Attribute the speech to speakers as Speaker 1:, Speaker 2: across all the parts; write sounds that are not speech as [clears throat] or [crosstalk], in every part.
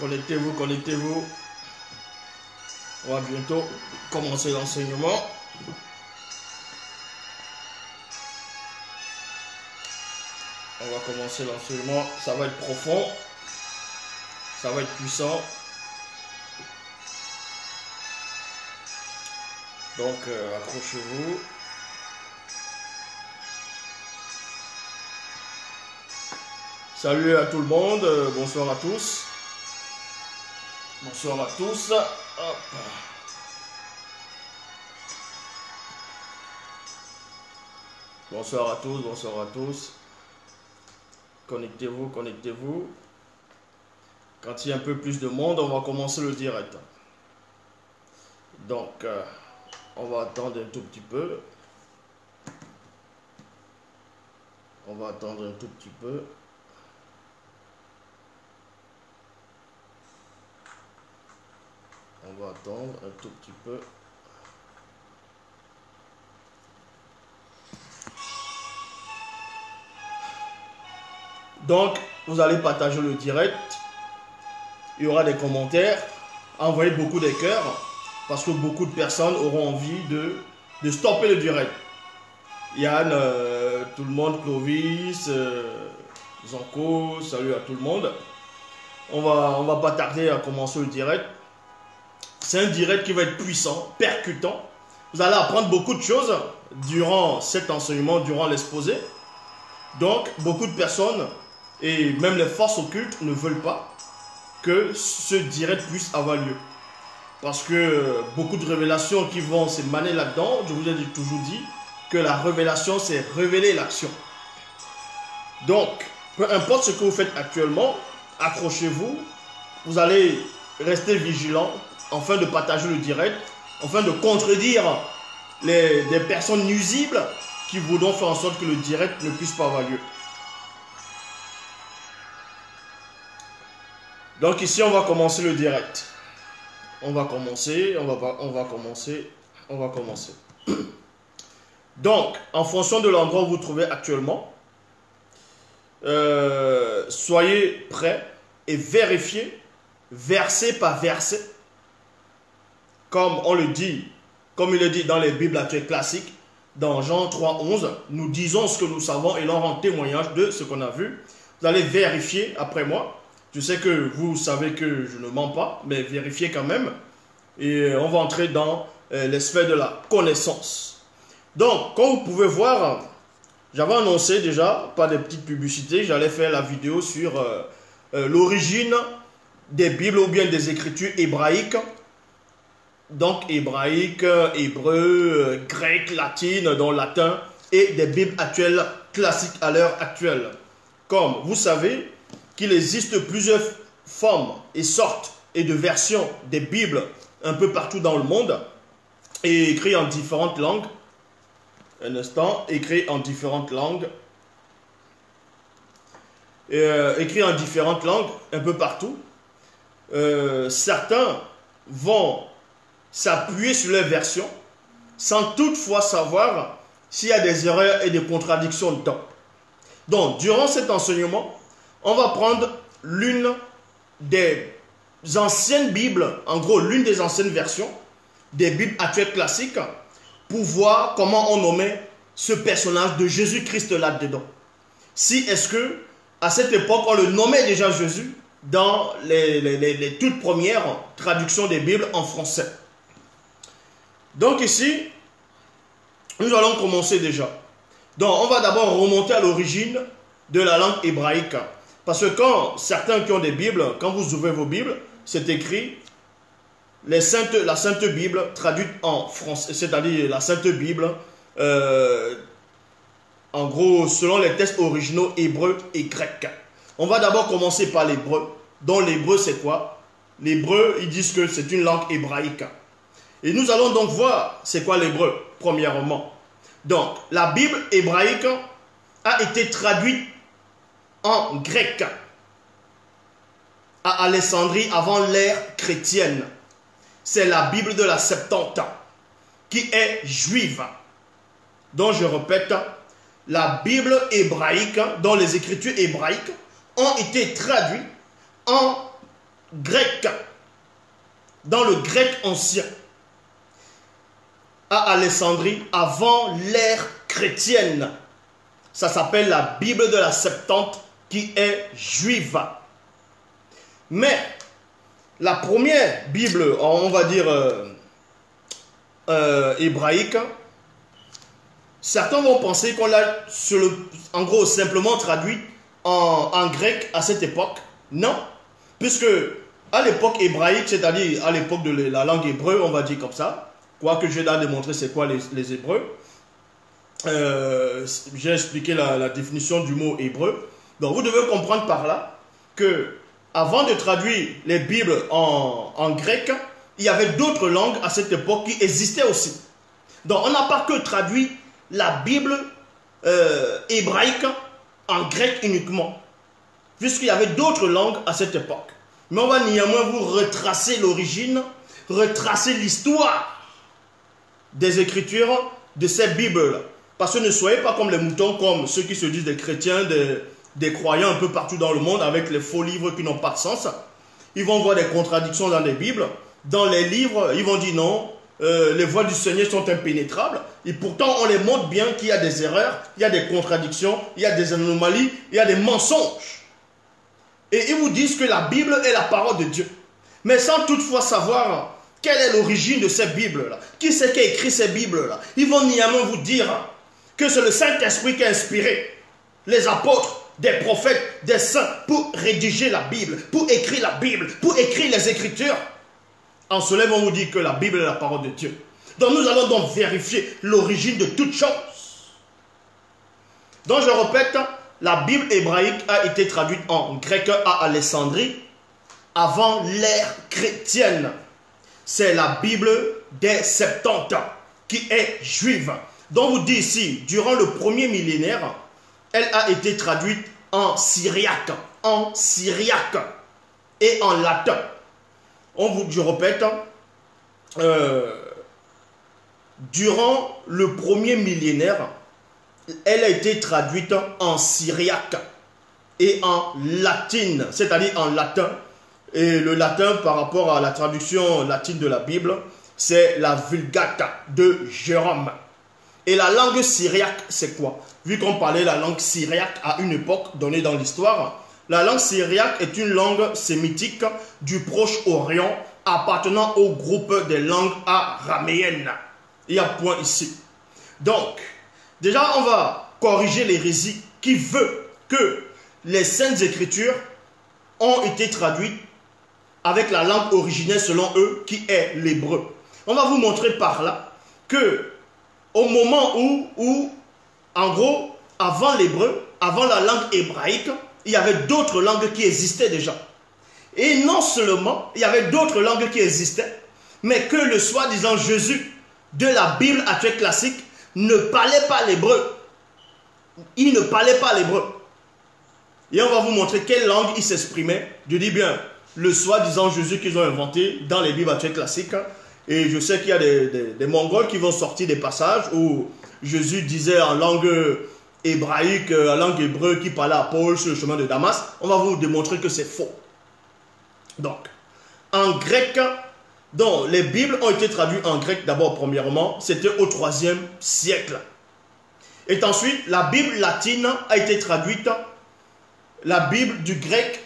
Speaker 1: Connectez-vous, connectez-vous. On va bientôt commencer l'enseignement. On va commencer l'enseignement. Ça va être profond. Ça va être puissant. Donc, euh, accrochez-vous. Salut à tout le monde, euh, bonsoir à tous. Bonsoir à tous. Bonsoir à tous, bonsoir à tous. Connectez-vous, connectez-vous. Quand il y a un peu plus de monde, on va commencer le direct. Donc, euh, on va attendre un tout petit peu. On va attendre un tout petit peu. Attendre un tout petit peu. Donc, vous allez partager le direct. Il y aura des commentaires. Envoyez beaucoup de cœurs. Parce que beaucoup de personnes auront envie de, de stopper le direct. Yann, euh, tout le monde, Clovis, euh, Zanko, salut à tout le monde. On va, on va pas tarder à commencer le direct. C'est un direct qui va être puissant, percutant. Vous allez apprendre beaucoup de choses durant cet enseignement, durant l'exposé. Donc, beaucoup de personnes et même les forces occultes ne veulent pas que ce direct puisse avoir lieu. Parce que beaucoup de révélations qui vont s'émaner là-dedans, je vous ai toujours dit que la révélation, c'est révéler l'action. Donc, peu importe ce que vous faites actuellement, accrochez-vous. Vous allez rester vigilant afin de partager le direct, afin de contredire les, des personnes nuisibles qui voudront faire en sorte que le direct ne puisse pas avoir lieu. Donc ici, on va commencer le direct. On va commencer, on va, commencer, on va commencer. [coughs] Donc, en fonction de l'endroit où vous vous trouvez actuellement, euh, soyez prêts et vérifiez, verset par verset, comme on le dit, comme il le dit dans les Bibles actuelles classiques, dans Jean 3, 11, nous disons ce que nous savons et l'on rend témoignage de ce qu'on a vu. Vous allez vérifier après moi je sais que vous savez que je ne mens pas, mais vérifiez quand même. Et on va entrer dans euh, les sphères de la connaissance. Donc, comme vous pouvez voir, j'avais annoncé déjà, pas de petites publicités, j'allais faire la vidéo sur euh, euh, l'origine des Bibles ou bien des écritures hébraïques. Donc, hébraïque, hébreu, grec, latine, donc latin, et des Bibles actuelles classiques à l'heure actuelle. Comme vous savez, qu'il existe plusieurs formes et sortes et de versions des Bibles un peu partout dans le monde et écrits en différentes langues. Un instant, écrit en différentes langues. Euh, écrit en différentes langues un peu partout. Euh, certains vont s'appuyer sur les versions sans toutefois savoir s'il y a des erreurs et des contradictions dedans. Donc, durant cet enseignement, on va prendre l'une des anciennes Bibles, en gros l'une des anciennes versions des Bibles actuelles classiques, pour voir comment on nommait ce personnage de Jésus-Christ là-dedans. Si est-ce que à cette époque on le nommait déjà Jésus dans les, les toutes premières traductions des Bibles en français. Donc ici, nous allons commencer déjà. Donc on va d'abord remonter à l'origine de la langue hébraïque. Parce que quand certains qui ont des Bibles, quand vous ouvrez vos Bibles, c'est écrit la Sainte Bible traduite en français, c'est-à-dire la Sainte Bible, euh, en gros, selon les textes originaux hébreux et grecs. On va d'abord commencer par l'hébreu. Dans l'hébreu, c'est quoi? L'hébreu, ils disent que c'est une langue hébraïque. Et nous allons donc voir c'est quoi l'hébreu, premièrement. Donc, la Bible hébraïque a été traduite en grec à Alexandrie avant l'ère chrétienne. C'est la Bible de la Septante qui est juive. Donc je répète, la Bible hébraïque, dont les écritures hébraïques ont été traduites en grec, dans le grec ancien, à Alexandrie, avant l'ère chrétienne. Ça s'appelle la Bible de la Septante qui est juive. Mais la première Bible, on va dire euh, euh, hébraïque, certains vont penser qu'on l'a, en gros, simplement traduit en, grec à cette époque. Non, puisque à l'époque hébraïque, c'est-à-dire à, l'époque de la langue hébreu, on va dire comme ça, quoique je vais là démontrer c'est quoi les, les Hébreux, euh, j'ai expliqué la, la, définition du mot hébreu. Donc vous devez comprendre par là que avant de traduire les Bibles en, en grec, il y avait d'autres langues à cette époque qui existaient aussi. Donc on n'a pas que traduit la Bible euh, hébraïque en grec uniquement, puisqu'il y avait d'autres langues à cette époque. Mais on va néanmoins vous retracer l'origine, retracer l'histoire des écritures de cette Bible. Parce que ne soyez pas comme les moutons, comme ceux qui se disent des chrétiens, des, des croyants un peu partout dans le monde avec les faux livres qui n'ont pas de sens. Ils vont voir des contradictions dans les Bibles. Dans les livres, ils vont dire non, euh, les voies du Seigneur sont impénétrables. Et pourtant, on les montre bien qu'il y a des erreurs, il y a des contradictions, il y a des anomalies, il y a des mensonges. Et ils vous disent que la Bible est la parole de Dieu. Mais sans toutefois savoir quelle est l'origine de cette Bible-là? Qui c'est qui a écrit cette Bible-là? Ils vont niamment vous dire que c'est le Saint-Esprit qui a inspiré les apôtres, des prophètes, des saints pour rédiger la Bible, pour écrire la Bible, pour écrire les Écritures. En cela, on vous dit que la Bible est la parole de Dieu. Donc nous allons donc vérifier l'origine de toute chose. Donc je répète, la Bible hébraïque a été traduite en grec à Alexandrie avant l'ère chrétienne. C'est la Bible des Septante qui est juive. Donc vous dit ici, durant le premier millénaire, elle a été traduite en syriaque, en syriaque et en latin. On vous, je répète, euh, durant le premier millénaire, elle a été traduite en syriaque et en latine, c'est-à-dire en latin. Et le latin, par rapport à la traduction latine de la Bible, c'est la Vulgata de Jérôme. Et la langue syriaque, c'est quoi? Vu qu'on parlait la langue syriaque à une époque donnée dans l'histoire, la langue syriaque est une langue sémitique du Proche-Orient appartenant au groupe des langues araméennes. Il y a point ici. Donc, déjà, on va corriger l'hérésie qui veut que les Saintes Écritures ont été traduites avec la langue originelle selon eux, qui est l'hébreu. On va vous montrer par là que au moment où, en gros, avant l'hébreu, avant la langue hébraïque, il y avait d'autres langues qui existaient déjà. Et non seulement, il y avait d'autres langues qui existaient, mais que le soi-disant Jésus de la Bible actuelle classique ne parlait pas l'hébreu. Il ne parlait pas l'hébreu. Et on va vous montrer quelle langue il s'exprimait. Je dis bien, le soi-disant Jésus qu'ils ont inventé dans les Bibles actuelles classiques. Et je sais qu'il y a des, Mongols qui vont sortir des passages où Jésus disait en langue hébraïque, en langue hébreu, qui parlait à Paul sur le chemin de Damas. On va vous démontrer que c'est faux. Donc, en grec, donc les Bibles ont été traduites en grec d'abord premièrement, c'était au 3 siècle. Et ensuite, la Bible latine a été traduite, la Bible du grec,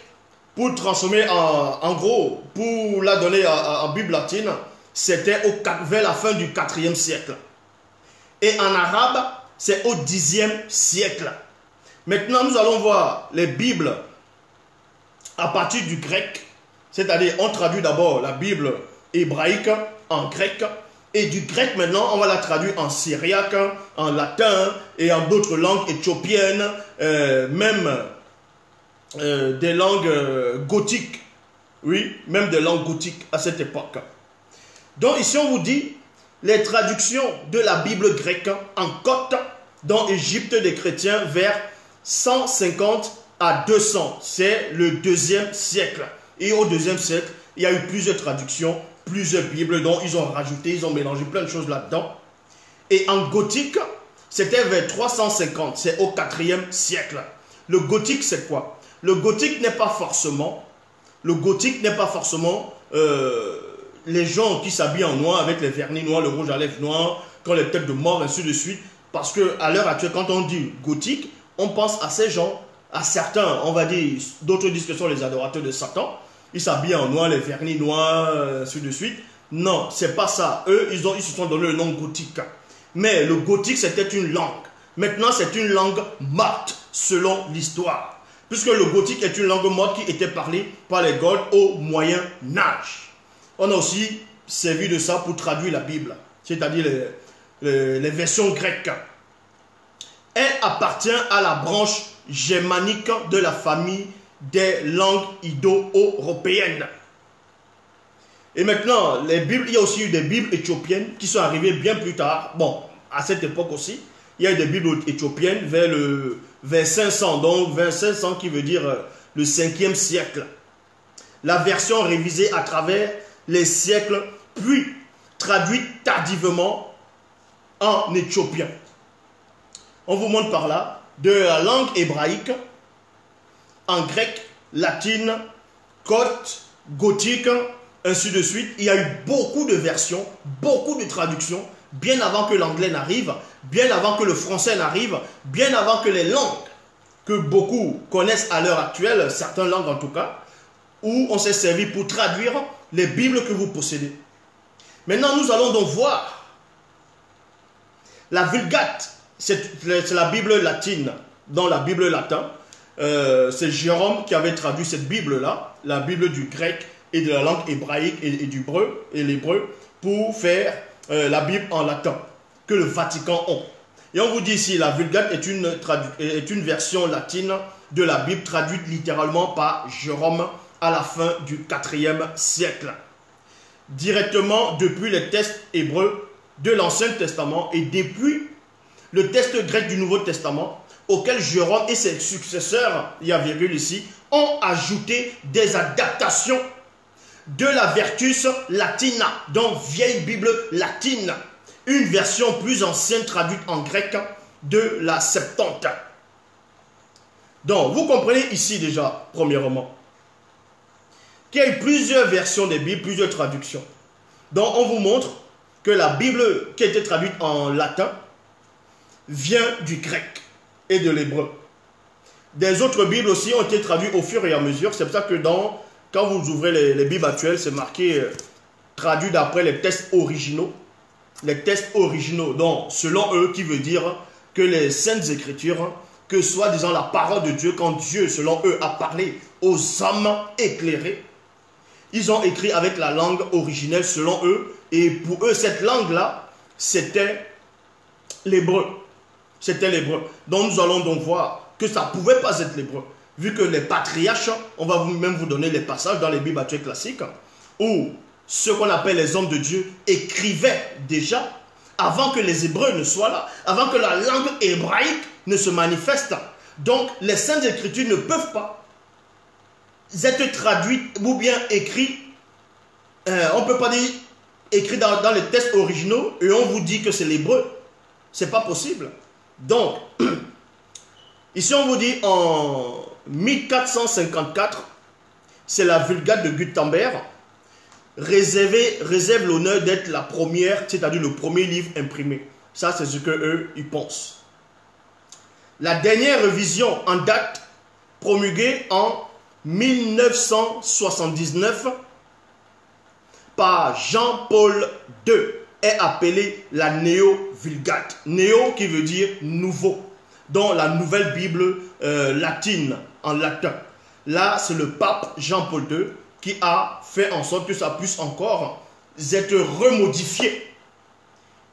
Speaker 1: pour transformer en, gros, pour la donner en, Bible latine, c'était vers la fin du 4e siècle. Et en arabe, c'est au 10e siècle. Maintenant, nous allons voir les Bibles à partir du grec c'est-à-dire, on traduit d'abord la Bible hébraïque en grec, et du grec maintenant, on va la traduire en syriaque, en latin et en d'autres langues éthiopiennes, euh, même euh, des langues euh, gothiques. Oui, même des langues gothiques à cette époque. Donc ici, on vous dit les traductions de la Bible grecque en cote dans Égypte des chrétiens vers 150 à 200. C'est le deuxième siècle. Et au deuxième siècle, il y a eu plusieurs traductions, plusieurs Bibles dont ils ont rajouté, ils ont mélangé plein de choses là-dedans. Et en gothique, c'était vers 350, c'est au quatrième siècle. Le gothique, c'est quoi? Le gothique n'est pas forcément le gothique n'est pas forcément euh, les gens qui s'habillent en noir avec les vernis noirs, le rouge à lèvres noir, quand les têtes de mort, ainsi de suite. Parce que à l'heure actuelle, quand on dit gothique, on pense à ces gens, à certains, on va dire, d'autres disent que ce sont les adorateurs de Satan. Ils s'habillent en noir, les vernis noirs, euh, ainsi de suite. Non, c'est pas ça. Eux, ils, ont, ils se sont donné le nom gothique. Mais le gothique, c'était une langue. Maintenant, c'est une langue morte, selon l'histoire. Puisque le gothique est une langue morte qui était parlée par les Goths au Moyen Âge. On a aussi servi de ça pour traduire la Bible, c'est-à-dire les, versions grecques. Elle appartient à la branche germanique de la famille des langues indo-européennes. Et maintenant, les Bibles, il y a aussi eu des Bibles éthiopiennes qui sont arrivées bien plus tard. Bon, à cette époque aussi, il y a eu des Bibles éthiopiennes vers le vers 500, donc vers 500 qui veut dire euh, le 5e siècle. La version révisée à travers les siècles, puis traduite tardivement en éthiopien. On vous montre par là de la langue hébraïque en grec, latine, cote, gothique, ainsi de suite. Il y a eu beaucoup de versions, beaucoup de traductions, bien avant que l'anglais n'arrive, bien avant que le français n'arrive, bien avant que les langues que beaucoup connaissent à l'heure actuelle, certaines langues en tout cas, où on s'est servi pour traduire les Bibles que vous possédez. Maintenant, nous allons donc voir la Vulgate, c'est la Bible latine, dans la Bible latine. Euh, c'est Jérôme qui avait traduit cette Bible-là, la Bible du grec et de la langue hébraïque et, du breu et l'hébreu pour faire euh, la Bible en latin que le Vatican ont. Et on vous dit ici, la Vulgate est une, version latine de la Bible traduite littéralement par Jérôme à la fin du 4e siècle. Directement depuis les textes hébreux de l'Ancien Testament et depuis le texte grec du Nouveau Testament, auquel Jérôme et ses successeurs, il y a virgule ici, ont ajouté des adaptations de la Vertus Latina, donc vieille Bible latine, une version plus ancienne traduite en grec de la Septante. Donc, vous comprenez ici déjà, premièrement, qu'il y a eu plusieurs versions des Bibles, plusieurs traductions. Donc, on vous montre que la Bible qui a été traduite en latin vient du grec et de l'hébreu. Des autres Bibles aussi ont été traduites au fur et à mesure. C'est pour ça que dans quand vous ouvrez les, Bibles actuelles, c'est marqué euh, traduit d'après les textes originaux. Les textes originaux, donc selon eux, qui veut dire que les saintes écritures, que soit disant la parole de Dieu, quand Dieu, selon eux, a parlé aux hommes éclairés, ils ont écrit avec la langue originelle selon eux, et pour eux, cette langue-là, c'était l'hébreu. C'était l'hébreu. Donc nous allons donc voir que ça ne pouvait pas être l'hébreu vu que les patriarches, on va même vous donner les passages dans les Bibles classiques, où ce qu'on appelle les hommes de Dieu écrivaient déjà avant que les Hébreux ne soient là, avant que la langue hébraïque ne se manifeste. Donc les Saintes Écritures ne peuvent pas être traduites ou bien écrites. Euh, on ne peut pas dire écrit dans, dans, les textes originaux et on vous dit que c'est l'hébreu. C'est pas possible. Donc, [clears throat] ici on vous dit en 1454, c'est la Vulgate de Gutenberg, réserve l'honneur d'être la première, c'est-à-dire le premier livre imprimé. Ça, c'est ce que eux, ils pensent. La dernière révision en date promulguée en 1979 par Jean-Paul II est appelée la Néo-Vulgate. Néo qui veut dire nouveau, dans la nouvelle Bible euh, latine en latin. Là, c'est le pape Jean-Paul II qui a fait en sorte que ça puisse encore être remodifié.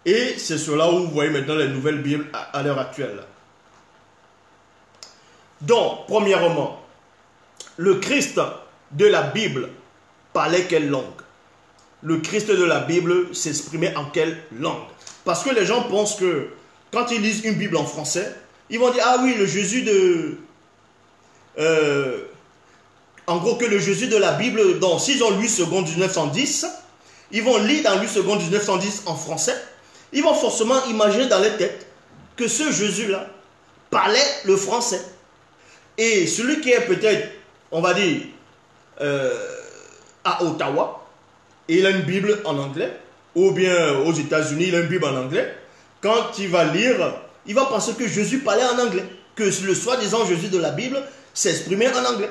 Speaker 1: Et c'est cela où vous voyez maintenant les nouvelles Bibles à, l'heure actuelle. Donc, premièrement, le Christ de la Bible parlait quelle langue? Le Christ de la Bible s'exprimait en quelle langue? Parce que les gens pensent que quand ils lisent une Bible en français, ils vont dire, ah oui, le Jésus de, euh, en gros, que le Jésus de la Bible, dans, s'ils ont lu seconde 1910, ils vont lire dans 8 seconde 1910 en français, ils vont forcément imaginer dans leur tête que ce Jésus-là parlait le français. Et celui qui est peut-être, on va dire, euh, à Ottawa il a une Bible en anglais, ou bien aux États-Unis, il a une Bible en anglais, quand il va lire, il va penser que Jésus parlait en anglais, que le soi-disant Jésus de la Bible s'exprimait en anglais.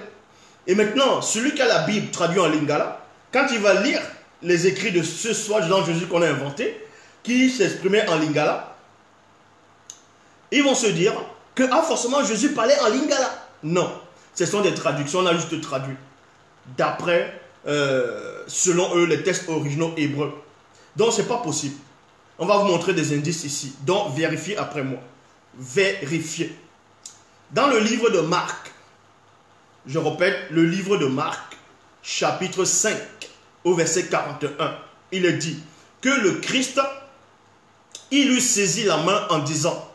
Speaker 1: Et maintenant, celui qui a la Bible traduite en lingala, quand il va lire les écrits de ce soi-disant Jésus qu'on a inventé, qui s'exprimait en lingala, ils vont se dire que ah, forcément Jésus parlait en lingala. Non, ce sont des traductions, on a juste traduit d'après, euh, selon eux, les textes originaux hébreux. Donc, ce n'est pas possible. On va vous montrer des indices ici. Donc, vérifiez après moi. Vérifiez. Dans le livre de Marc, je répète, le livre de Marc, chapitre 5, au verset 41, il est dit que le Christ, il lui saisit la main en disant,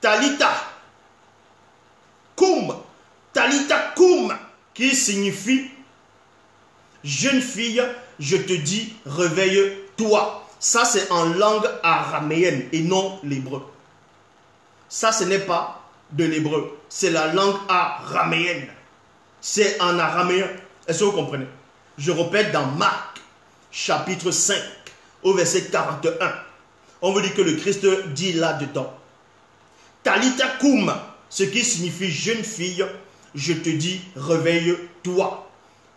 Speaker 1: Talita, kum, Talita kum, qui signifie jeune fille, je te dis, réveille-toi. Ça, c'est en langue araméenne et non l'hébreu. Ça, ce n'est pas de l'hébreu, c'est la langue araméenne. C'est en araméen. Est-ce que vous comprenez? Je répète dans Marc, chapitre 5, au verset 41. On veut dire que le Christ dit là-dedans. Talita kum, ce qui signifie jeune fille, je te dis, réveille-toi.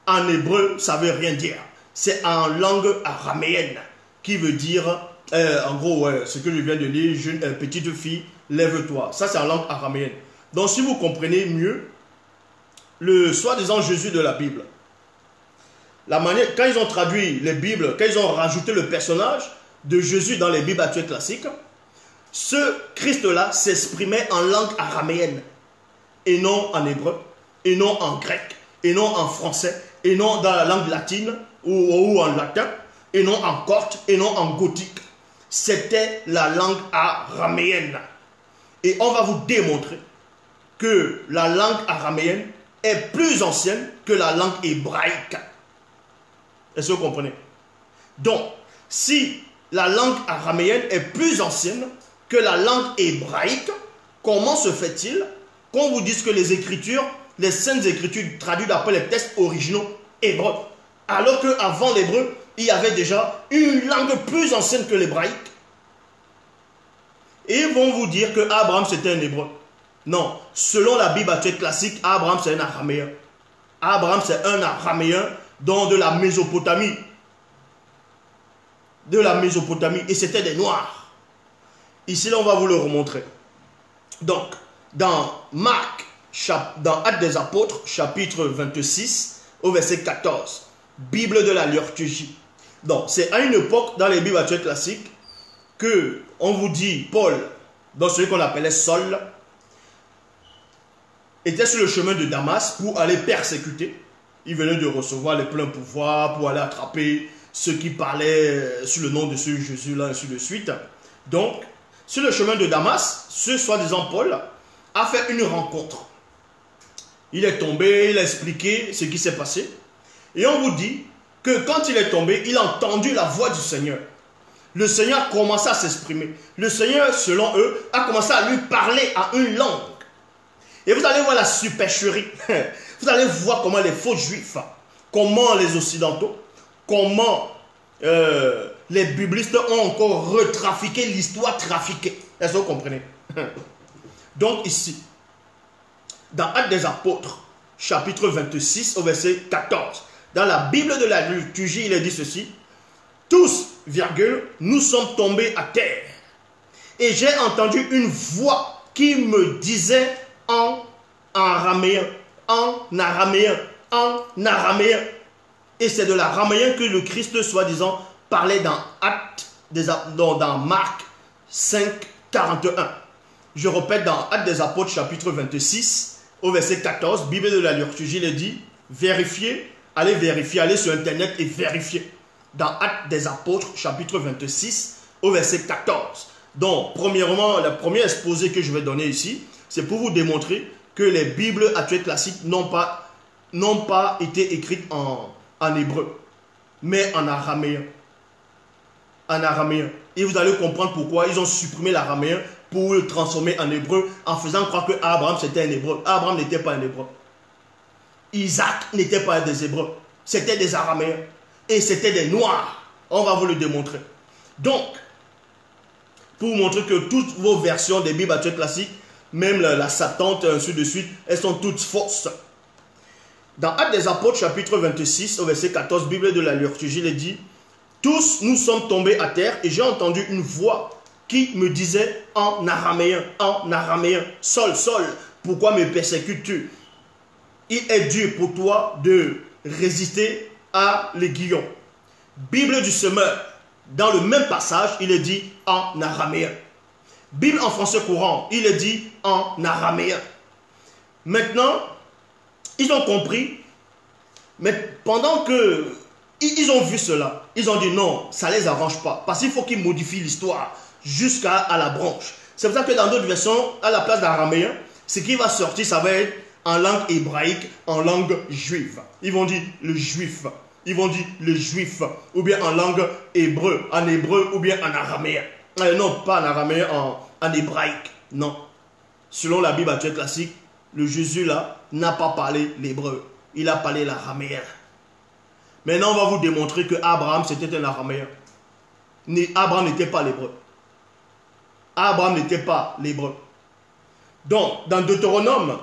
Speaker 1: En hébreu, ça veut rien dire. C'est en langue araméenne qui veut dire, euh, en gros, ce que je viens de lire, jeune, euh, petite fille, lève-toi. Ça, c'est en langue araméenne. Donc, si vous comprenez mieux le soi-disant Jésus de la Bible, la manière, quand ils ont traduit les Bibles, quand ils ont rajouté le personnage de Jésus dans les Bibles actuelles classiques, ce Christ-là s'exprimait en langue araméenne et non en hébreu, et non en grec, et non en français, et non dans la langue latine ou, en latin, et non en corte, et non en gothique. C'était la langue araméenne. Et on va vous démontrer que la langue araméenne est plus ancienne que la langue hébraïque. Est-ce que vous comprenez? Donc, si la langue araméenne est plus ancienne que la langue hébraïque, comment se fait-il qu'on vous dise que les écritures, les saintes écritures traduites d'après les textes originaux hébreux, alors qu'avant l'hébreu, il y avait déjà une langue plus ancienne que l'hébraïque? Et ils vont vous dire que Abraham c'était un hébreu. Non, selon la Bible actuelle classique, Abraham c'est un araméen. Abraham c'est un araméen dans de la Mésopotamie. De la Mésopotamie. Et c'était des noirs. Ici, là, on va vous le remontrer. Donc, dans Marc, dans Actes des Apôtres, chapitre 26, au verset 14, Bible de la liturgie. Donc, c'est à une époque, dans les Bibles actuelles classiques, que on vous dit, Paul, dans celui qu'on appelait Saul, était sur le chemin de Damas pour aller persécuter. Il venait de recevoir les pleins pouvoirs pour aller attraper ceux qui parlaient sous le nom de ce Jésus-là, ainsi de suite. Donc, sur le chemin de Damas, ce soi-disant Paul a fait une rencontre. Il est tombé, il a expliqué ce qui s'est passé. Et on vous dit que quand il est tombé, il a entendu la voix du Seigneur le Seigneur a commencé à s'exprimer. Le Seigneur, selon eux, a commencé à lui parler en une langue. Et vous allez voir la supercherie. [laughs] Vous allez voir comment les faux juifs, comment les occidentaux, comment euh, les biblistes ont encore retrafiqué l'histoire trafiquée. Est-ce que vous comprenez? [laughs] Donc ici, dans Actes des Apôtres, chapitre 26 au verset 14, dans la Bible de la liturgie, il est dit ceci, tous, virgule, nous sommes tombés à terre. Et j'ai entendu une voix qui me disait en araméen, en araméen, en araméen. Et c'est de l'araméen que le Christ, soi-disant, parlait dans Actes, dans, dans Marc 5, 41. Je répète dans Actes des Apôtres, chapitre 26, au verset 14, Bible de la liturgie, il dit, vérifiez, allez vérifier, allez sur Internet et vérifiez dans Actes des Apôtres, chapitre 26, au verset 14. Donc, premièrement, le premier exposé que je vais donner ici, c'est pour vous démontrer que les Bibles actuelles classiques n'ont pas, été écrites en, en hébreu, mais en araméen. En araméen. Et vous allez comprendre pourquoi ils ont supprimé l'araméen pour le transformer en hébreu en faisant croire que Abraham c'était un hébreu. Abraham n'était pas un hébreu. Isaac n'était pas des Hébreux, c'était des Araméens. Et c'était des Noirs. On va vous le démontrer. Donc, pour vous montrer que toutes vos versions des Bibles actuelles classiques, même la, la Satante, ainsi de suite, elles sont toutes fausses. Dans Actes des Apôtres, chapitre 26, au verset 14, Bible de la liturgie, il dit Tous nous sommes tombés à terre et j'ai entendu une voix qui me disait en araméen, en araméen, Sol, Sol, pourquoi me persécutes-tu? Il est dur pour toi de résister à l'aiguillon. Bible du semeur, dans le même passage, il est dit en araméen. Bible en français courant, il est dit en araméen. Maintenant, ils ont compris, mais pendant que ils ont vu cela, ils ont dit non, ça ne les arrange pas, parce qu'il faut qu'ils modifient l'histoire jusqu'à la branche. C'est pour ça que dans d'autres versions, à la place d'araméen, ce qui va sortir, ça va être en langue hébraïque, en langue juive. Ils vont dire le juif. Ils vont dire le juif. Ou bien en langue hébreu, en hébreu ou bien en araméen. Euh, non, pas en araméen, en, en hébraïque. Non. Selon la Bible actuelle classique, le Jésus là n'a pas parlé l'hébreu. Il a parlé l'araméen. Maintenant, on va vous démontrer que Abraham, c'était un araméen. Abraham n'était pas l'hébreu. Abraham n'était pas l'hébreu. Donc, dans Deutéronome,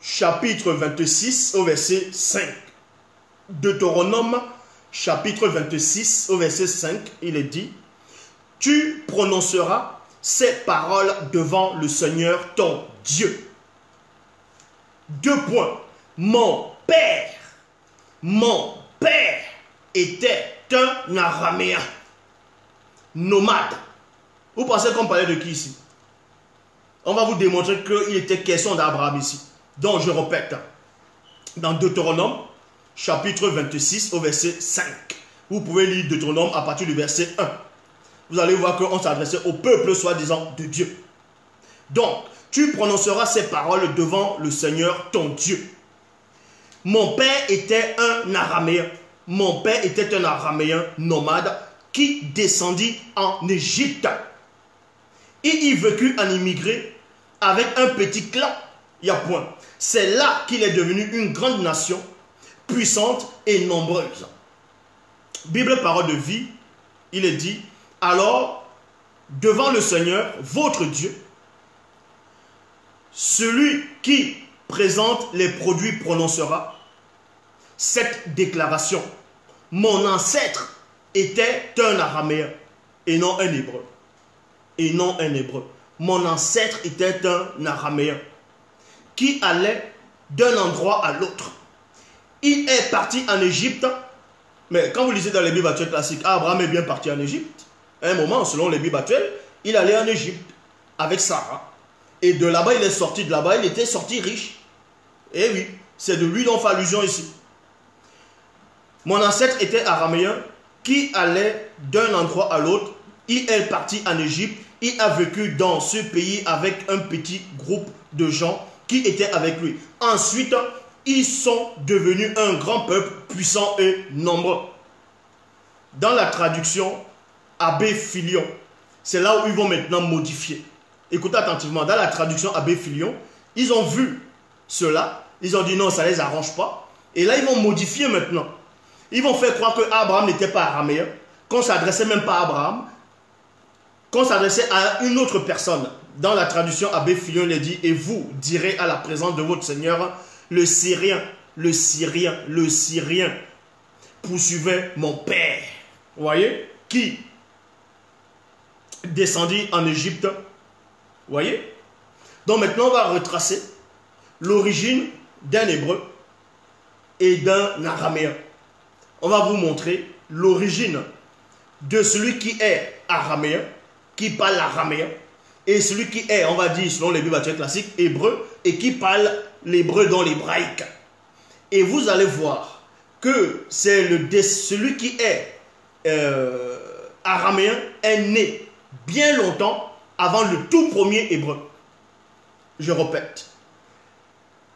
Speaker 1: chapitre 26, au verset 5. Deutéronome, chapitre 26, au verset 5, il est dit, Tu prononceras ces paroles devant le Seigneur ton Dieu. Deux points. Mon père, mon père était un araméen, nomade. Vous pensez qu'on parlait de qui ici? On va vous démontrer qu'il était question d'Abraham ici. Donc je répète, dans Deutéronome, chapitre 26 au verset 5. Vous pouvez lire Deutéronome à partir du verset 1. Vous allez voir qu'on s'adressait au peuple soi-disant de Dieu. Donc, tu prononceras ces paroles devant le Seigneur ton Dieu. Mon père était un araméen. Mon père était un araméen nomade qui descendit en Égypte il y vécut en immigré avec un petit clan. Il y a point. C'est là qu'il est devenu une grande nation, puissante et nombreuse. Bible parole de vie, il est dit, alors, devant le Seigneur, votre Dieu, celui qui présente les produits prononcera cette déclaration. Mon ancêtre était un araméen et non un hébreu et non un hébreu. Mon ancêtre était un araméen qui allait d'un endroit à l'autre. Il est parti en Égypte, mais quand vous lisez dans les Bibles classiques, Abraham est bien parti en Égypte. Un moment, selon les Bibles actuelles, il allait en Égypte avec Sarah. Et de là-bas, il est sorti de là-bas, il était sorti riche. Et oui, c'est de lui dont fait allusion ici. Mon ancêtre était araméen qui allait d'un endroit à l'autre. Il est parti en Égypte il a vécu dans ce pays avec un petit groupe de gens qui étaient avec lui. Ensuite, ils sont devenus un grand peuple puissant et nombreux. Dans la traduction Abbé Filion, c'est là où ils vont maintenant modifier. Écoutez attentivement, dans la traduction Abbé Filion, ils ont vu cela, ils ont dit non, ça ne les arrange pas. Et là, ils vont modifier maintenant. Ils vont faire croire que Abraham n'était pas araméen, qu'on ne s'adressait même pas à Abraham, qu'on s'adressait à une autre personne. Dans la traduction, Abbé Fillon le dit, et vous direz à la présence de votre Seigneur, le Syrien, le Syrien, le Syrien poursuivait mon père. Vous voyez? Qui descendit en Égypte. Voyez? Donc maintenant, on va retracer l'origine d'un hébreu et d'un araméen. On va vous montrer l'origine de celui qui est araméen qui parle l'araméen, et celui qui est, on va dire, selon les Bibles classiques, hébreu, et qui parle l'hébreu dans l'hébraïque. Et vous allez voir que c'est celui qui est euh, araméen est né bien longtemps avant le tout premier hébreu. Je répète,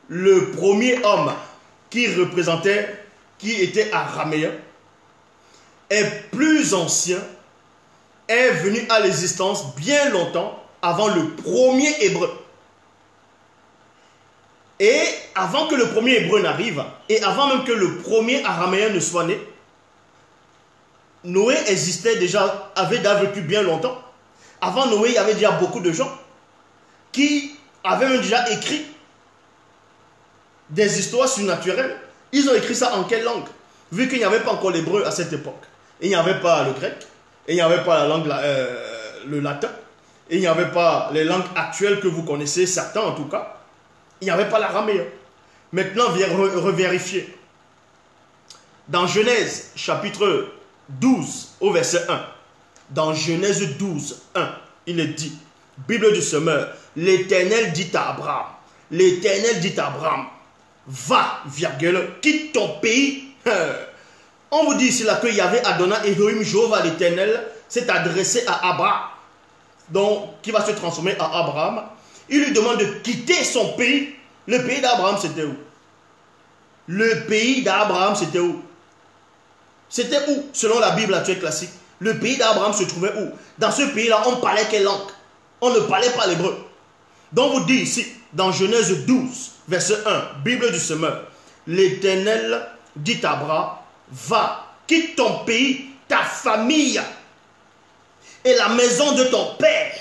Speaker 1: le premier homme qui représentait, qui était araméen, est plus ancien est venu à l'existence bien longtemps avant le premier hébreu. Et avant que le premier hébreu n'arrive, et avant même que le premier araméen ne soit né, Noé existait déjà, avait déjà vécu bien longtemps. Avant Noé, il y avait déjà beaucoup de gens qui avaient déjà écrit des histoires surnaturelles. Ils ont écrit ça en quelle langue? Vu qu'il n'y avait pas encore l'hébreu à cette époque. Il n'y avait pas le grec, il n'y avait pas la langue, euh, le latin, il n'y avait pas les langues actuelles que vous connaissez, certains en tout cas. Il n'y avait pas l'araméen. Maintenant, viens revérifier. Dans Genèse, chapitre 12, au verset 1. Dans Genèse 12, 1, il est dit, Bible du semeur, l'Éternel dit à Abraham, l'Éternel dit à Abraham, va, virgule, quitte ton pays. [laughs] On vous dit ici là que Yahvé Adonai Elohim Jéhovah l'Éternel s'est adressé à Abraham, donc qui va se transformer en Abraham? Il lui demande de quitter son pays. Le pays d'Abraham, c'était où? Le pays d'Abraham, c'était où? C'était où Selon la Bible actuelle classique? Le pays d'Abraham se trouvait où? Dans ce pays-là, on parlait quelle langue? On ne parlait pas l'hébreu. Donc vous dit ici, dans Genèse 12, verset 1, Bible du semeur, l'Éternel dit à Abraham, va, quitte ton pays, ta famille et la maison de ton père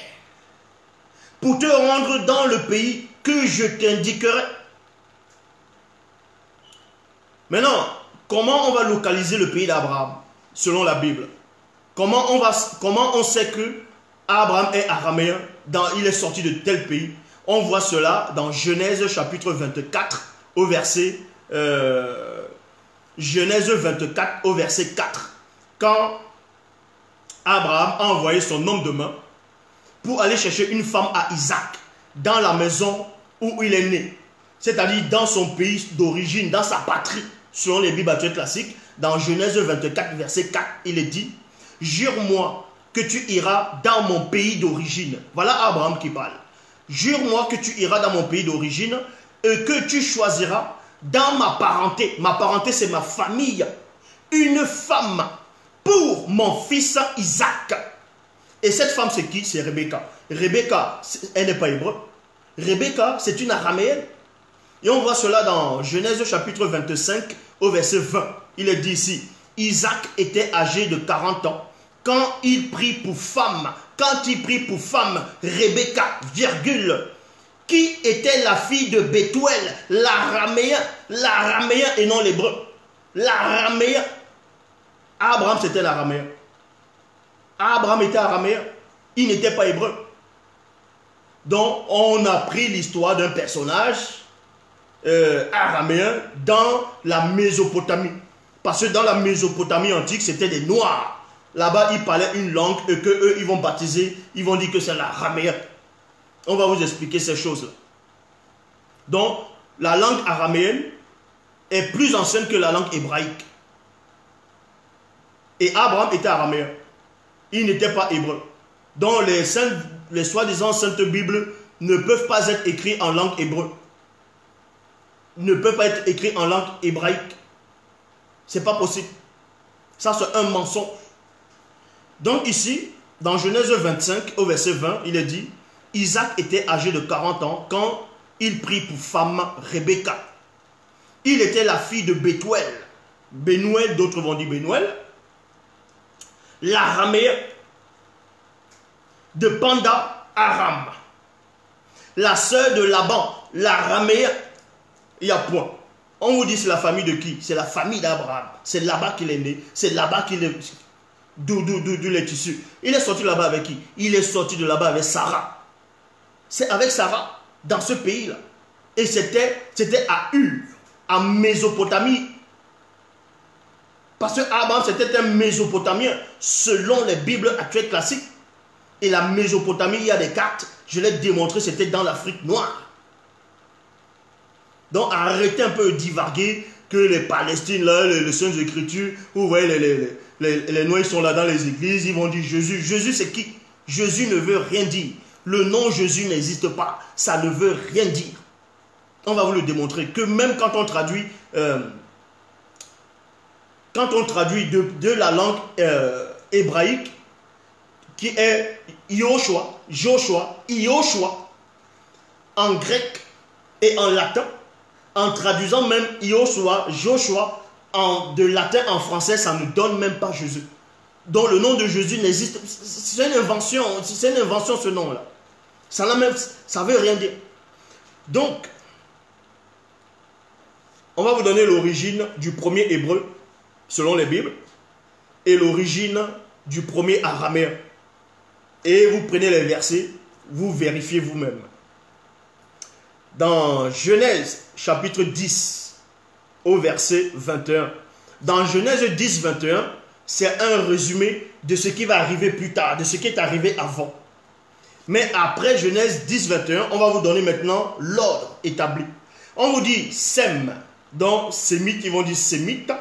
Speaker 1: pour te rendre dans le pays que je t'indiquerai. Maintenant, comment on va localiser le pays d'Abraham selon la Bible? Comment on, sait que Abraham est araméen, dans, il est sorti de tel pays? On voit cela dans Genèse chapitre 24 au verset euh, Genèse 24 au verset 4. Quand Abraham a envoyé son homme de main pour aller chercher une femme à Isaac dans la maison où il est né. C'est-à-dire dans son pays d'origine, dans sa patrie, selon les Bibles classiques. Dans Genèse 24, verset 4, il est dit, Jure-moi que tu iras dans mon pays d'origine. Voilà Abraham qui parle. Jure-moi que tu iras dans mon pays d'origine et que tu choisiras dans ma parenté. Ma parenté, c'est ma famille. Une femme pour mon fils Isaac. Et cette femme, c'est qui? C'est Rebecca. Rebecca, elle n'est pas hébreu. Rebecca, c'est une araméenne. Et on voit cela dans Genèse chapitre 25 au verset 20. Il est dit ici, Isaac était âgé de 40 ans quand il prit pour femme, quand il prit pour femme Rebecca, virgule, qui était la fille de Bethuel, l'araméen, l'araméen et non l'hébreu. L'araméen. Abraham, c'était l'araméen. Abraham était araméen. Il n'était pas hébreu. Donc, on a pris l'histoire d'un personnage euh, araméen dans la Mésopotamie. Parce que dans la Mésopotamie antique, c'était des Noirs. Là-bas, ils parlaient une langue et que eux, ils vont baptiser, ils vont dire que c'est l'araméen. On va vous expliquer ces choses-là. Donc, la langue araméenne est plus ancienne que la langue hébraïque. Et Abraham était araméen. Il n'était pas hébreu. Donc, les, les soi-disant saintes Bibles ne peuvent pas être écrites en langue hébreu. Ne peuvent pas être écrites en langue hébraïque. C'est pas possible. Ça, c'est un mensonge. Donc, ici, dans Genèse 25, au verset 20, il est dit Isaac était âgé de 40 ans quand il prit pour femme Rebecca. Il était la fille de Bethuel. Benuel, d'autres vont dire Benuel. L'araméen de Panda Aram. La sœur de Laban, l'araméen. Il y a point. On vous dit c'est la famille de qui? C'est la famille d'Abraham. C'est là-bas qu'il est né. C'est là-bas qu'il est. D'où les tissus. Il est sorti là-bas avec qui? Il est sorti de là-bas avec Sarah. C'est avec Sarah, dans ce pays-là. Et c'était à Ur, en Mésopotamie. Parce que Abraham, c'était un Mésopotamien, selon les Bibles actuelles classiques. Et la Mésopotamie, il y a des cartes, je l'ai démontré, c'était dans l'Afrique noire. Donc arrêtez un peu de divaguer que les Palestines, là, les, les Saintes Écritures, vous voyez, les, les Noirs sont là dans les églises, ils vont dire Jésus. Jésus, c'est qui? Jésus ne veut rien dire. Le nom Jésus n'existe pas. Ça ne veut rien dire. On va vous le démontrer que même quand on traduit, euh, quand on traduit de, la langue euh, hébraïque, qui est Yoshua, Joshua, Yoshua, en grec et en latin, en traduisant même Joshua, Joshua, de latin en français, ça ne donne même pas Jésus. Donc le nom de Jésus n'existe. C'est une invention, c'est une invention ce nom-là. Ça ne même, ça veut rien dire. Donc, on va vous donner l'origine du premier hébreu, selon les Bibles, et l'origine du premier araméen. Et vous prenez les versets, vous vérifiez vous-même. Dans Genèse chapitre 10, au verset 21. Dans Genèse 10, 21, c'est un résumé de ce qui va arriver plus tard, de ce qui est arrivé avant. Mais après Genèse 10, 21, on va vous donner maintenant l'ordre établi. On vous dit Sem, donc Sémite, ils vont dire Sémite.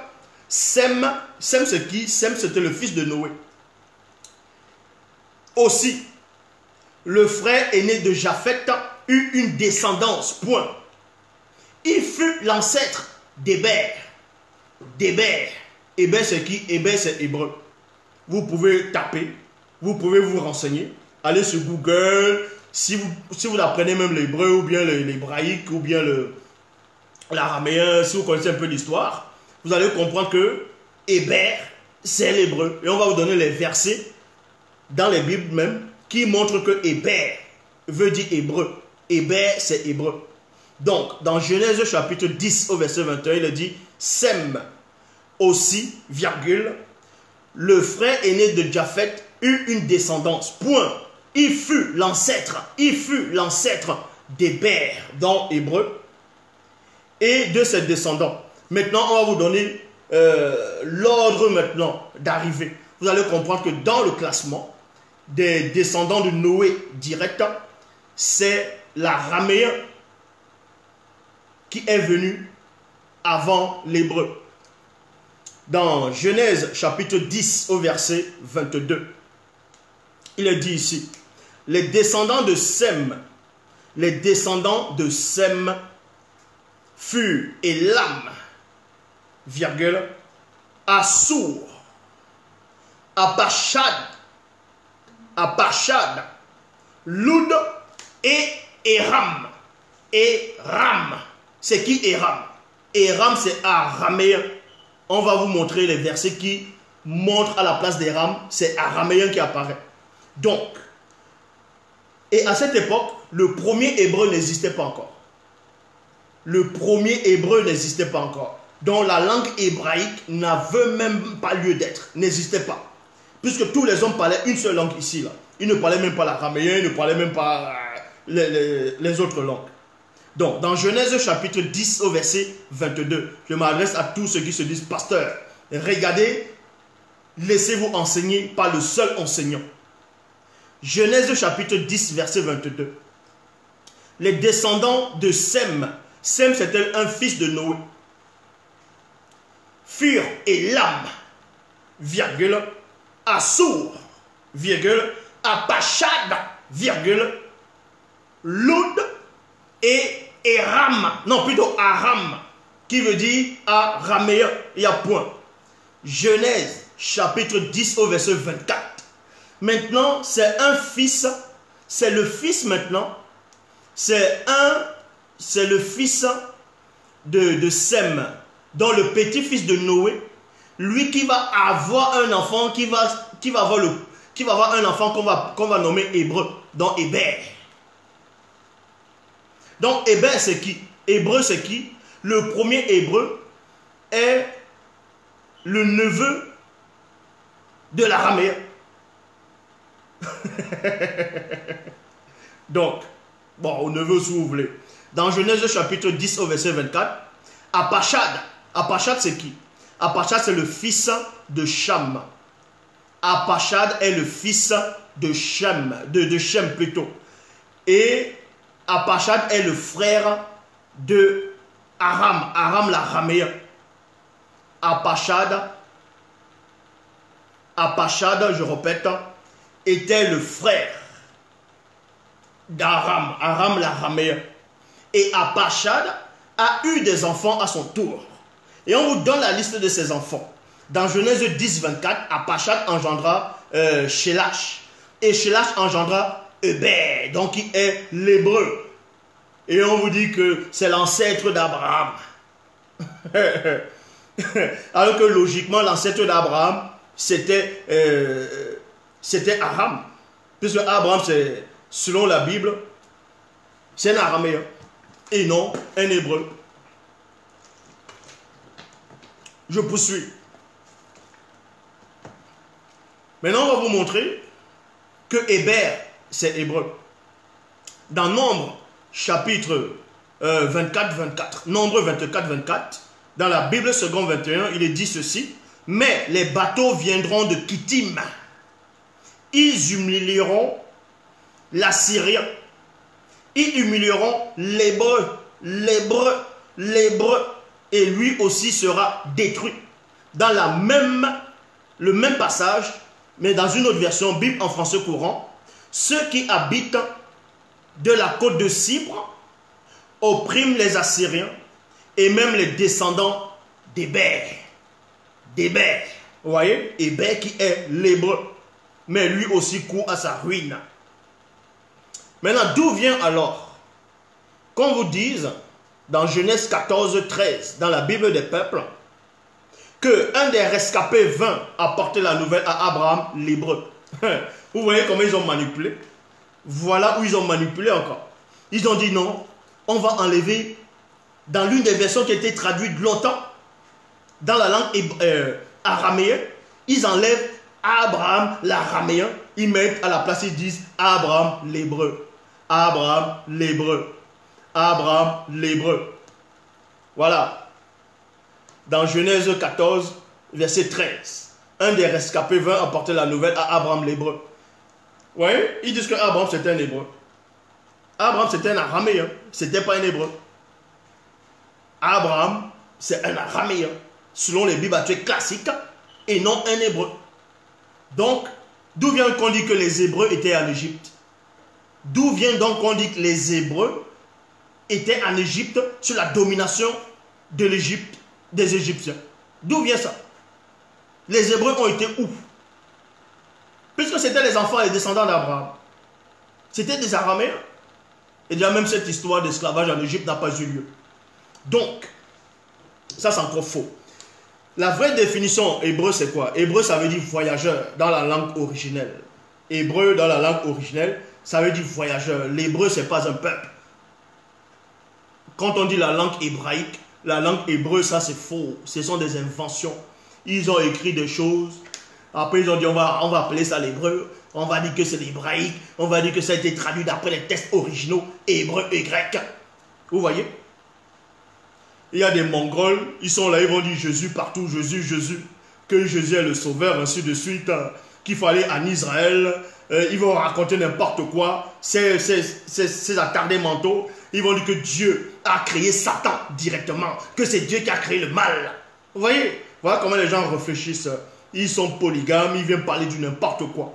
Speaker 1: Sem, Sem c'est qui? Sem c'était le fils de Noé. Aussi, le frère aîné de Japheth eut une descendance, point. Il fut l'ancêtre d'Héber. D'Héber. Héber c'est qui? Héber c'est hébreu. Vous pouvez taper, vous pouvez vous renseigner, allez sur Google, si vous, si vous apprenez même l'hébreu ou bien l'hébraïque ou bien l'araméen, si vous connaissez un peu l'histoire, vous allez comprendre que Héber c'est l'hébreu. Et on va vous donner les versets dans les Bibles même qui montrent que Héber veut dire hébreu. Héber c'est hébreu. Donc, dans Genèse chapitre 10 au verset 21, il dit Sem aussi, virgule, le frère aîné de Japhet eut une descendance. Point. Il fut l'ancêtre, il fut l'ancêtre d'Héber dans Hébreu et de ses descendants. Maintenant, on va vous donner euh, l'ordre maintenant d'arrivée. Vous allez comprendre que dans le classement des descendants de Noé direct, c'est l'araméen qui est venu avant l'hébreu. Dans Genèse chapitre 10 au verset 22, il est dit ici, les descendants de Sem, les descendants de Sem furent Elam, virgule, Assour, Apachad, Apachad, Loud et Eram. Et Ram. C'est qui Eram? Eram, c'est araméen. On va vous montrer les versets qui montrent à la place d'Eram, c'est araméen qui apparaît. Donc, et à cette époque, le premier hébreu n'existait pas encore. Le premier hébreu n'existait pas encore. Donc la langue hébraïque n'avait même pas lieu d'être, n'existait pas. Puisque tous les hommes parlaient une seule langue ici. Là. Ils ne parlaient même pas l'araméen, ils ne parlaient même pas euh, les autres langues. Donc, dans Genèse chapitre 10 au verset 22, je m'adresse à tous ceux qui se disent pasteur. Regardez, laissez-vous enseigner par le seul enseignant. Genèse chapitre 10 verset 22. Les descendants de Sem, Sem c'était un fils de Noé, furent Elam, virgule, Assour, virgule, Apachad, virgule, Loud et Aram, non plutôt Aram, qui veut dire araméen, il y a point. Genèse chapitre 10 au verset 24. Maintenant, c'est un fils, c'est le fils maintenant, c'est un, c'est le fils de, de Sem, dont le petit-fils de Noé, lui qui va avoir un enfant, qui va, qui va avoir le, qui va avoir un enfant qu'on va, qu'on va nommer Hébreu, dans Héber. Donc, Héber, c'est qui? Hébreu, c'est qui? Le premier hébreu est le neveu de l'araméen. [laughs] Donc, bon, au neveu si vous voulez. Dans Genèse chapitre 10 au verset 24, Apachad. Apachad, c'est qui? Apachad, c'est le fils de Cham. Apachad est le fils de Shem, de, de Shem plutôt. Et Apachad est le frère de Aram, Aram l'araméen. Apachad, Apachad, je répète, était le frère d'Aram, Aram l'araméen. Et Apachad a eu des enfants à son tour. Et on vous donne la liste de ses enfants. Dans Genèse 10, 24, Apachad engendra euh, Et Shelash engendra Eber, donc qui est l'hébreu. et on vous dit que c'est l'ancêtre d'Abraham. [laughs] Alors que logiquement, l'ancêtre d'Abraham, c'était euh, c'était Aram. Puisque Abraham, c'est, selon la Bible, c'est un araméen et non un hébreu. Je poursuis. Maintenant, on va vous montrer que Hébert, c'est hébreu. Dans Nombre, chapitre 24-24, euh, Nombre 24-24, dans la Bible second 21, il est dit ceci, mais les bateaux viendront de Kittim. Ils humilieront l'Assyrien. Ils humilieront l'Hébreu, l'Hébreu, l'Hébreu, et lui aussi sera détruit. Dans la même, le même passage, mais dans une autre version, Bible en français courant, ceux qui habitent de la côte de Cypre oppriment les Assyriens et même les descendants d'Hébert. D'Hébert. Vous voyez? Hébert qui est l'hébreu. Mais lui aussi court à sa ruine. Maintenant, d'où vient alors qu'on vous dise dans Genèse 14, 13, dans la Bible des peuples, que un des rescapés vint apporter la nouvelle à Abraham, l'hébreu? [laughs] Vous voyez comment ils ont manipulé Voilà où ils ont manipulé encore. Ils ont dit non, on va enlever dans l'une des versions qui a été traduite longtemps, dans la langue euh, araméenne, ils enlèvent Abraham l'araméen, ils mettent à la place, ils disent Abraham l'hébreu. Abraham l'hébreu. Abraham l'hébreu. Voilà. Dans Genèse 14, verset 13, un des rescapés vint apporter la nouvelle à Abraham l'hébreu. Oui, ils disent que Abraham c'était un hébreu. Abraham c'était un araméen, c'était pas un hébreu. Abraham, c'est un araméen, selon les Bibles classiques, et non un hébreu. Donc, d'où vient qu'on dit que les Hébreux étaient en Égypte D'où vient donc qu'on dit que les Hébreux étaient en Égypte sous la domination de l'Égypte, des Égyptiens? D'où vient ça? Les Hébreux ont été où? Puisque c'était les enfants et les descendants d'Abraham. C'était des Araméens. Et déjà même cette histoire d'esclavage en Égypte n'a pas eu lieu. Donc, ça c'est encore faux. La vraie définition hébreu, c'est quoi? Hébreu, ça veut dire voyageur dans la langue originelle. Hébreu, dans la langue originelle, ça veut dire voyageur. L'hébreu, c'est pas un peuple. Quand on dit la langue hébraïque, la langue hébreu, ça c'est faux. Ce sont des inventions. Ils ont écrit des choses. Après, ils ont dit on va, appeler ça l'hébreu. On va dire que c'est l'hébraïque. On va dire que ça a été traduit d'après les textes originaux hébreu et grec. Vous voyez? Il y a des Mongols, ils sont là, ils vont dire Jésus partout, Jésus, Jésus, que Jésus est le sauveur, ainsi de suite, hein. qu'il aller en Israël, euh, ils vont raconter n'importe quoi, ces, ces, attardés mentaux, ils vont dire que Dieu a créé Satan directement, que c'est Dieu qui a créé le mal. Vous voyez? Voilà comment les gens réfléchissent. Ils sont polygames, ils viennent parler du n'importe quoi.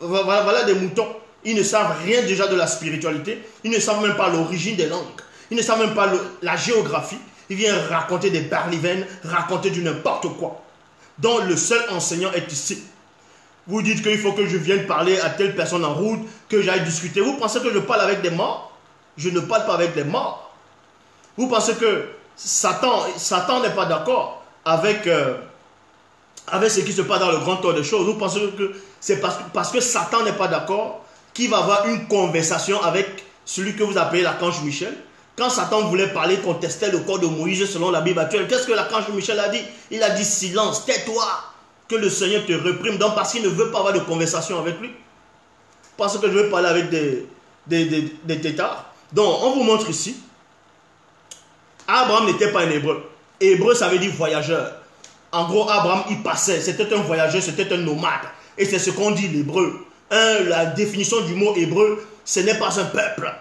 Speaker 1: Voilà, des moutons. Ils ne savent rien déjà de la spiritualité. Ils ne savent même pas l'origine des langues. Ils ne savent même pas la géographie. Il vient raconter des barlivennes, raconter du n'importe quoi. Dont le seul enseignant est ici. Vous dites qu'il faut que je vienne parler à telle personne en route, que j'aille discuter. Vous pensez que je parle avec des morts? Je ne parle pas avec des morts. Vous pensez que Satan n'est pas d'accord? Avec, euh, avec ce qui se passe dans le grand tour des choses. Vous pensez que c'est parce, que Satan n'est pas d'accord qu'il va avoir une conversation avec celui que vous appelez l'archange Michel? Quand Satan voulait parler, contestait le corps de Moïse selon la Bible actuelle, qu'est-ce que l'archange Michel a dit? Il a dit silence, tais-toi, que le Seigneur te reprime. Donc parce qu'il ne veut pas avoir de conversation avec lui. Parce que je veux parler avec des, des, des, des tétards. Donc on vous montre ici. Abraham n'était pas un hébreu. Hébreu, ça veut dire voyageur. En gros, Abraham, il passait. C'était un voyageur, c'était un nomade. Et c'est ce qu'on dit l'hébreu. La définition du mot hébreu, ce n'est pas un peuple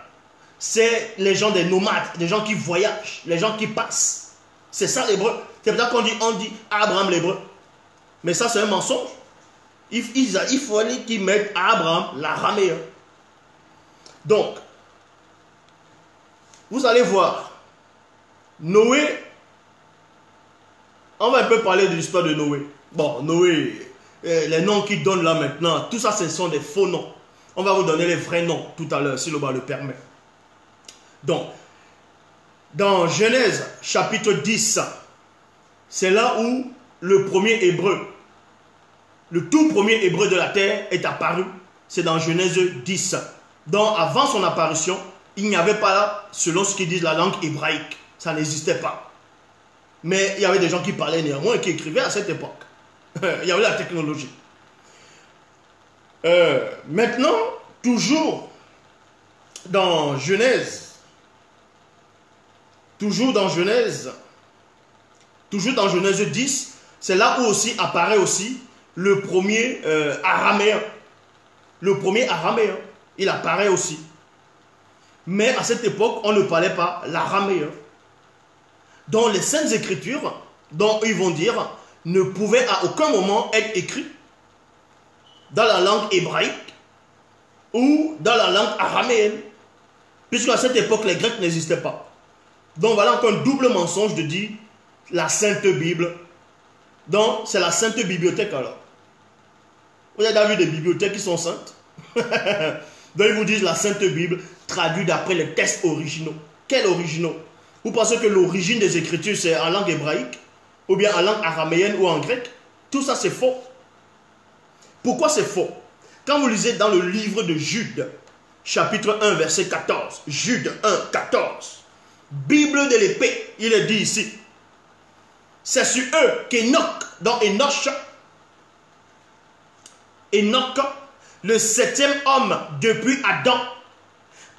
Speaker 1: c'est les gens des nomades, les gens qui voyagent, les gens qui passent. C'est ça l'hébreu. C'est pour ça qu'on dit, on dit Abraham l'hébreu. Mais ça, c'est un mensonge. Il, il, il fallait qu'ils mettent Abraham l'araméen. Donc, vous allez voir, Noé, on va un peu parler de l'histoire de Noé. Bon, Noé, euh, les noms qu'il donne là maintenant, tout ça, ce sont des faux noms. On va vous donner les vrais noms tout à l'heure, si le bas le permet. Donc, dans Genèse chapitre 10, c'est là où le premier hébreu, le tout premier hébreu de la terre est apparu. C'est dans Genèse 10. Donc, avant son apparition, il n'y avait pas, selon ce qu'ils disent, la langue hébraïque. Ça n'existait pas. Mais il y avait des gens qui parlaient néanmoins et qui écrivaient à cette époque. [laughs] il y avait la technologie. Euh, maintenant, toujours dans Genèse, toujours dans Genèse, toujours dans Genèse 10, c'est là où aussi apparaît aussi le premier euh, araméen. Le premier araméen, il apparaît aussi. Mais à cette époque, on ne parlait pas l'araméen. Dans les Saintes Écritures, dont ils vont dire, ne pouvait à aucun moment être écrit dans la langue hébraïque ou dans la langue araméenne. Puisqu'à cette époque, les Grecs n'existaient pas. Donc voilà encore un double mensonge de dire la Sainte Bible. Donc c'est la Sainte Bibliothèque alors. Vous avez déjà vu des bibliothèques qui sont saintes? [laughs] Donc ils vous disent la Sainte Bible traduite d'après les textes originaux. Quels originaux? Vous pensez que l'origine des Écritures c'est en langue hébraïque Ou bien en langue araméenne ou en grec? Tout ça c'est faux. Pourquoi c'est faux? Quand vous lisez dans le livre de Jude, chapitre 1, verset 14, Jude 1, 14, Bible de l'épée, il est dit ici, c'est sur eux qu'Enoch, dans Enoch, Enoch, le septième homme depuis Adam,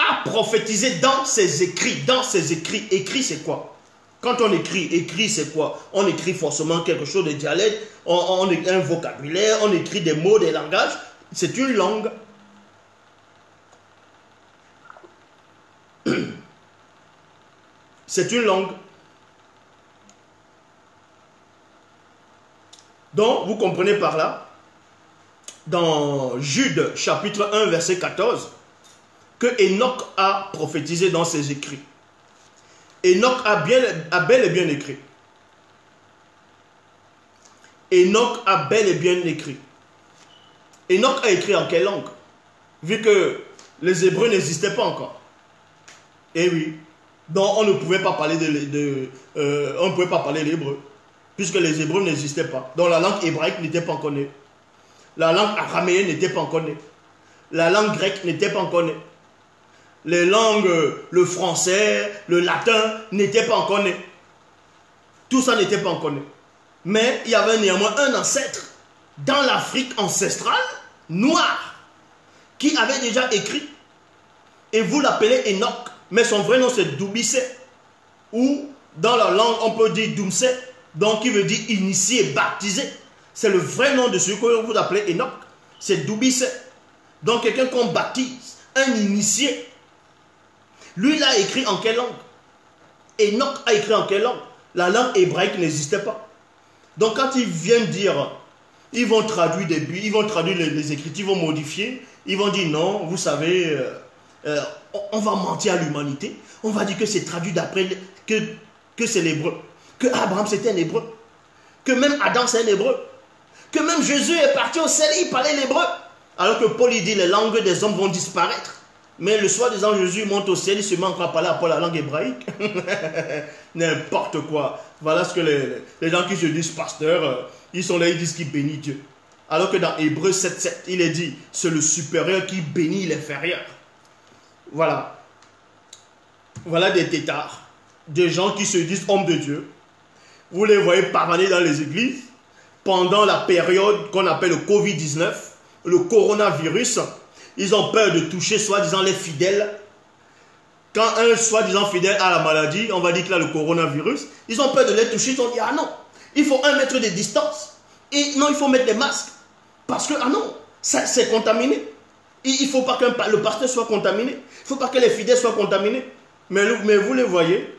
Speaker 1: a prophétisé dans ses écrits. Dans ses écrits. Écrit, c'est quoi? Quand on écrit, écrit, c'est quoi? On écrit forcément quelque chose de dialecte, on, on un vocabulaire, on écrit des mots, des langages. C'est une langue. [clears throat] C'est une langue. Donc, vous comprenez par là, dans Jude chapitre 1 verset 14, que Enoch a prophétisé dans ses écrits. Enoch a, bien, bel et bien écrit. Enoch a bel et bien écrit. Enoch a écrit en quelle langue? Vu que les Hébreux n'existaient pas encore. Eh oui. Donc on ne pouvait pas parler de, euh, on pouvait pas parler l'hébreu puisque les Hébreux n'existaient pas. Donc la langue hébraïque n'était pas encore. La langue araméenne n'était pas encore née. La langue grecque n'était pas encore née. Les langues, le français, le latin n'étaient pas encore nés. Tout ça n'était pas encore né. Mais il y avait néanmoins un ancêtre dans l'Afrique ancestrale, noir, qui avait déjà écrit. Et vous l'appelez Enoch, mais son vrai nom c'est Doubissé. Ou dans la langue on peut dire Doumse, donc qui veut dire initié, baptisé. C'est le vrai nom de celui que vous appelez Enoch. C'est Doubissé. Donc quelqu'un qu'on baptise, un initié. Lui, il a écrit en quelle langue? Enoch a écrit en quelle langue? La langue hébraïque n'existait pas. Donc quand ils viennent dire, ils vont traduire des ils vont traduire les, écritures, ils vont modifier, ils vont dire non, vous savez, euh, euh, on va mentir à l'humanité, on va dire que c'est traduit d'après, que, que c'est l'hébreu, que Abraham c'était un hébreu, que même Adam c'est un hébreu, que même Jésus est parti au ciel, il parlait l'hébreu. Alors que Paul il dit les langues des hommes vont disparaître. Mais le soi-disant Jésus monte au ciel, il se met encore parler à la langue hébraïque. [laughs] N'importe quoi. Voilà ce que les, gens qui se disent pasteurs, euh, ils sont là, ils disent qu'ils bénissent Dieu. Alors que dans Hébreu 7.7, il est dit, c'est le supérieur qui bénit l'inférieur. Voilà. Voilà des tétards. Des gens qui se disent hommes de Dieu. Vous les voyez parler dans les églises pendant la période qu'on appelle le Covid-19, le coronavirus ils ont peur de toucher soi-disant les fidèles. Quand un soi-disant fidèle a la maladie, on va dire qu'il a le coronavirus, ils ont peur de les toucher, ils ont dit, ah non, il faut un mètre de distance. Non, il faut mettre des masques. Parce que, ah non, c'est contaminé. Il ne faut pas que le pasteur soit contaminé. Il ne faut pas que les fidèles soient contaminés. Mais, mais vous les voyez,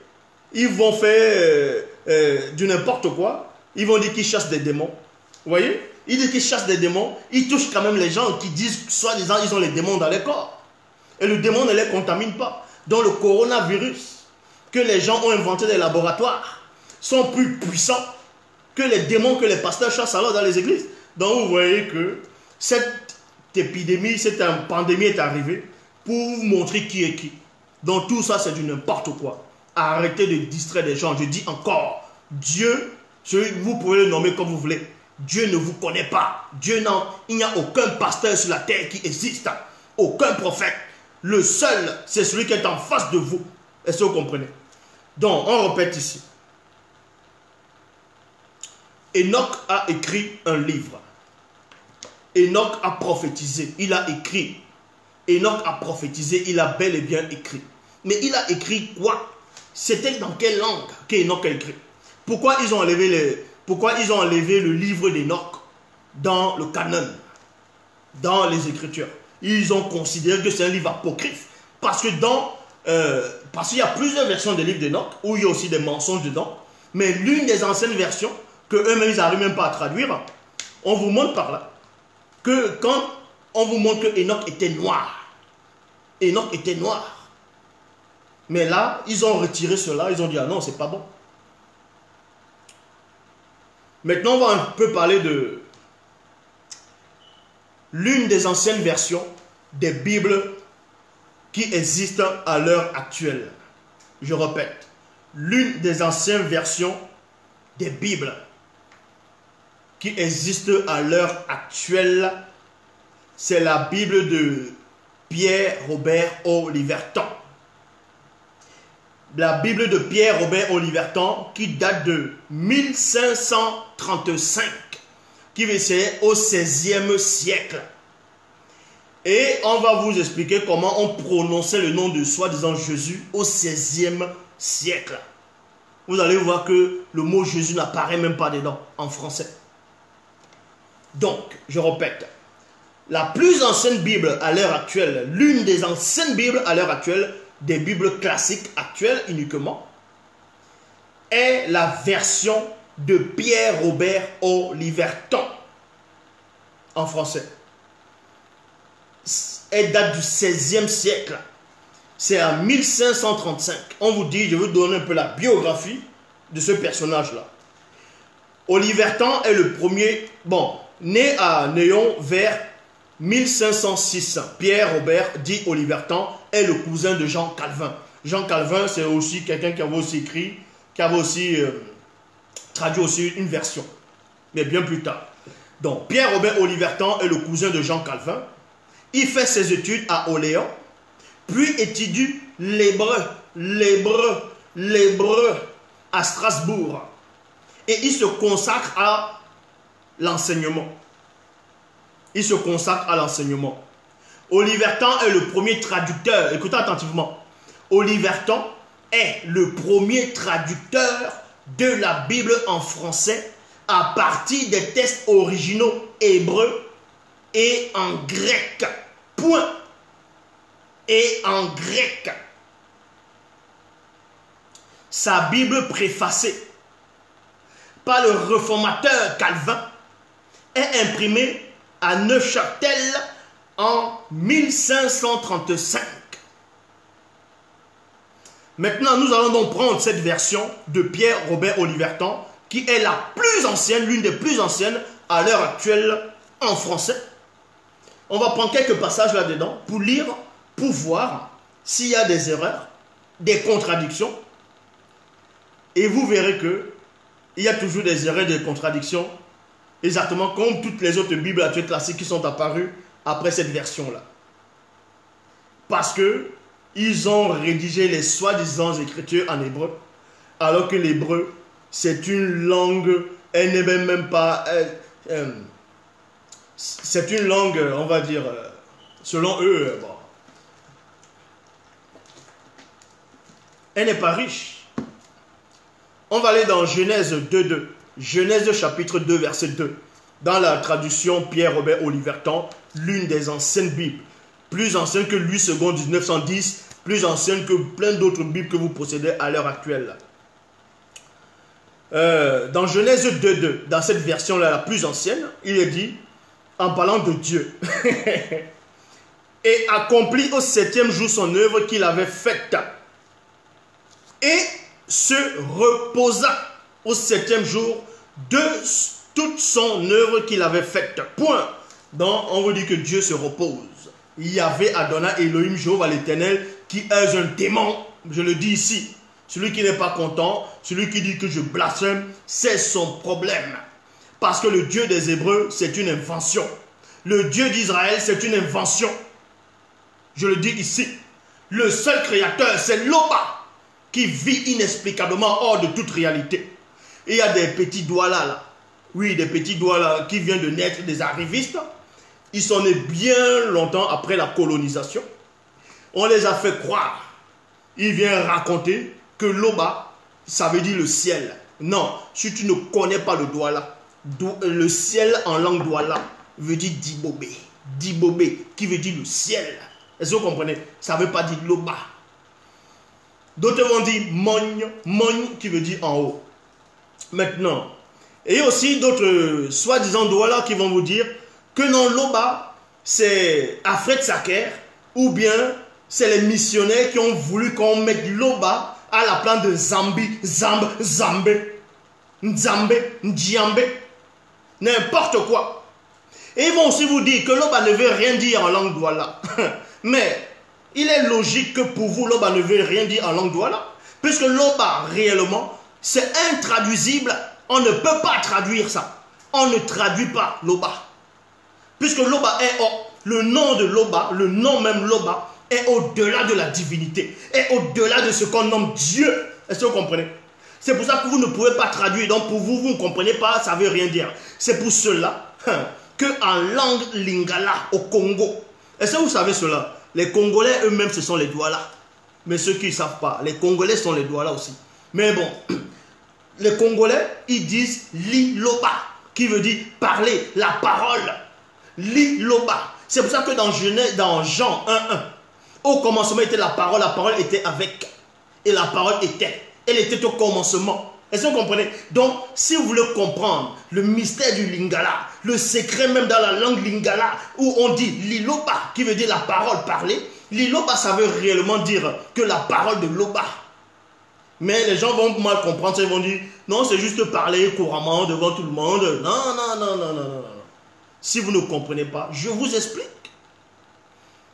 Speaker 1: ils vont faire euh, euh, du n'importe quoi. Ils vont dire qu'ils chassent des démons. Vous voyez? Il dit qu'il chasse des démons. Il touche quand même les gens qui disent, soi-disant, ils ont les démons dans les corps. Et le démon ne les contamine pas. Dans le coronavirus, que les gens ont inventé des laboratoires, sont plus puissants que les démons que les pasteurs chassent alors dans les églises. Donc vous voyez que cette épidémie, cette pandémie est arrivée pour vous montrer qui est qui. Donc tout ça, c'est du n'importe quoi. Arrêtez de distraire les gens. Je dis encore, Dieu, vous pouvez le nommer comme vous voulez. Dieu ne vous connaît pas. Dieu non, il n'y a aucun pasteur sur la terre qui existe. Aucun prophète. Le seul, c'est celui qui est en face de vous. Est-ce que vous comprenez? Donc, on répète ici. Enoch a écrit un livre. Enoch a prophétisé. Il a écrit. Enoch a prophétisé. Il a bel et bien écrit. Mais il a écrit quoi? C'était dans quelle langue qu'Enoch a écrit? Pourquoi ils ont enlevé les, pourquoi ils ont enlevé le livre d'Enoch dans le canon, dans les Écritures? Ils ont considéré que c'est un livre apocryphe. Parce que dans... Euh, parce qu'il y a plusieurs versions des livres d'Enoch où il y a aussi des mensonges dedans. Mais l'une des anciennes versions, que eux-mêmes ils n'arrivent même pas à traduire, on vous montre par là que quand on vous montre que Enoch était noir, Enoch était noir. Mais là, ils ont retiré cela, ils ont dit ah non, c'est pas bon. Maintenant, on va un peu parler de l'une des anciennes versions des Bibles qui existent à l'heure actuelle. Je répète, l'une des anciennes versions des Bibles qui existent à l'heure actuelle, c'est la Bible de Pierre Robert Oliverton la Bible de Pierre Robert Oliverton qui date de 1535, qui vissait au 16e siècle. Et on va vous expliquer comment on prononçait le nom de soi-disant Jésus au 16e siècle. Vous allez voir que le mot Jésus n'apparaît même pas dedans en français. Donc, je répète, la plus ancienne Bible à l'heure actuelle, l'une des anciennes Bibles à l'heure actuelle, des Bibles classiques actuelles uniquement, est la version de Pierre Robert Oliverton en français. Elle date du 16e siècle. C'est en 1535. On vous dit, je vais vous donner un peu la biographie de ce personnage-là. Oliverton est le premier, bon, né à Néon vers 1506. Pierre Robert dit Oliverton est le cousin de Jean Calvin. Jean Calvin, c'est aussi quelqu'un qui avait aussi écrit, qui avait aussi euh, traduit aussi une version, mais bien plus tard. Donc, Pierre-Robert Olivertan est le cousin de Jean Calvin. Il fait ses études à Orléans, puis étudie l'hébreu, l'hébreu, l'hébreu à Strasbourg. Et il se consacre à l'enseignement. Il se consacre à l'enseignement. Oliverton est le premier traducteur. Écoutez attentivement. Oliverton est le premier traducteur de la Bible en français à partir des textes originaux hébreux et en grec. Point. Et en grec. Sa Bible préfacée par le réformateur Calvin est imprimée à Neuchâtel en 1535. Maintenant, nous allons donc prendre cette version de Pierre Robert Oliverton, qui est la plus ancienne, l'une des plus anciennes à l'heure actuelle en français. On va prendre quelques passages là-dedans pour lire, pour voir s'il y a des erreurs, des contradictions. Et vous verrez que il y a toujours des erreurs, des contradictions, exactement comme toutes les autres Bibles actuelles classiques qui sont apparues après cette version-là. Parce que ils ont rédigé les soi-disant écritures en hébreu, alors que l'hébreu, c'est une langue, elle n'est même pas... Euh, c'est une langue, on va dire, euh, selon eux, euh, elle n'est pas riche. On va aller dans Genèse 2.2. Genèse chapitre 2, verset 2. Dans la traduction Pierre-Robert Oliverton, l'une des anciennes Bibles, plus ancienne que lui second 1910, plus ancienne que plein d'autres Bibles que vous possédez à l'heure actuelle. Euh, dans Genèse 2.2, dans cette version-là, la plus ancienne, il est dit, en parlant de Dieu, [laughs] et accomplit au septième jour son œuvre qu'il avait faite, et se reposa au septième jour de toute son œuvre qu'il avait faite. Point. Donc, on vous dit que Dieu se repose. Il y avait Adonai Elohim, Jéhovah l'éternel, qui est un démon, je le dis ici. Celui qui n'est pas content, celui qui dit que je blasphème, c'est son problème. Parce que le Dieu des Hébreux, c'est une invention. Le Dieu d'Israël, c'est une invention. Je le dis ici. Le seul créateur, c'est Loba, qui vit inexplicablement hors de toute réalité. Il y a des petits doigts là. Oui, des petits doigts là, qui viennent de naître des arrivistes. Ils sont nés bien longtemps après la colonisation. On les a fait croire. Il vient raconter que Loba, ça veut dire le ciel. Non, si tu ne connais pas le doigt là, le ciel en langue douala veut dire dibobé. Dibobé, qui veut dire le ciel. Est-ce que vous comprenez? Ça ne veut pas dire Loba. D'autres vont dire mogne, mogne qui veut dire en haut. Maintenant, et aussi d'autres soi-disant douala qui vont vous dire que non, Loba, c'est Afred Saker, ou bien c'est les missionnaires qui ont voulu qu'on mette Loba à la place de Zambi, Zamb, Zambé, Nzambe, Ndjambe, n'importe quoi. Et ils vont aussi vous dire que Loba ne veut rien dire en langue douala. [laughs] Mais il est logique que pour vous, Loba ne veut rien dire en langue douala. Puisque Loba, réellement, c'est intraduisible. On ne peut pas traduire ça. On ne traduit pas Loba. Puisque Loba est le nom de Loba, le nom même Loba, est au-delà de la divinité, est au-delà de ce qu'on nomme Dieu. Est-ce que vous comprenez? C'est pour ça que vous ne pouvez pas traduire. Donc pour vous, vous ne comprenez pas, ça ne veut rien dire. C'est pour cela hein, que en langue lingala au Congo, est-ce que vous savez cela? Les Congolais eux-mêmes, ce sont les Douala. Mais ceux qui ne savent pas, les Congolais sont les Douala aussi. Mais bon, [clears throat] les Congolais, ils disent liloba, qui veut dire parler, la parole. Liloba. C'est pour ça que dans, Jean 1.1, au commencement était la parole, la parole était avec. Et la parole était. Elle était au commencement. Est-ce que vous comprenez? Donc, si vous voulez comprendre le mystère du lingala, le secret même dans la langue lingala, où on dit liloba, qui veut dire la parole parlée, liloba, ça veut réellement dire que la parole de loba. Mais les gens vont mal comprendre, ils vont dire, non, c'est juste parler couramment devant tout le monde. Non, non, non, non, non, non. Si vous ne comprenez pas, je vous explique.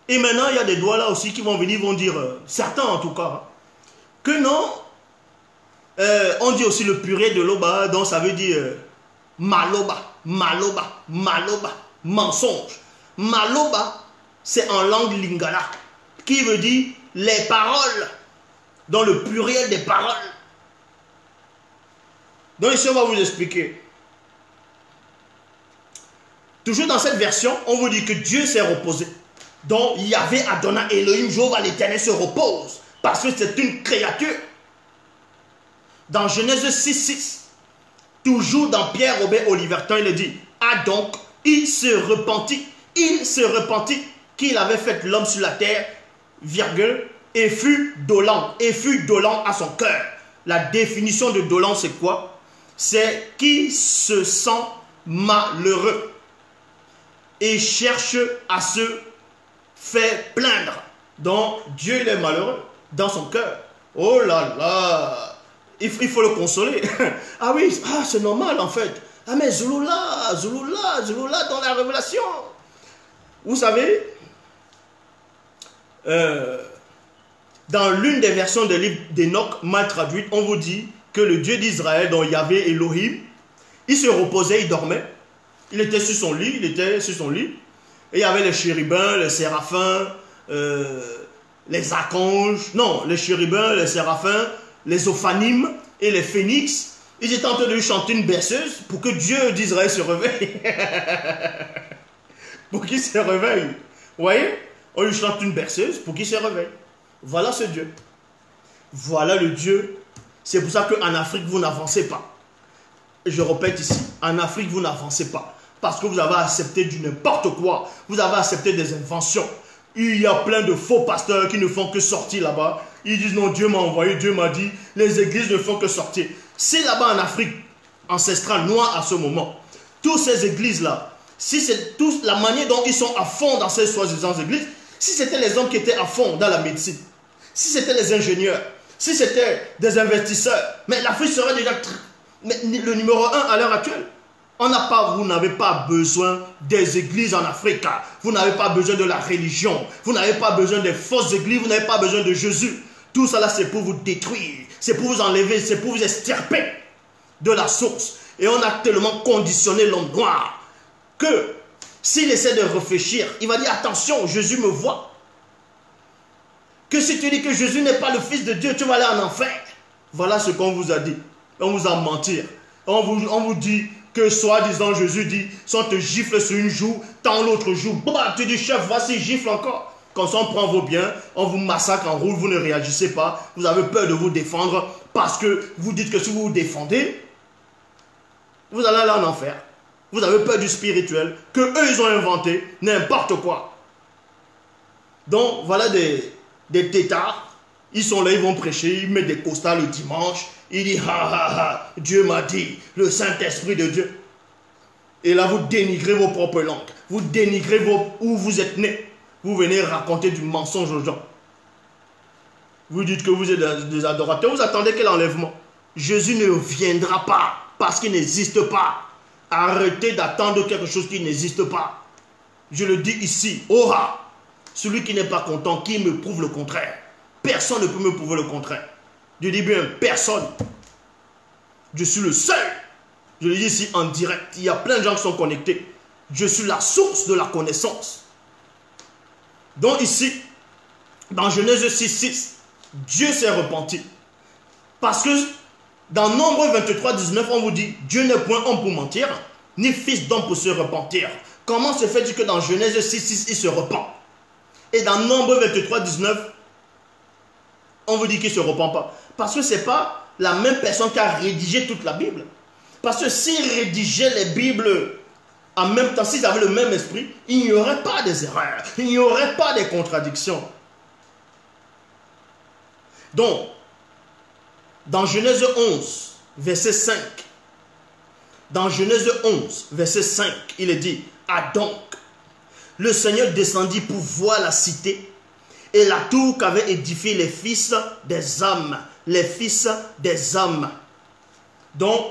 Speaker 1: Et maintenant, il y a des doigts là aussi qui vont venir, vont dire, euh, certains en tout cas, que non, euh, on dit aussi le purée de l'oba, donc ça veut dire euh, maloba, maloba, maloba, mensonge. Maloba, c'est en langue lingala, qui veut dire les paroles, dans le pluriel des paroles. Donc ici, on va vous expliquer. Toujours dans cette version, on vous dit que Dieu s'est reposé. Donc, Yahvé Adonai Elohim, Jéhovah l'éternel se repose. Parce que c'est une créature. Dans Genèse 6, 6, toujours dans Pierre Robert Oliverton, il dit Ah donc, il se repentit, il se repentit qu'il avait fait l'homme sur la terre, virgule, et fut dolent, et fut dolent à son cœur. La définition de dolent, c'est quoi? C'est qui se sent malheureux et cherche à se fait plaindre. Donc Dieu est malheureux dans son cœur. Oh là là, il, faut le consoler. [laughs] ah oui, ah, c'est normal en fait. Ah mais Zulula, Zulula, Zulula dans la révélation. Vous savez, euh, dans l'une des versions des livres d'Enoch mal traduite, on vous dit que le Dieu d'Israël, dont Yahvé Elohim, il se reposait, il dormait. Il était sur son lit, il était sur son lit. Et il y avait les chérubins, les séraphins, euh, les archanges, non, les chérubins, les séraphins, les ophanimes et les phénix. Ils étaient en train de lui chanter une berceuse pour que Dieu d'Israël se réveille. [laughs] pour qu'il se réveille. Vous voyez? On lui chante une berceuse pour qu'il se réveille. Voilà ce Dieu. Voilà le Dieu. C'est pour ça qu'en Afrique, vous n'avancez pas. Je répète ici, en Afrique, vous n'avancez pas. Parce que vous avez accepté du n'importe quoi. Vous avez accepté des inventions. Il y a plein de faux pasteurs qui ne font que sortir là-bas. Ils disent non, Dieu m'a envoyé, Dieu m'a dit. Les églises ne font que sortir. C'est là-bas en Afrique ancestrale, noire à ce moment. Toutes ces églises-là, si c'est tous la manière dont ils sont à fond dans ces soi-disant églises, si c'était les hommes qui étaient à fond dans la médecine, si c'était les ingénieurs, si c'était des investisseurs, mais l'Afrique serait déjà le numéro un à l'heure actuelle. On n'a pas, vous n'avez pas besoin des églises en Afrique. Vous n'avez pas besoin de la religion. Vous n'avez pas besoin des fausses églises. Vous n'avez pas besoin de Jésus. Tout cela, c'est pour vous détruire. C'est pour vous enlever. C'est pour vous extirper de la source. Et on a tellement conditionné l'homme noir que s'il essaie de réfléchir, il va dire attention, Jésus me voit. Que si tu dis que Jésus n'est pas le Fils de Dieu, tu vas aller en enfer. Voilà ce qu'on vous a dit. On vous a menti. On vous, on vous dit que soi-disant Jésus dit, si on te gifle sur une joue, tant l'autre joue, bah, tu dis chef, voici gifle encore. Quand on prend vos biens, on vous massacre en roule, vous ne réagissez pas, vous avez peur de vous défendre parce que vous dites que si vous vous défendez, vous allez aller en enfer. Vous avez peur du spirituel que eux ils ont inventé, n'importe quoi. Donc voilà des, des tétards, ils sont là, ils vont prêcher, ils mettent des costards le dimanche, il dit, ha ha ha, Dieu m'a dit, le Saint-Esprit de Dieu. Et là, vous dénigrez vos propres langues. Vous dénigrez où vous êtes né. Vous venez raconter du mensonge aux gens. Vous dites que vous êtes des adorateurs. Vous attendez quel enlèvement? Jésus ne viendra pas parce qu'il n'existe pas. Arrêtez d'attendre quelque chose qui n'existe pas. Je le dis ici. Ora, celui qui n'est pas content, qui me prouve le contraire. Personne ne peut me prouver le contraire. Je dis bien personne. Je suis le seul. Je le dis ici en direct. Il y a plein de gens qui sont connectés. Je suis la source de la connaissance. Donc ici, dans Genèse 6, 6, Dieu s'est repenti. Parce que dans Nombre 23, 19, on vous dit, Dieu n'est point homme pour mentir, ni fils d'homme pour se repentir. Comment se fait-il que dans Genèse 6, 6, il se repent? Et dans Nombre 23, 19, on vous dit qu'il ne se repent pas. Parce que ce n'est pas la même personne qui a rédigé toute la Bible. Parce que s'il rédigeait les Bibles en même temps, s'ils avaient le même esprit, il n'y aurait pas des erreurs, il n'y aurait pas des contradictions. Donc, dans Genèse 11, verset 5, dans Genèse 11, verset 5, il est dit, Ah le Seigneur descendit pour voir la cité et la tour qu'avaient édifié les fils des hommes les fils des hommes. Donc,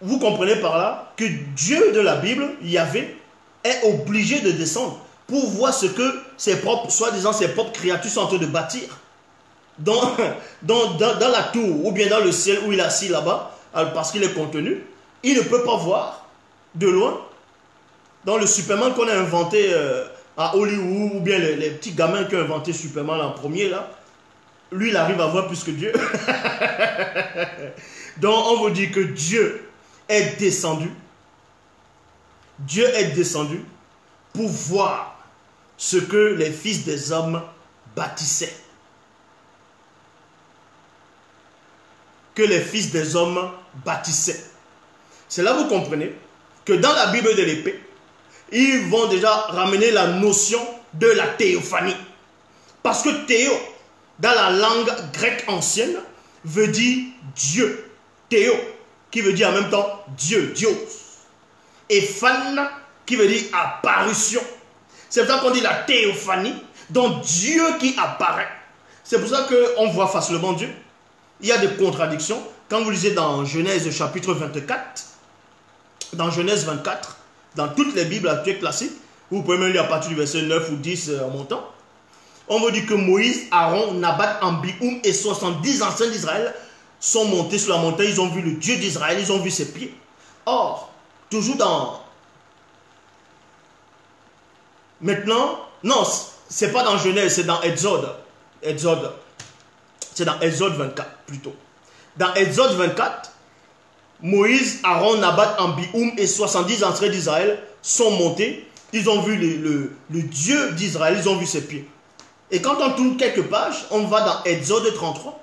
Speaker 1: vous comprenez par là que Dieu de la Bible, Yahvé, est obligé de descendre pour voir ce que ses propres, soi-disant ses propres créatures sont en train de bâtir. Dans, [laughs] dans, dans, la tour ou bien dans le ciel où il est assis là-bas, parce qu'il est contenu, il ne peut pas voir de loin. Dans le Superman qu'on a inventé euh, à Hollywood, ou bien les, petits gamins qui ont inventé Superman en premier, là, lui, il arrive à voir plus que Dieu. [laughs] Donc, on vous dit que Dieu est descendu. Dieu est descendu pour voir ce que les fils des hommes bâtissaient. Que les fils des hommes bâtissaient. C'est là vous comprenez que dans la Bible de l'épée, ils vont déjà ramener la notion de la théophanie. Parce que théo, dans la langue grecque ancienne, veut dire Dieu. Théo, qui veut dire en même temps Dieu, Dios. Et fan, qui veut dire apparition. C'est pour ça qu'on dit la théophanie, donc Dieu qui apparaît. C'est pour ça qu'on voit facilement Dieu. Il y a des contradictions. Quand vous lisez dans Genèse chapitre 24, dans Genèse 24, dans toutes les Bibles actuelles classiques, vous pouvez même lire à partir du verset 9 ou 10 euh, en montant, on vous dit que Moïse, Aaron, Nabat, Ambioum et 70 anciens d'Israël sont montés sur la montagne, ils ont vu le Dieu d'Israël, ils ont vu ses pieds. Or, toujours dans... Maintenant, non, c'est pas dans Genèse, c'est dans Exode. Exode. C'est dans Exode 24 plutôt. Dans Exode 24, Moïse, Aaron, Nabat, Ambioum et 70 entrées d'Israël sont montés. Ils ont vu le, Dieu d'Israël, ils ont vu ses pieds. Et quand on tourne quelques pages, on va dans Exode 33.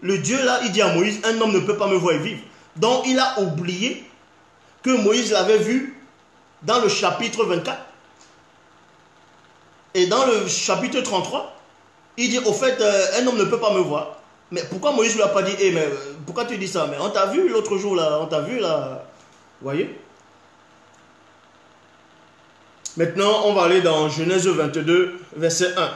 Speaker 1: Le Dieu là, il dit à Moïse, un homme ne peut pas me voir vivre. Donc il a oublié que Moïse l'avait vu dans le chapitre 24. Et dans le chapitre 33, il dit, au fait, euh, un homme ne peut pas me voir. Mais pourquoi Moïse lui a pas dit, eh, mais euh, pourquoi tu dis ça? Mais on t'a vu l'autre jour là, on t'a vu là. Vous voyez? Maintenant, on va aller dans Genèse 22, verset 1.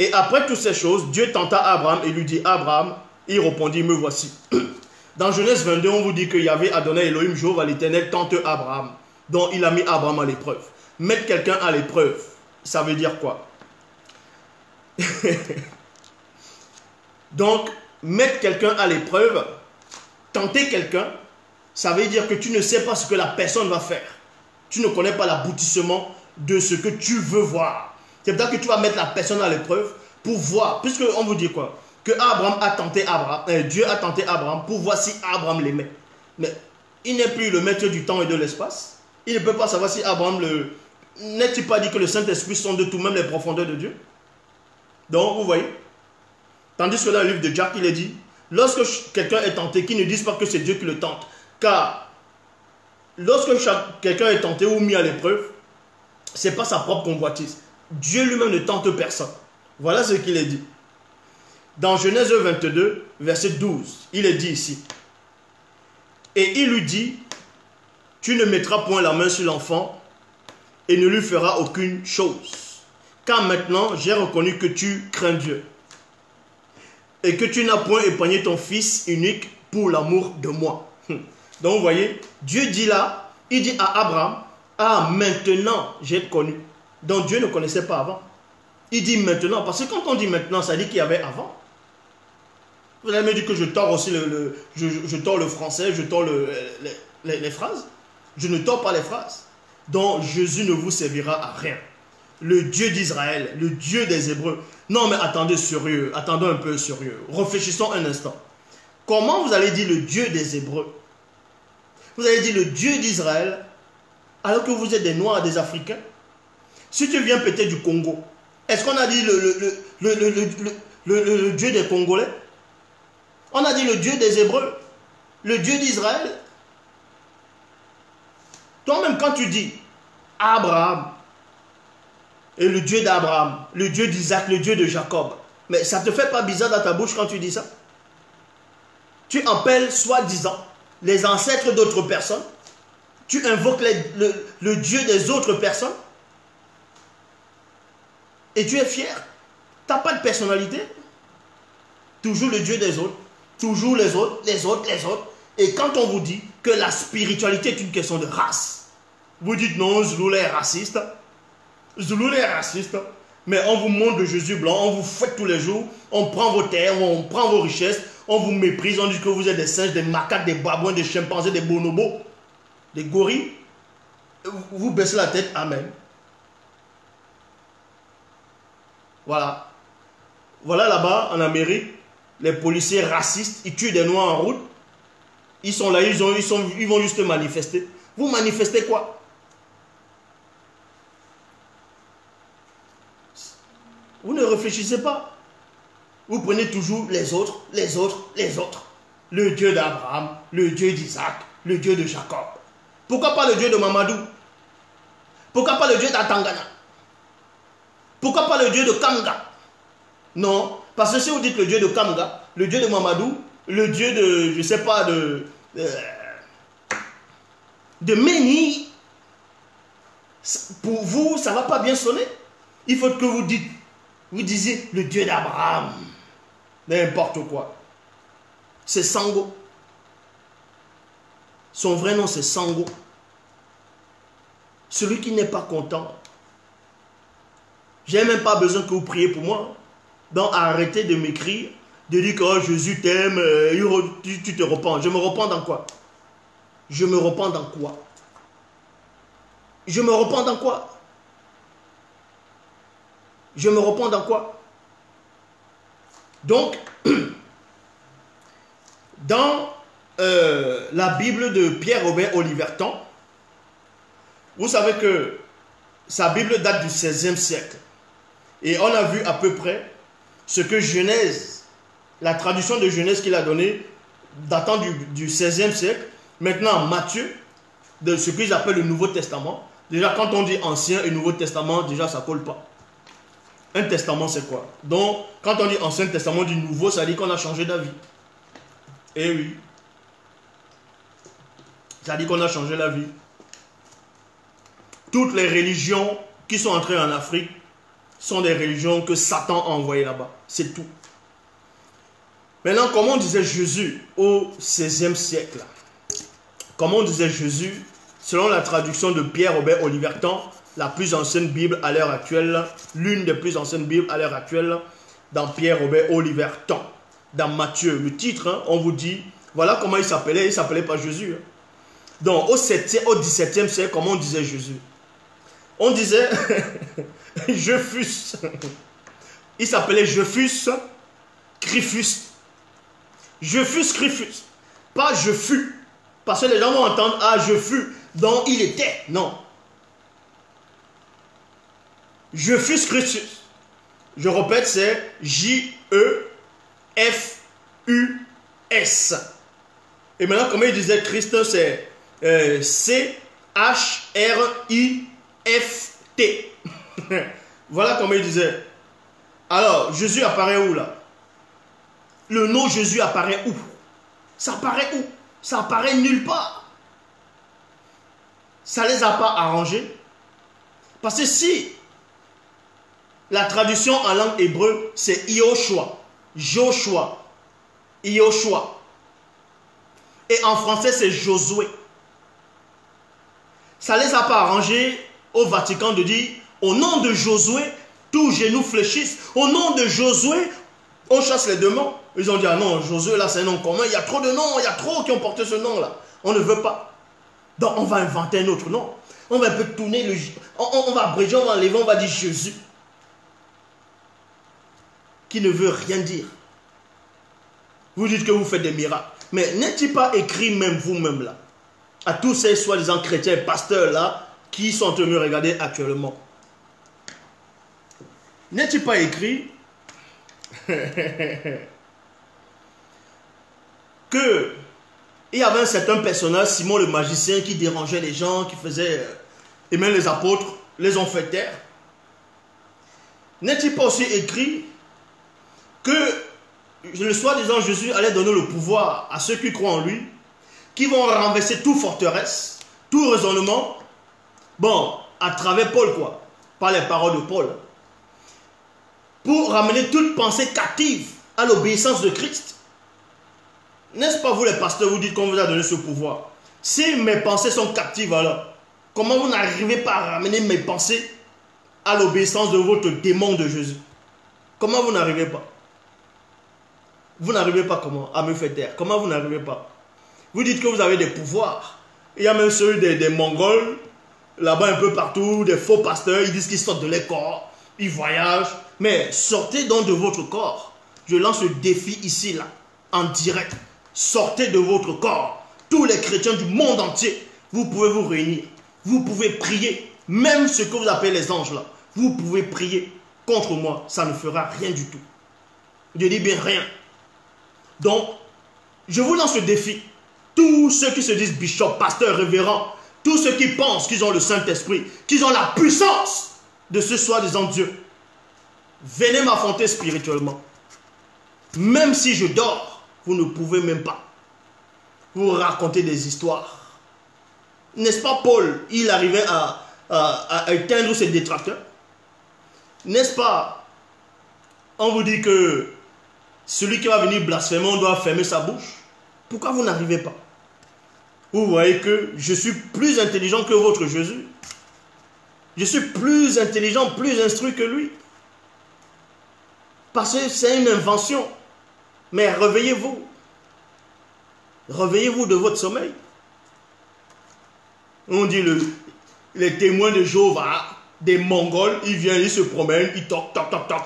Speaker 1: Et après toutes ces choses, Dieu tenta Abraham et lui dit, Abraham, il répondit, me voici. [clears throat] Dans Genèse 22, on vous dit qu'il y avait Adonai Elohim, Jéhovah l'éternel, tante Abraham, dont il a mis Abraham à l'épreuve. Mettre quelqu'un à l'épreuve, ça veut dire quoi? [laughs] Donc, mettre quelqu'un à l'épreuve, tenter quelqu'un, ça veut dire que tu ne sais pas ce que la personne va faire. Tu ne connais pas l'aboutissement de ce que tu veux voir. C'est peut-être que tu vas mettre la personne à l'épreuve pour voir, puisque on vous dit quoi? Que Abraham a tenté Abraham, euh, Dieu a tenté Abraham pour voir si Abraham l'aimait. Mais il n'est plus le maître du temps et de l'espace. Il ne peut pas savoir si Abraham le... N'est-il pas dit que le Saint-Esprit sont de tout même les profondeurs de Dieu? Donc, vous voyez? Tandis que dans le livre de Jacques, il est dit, lorsque quelqu'un est tenté, qu'il ne dise pas que c'est Dieu qui le tente. Car lorsque quelqu'un est tenté ou mis à l'épreuve, ce n'est pas sa propre convoitise. Dieu lui-même ne tente personne. Voilà ce qu'il est dit. Dans Genèse 22, verset 12, il est dit ici. Et il lui dit, tu ne mettras point la main sur l'enfant et ne lui feras aucune chose. Car maintenant, j'ai reconnu que tu crains Dieu et que tu n'as point épargné ton fils unique pour l'amour de moi. Hum. Donc vous voyez, Dieu dit là, il dit à Abraham, ah maintenant j'ai connu. Donc Dieu ne connaissait pas avant. Il dit maintenant, parce que quand on dit maintenant, ça dit qu'il y avait avant. Vous allez me dire que je tords aussi le, je, tords le français, je tords le, les, les, phrases. Je ne tords pas les phrases. Donc Jésus ne vous servira à rien. Le Dieu d'Israël, le Dieu des Hébreux. Non mais attendez sérieux, attendons un peu sérieux. Réfléchissons un instant. Comment vous allez dire le Dieu des Hébreux? Vous allez dire le Dieu d'Israël alors que vous êtes des Noirs, des Africains? Si tu viens peut-être du Congo, est-ce qu'on a dit le, le, Dieu des Congolais? On a dit le Dieu des Hébreux, le Dieu d'Israël. Toi-même, quand tu dis Abraham, et le Dieu d'Abraham, le Dieu d'Isaac, le Dieu de Jacob, mais ça ne te fait pas bizarre dans ta bouche quand tu dis ça? Tu appelles soi-disant les ancêtres d'autres personnes, tu invoques le Dieu des autres personnes, et tu es fier. Tu n'as pas de personnalité. Toujours le Dieu des autres. Toujours les autres, les autres, les autres. Et quand on vous dit que la spiritualité est une question de race, vous dites non, Zulu est raciste. Zulu est raciste. Mais on vous montre de Jésus blanc, on vous fouette tous les jours, on prend vos terres, on prend vos richesses, on vous méprise, on dit que vous êtes des singes, des macaques, des babouins, des chimpanzés, des bonobos, des gorilles. Vous baissez la tête, Amen. Voilà. Voilà là-bas, en Amérique, les policiers racistes, ils tuent des Noirs en route. Ils sont là, ils, ont, ils, sont, ils vont juste manifester. Vous manifestez quoi? Vous ne réfléchissez pas. Vous prenez toujours les autres, les autres, les autres. Le Dieu d'Abraham, le Dieu d'Isaac, le Dieu de Jacob. Pourquoi pas le Dieu de Mamadou? Pourquoi pas le Dieu d'Atangana? Pourquoi pas le dieu de Kanga? Non, parce que si vous dites le dieu de Kanga, le dieu de Mamadou, le dieu de, je ne sais pas, de, de, Méni, pour vous, ça ne va pas bien sonner. Il faut que vous dites, vous disiez le dieu d'Abraham. N'importe quoi. C'est Sango. Son vrai nom, c'est Sango. Celui qui n'est pas content, j'ai même pas besoin que vous priez pour moi. Donc arrêtez de m'écrire, de dire que oh, Jésus t'aime, euh, tu, te repens. Je me repens dans quoi? Je me repens dans quoi? Je me repens dans quoi? Je me repens dans quoi? Donc, [clears throat] dans euh, la Bible de Pierre-Robert Oliverton, vous savez que sa Bible date du 16e siècle. Et on a vu à peu près ce que Genèse, la traduction de Genèse qu'il a donnée, datant du, du 16e siècle, maintenant Matthieu, de ce qu'ils appellent le Nouveau Testament. Déjà, quand on dit Ancien et Nouveau Testament, déjà, ça colle pas. Un testament, c'est quoi? Donc, quand on dit Ancien Testament, du Nouveau, ça dit qu'on a changé d'avis. Eh oui. Ça dit qu'on a changé la vie. Toutes les religions qui sont entrées en Afrique sont des religions que Satan a envoyées là-bas. C'est tout. Maintenant, comment disait Jésus au 16e siècle? Comment disait Jésus? Selon la traduction de Pierre Robert Olivertan, la plus ancienne Bible à l'heure actuelle, l'une des plus anciennes Bibles à l'heure actuelle, dans Pierre Robert Olivertan, dans Matthieu. Le titre, hein, on vous dit, voilà comment il s'appelait, il ne s'appelait pas Jésus. Hein. Donc, au, 7 au 17e siècle, comment on disait Jésus? On disait, [laughs] je fus. Il s'appelait je fus, Crifus. Je fus Crifus. Pas je fus. Parce que les gens vont entendre, ah, je fus, dont il était. Non. Je fus Christus. Je répète, c'est J-E-F-U-S. Et maintenant, comme il disait Christ, c'est euh, C-H-R-I-F-T. [laughs] voilà comment il disait. Alors, Jésus apparaît où là? Le nom Jésus apparaît où? Ça apparaît où? Ça apparaît nulle part. Ça les a pas arrangés. Parce que si la traduction en langue hébreu, c'est Yoshua, Joshua, Yoshua. Et en français, c'est Josué. Ça ne les a pas arrangés au Vatican de dire, au nom de Josué, tous genoux fléchissent. Au nom de Josué, on chasse les démons. Ils ont dit, ah non, Josué, là, c'est un nom commun. Il y a trop de noms, il y a trop qui ont porté ce nom-là. On ne veut pas. Donc, on va inventer un autre nom. On va un peu tourner le... On, va abréger, on va enlever, on va dire Jésus. Qui ne veut rien dire. Vous dites que vous faites des miracles. Mais n'est-il pas écrit même vous-même là? À tous ces soi-disant chrétiens pasteurs là qui sont en regarder actuellement. N'est-il pas écrit [laughs] que il y avait un certain personnage, Simon le magicien, qui dérangeait les gens, qui faisait... Euh, et même les apôtres les ont fait taire? N'est-il pas aussi écrit que le soi-disant Jésus allait donner le pouvoir à ceux qui croient en lui, qui vont renverser toute forteresse, tout raisonnement, bon, à travers Paul quoi, par les paroles de Paul. Pour ramener toute pensée captive à l'obéissance de Christ. N'est-ce pas vous les pasteurs, vous dites qu'on vous a donné ce pouvoir? Si mes pensées sont captives alors, comment vous n'arrivez pas à ramener mes pensées à l'obéissance de votre démon de Jésus? Comment vous n'arrivez pas? Vous n'arrivez pas comment À me faire taire. Comment vous n'arrivez pas? Vous dites que vous avez des pouvoirs. Il y a même ceux des, Mongols, là-bas un peu partout, des faux pasteurs, ils disent qu'ils sortent de l'école ils voyagent. Mais sortez donc de votre corps. Je lance le défi ici, là, en direct. Sortez de votre corps. Tous les chrétiens du monde entier, vous pouvez vous réunir. Vous pouvez prier. Même ce que vous appelez les anges, là. Vous pouvez prier contre moi. Ça ne fera rien du tout. Je dis bien rien. Donc, je vous lance le défi. Tous ceux qui se disent bishop, pasteur, révérend, tous ceux qui pensent qu'ils ont le Saint-Esprit, qu'ils ont la puissance de ce soi-disant Dieu. Venez m'affronter spirituellement. Même si je dors, vous ne pouvez même pas vous raconter des histoires. N'est-ce pas Paul, il arrivait à, à, éteindre ses détracteurs? N'est-ce pas? On vous dit que celui qui va venir blasphémer, on doit fermer sa bouche. Pourquoi vous n'arrivez pas? Vous voyez que je suis plus intelligent que votre Jésus. Je suis plus intelligent, plus instruit que lui. Parce que c'est une invention. Mais réveillez-vous. Réveillez-vous de votre sommeil. On dit le, les témoins de Jéhovah, des Mongols, ils viennent, ils se promènent, ils toc, toc, toc, toc.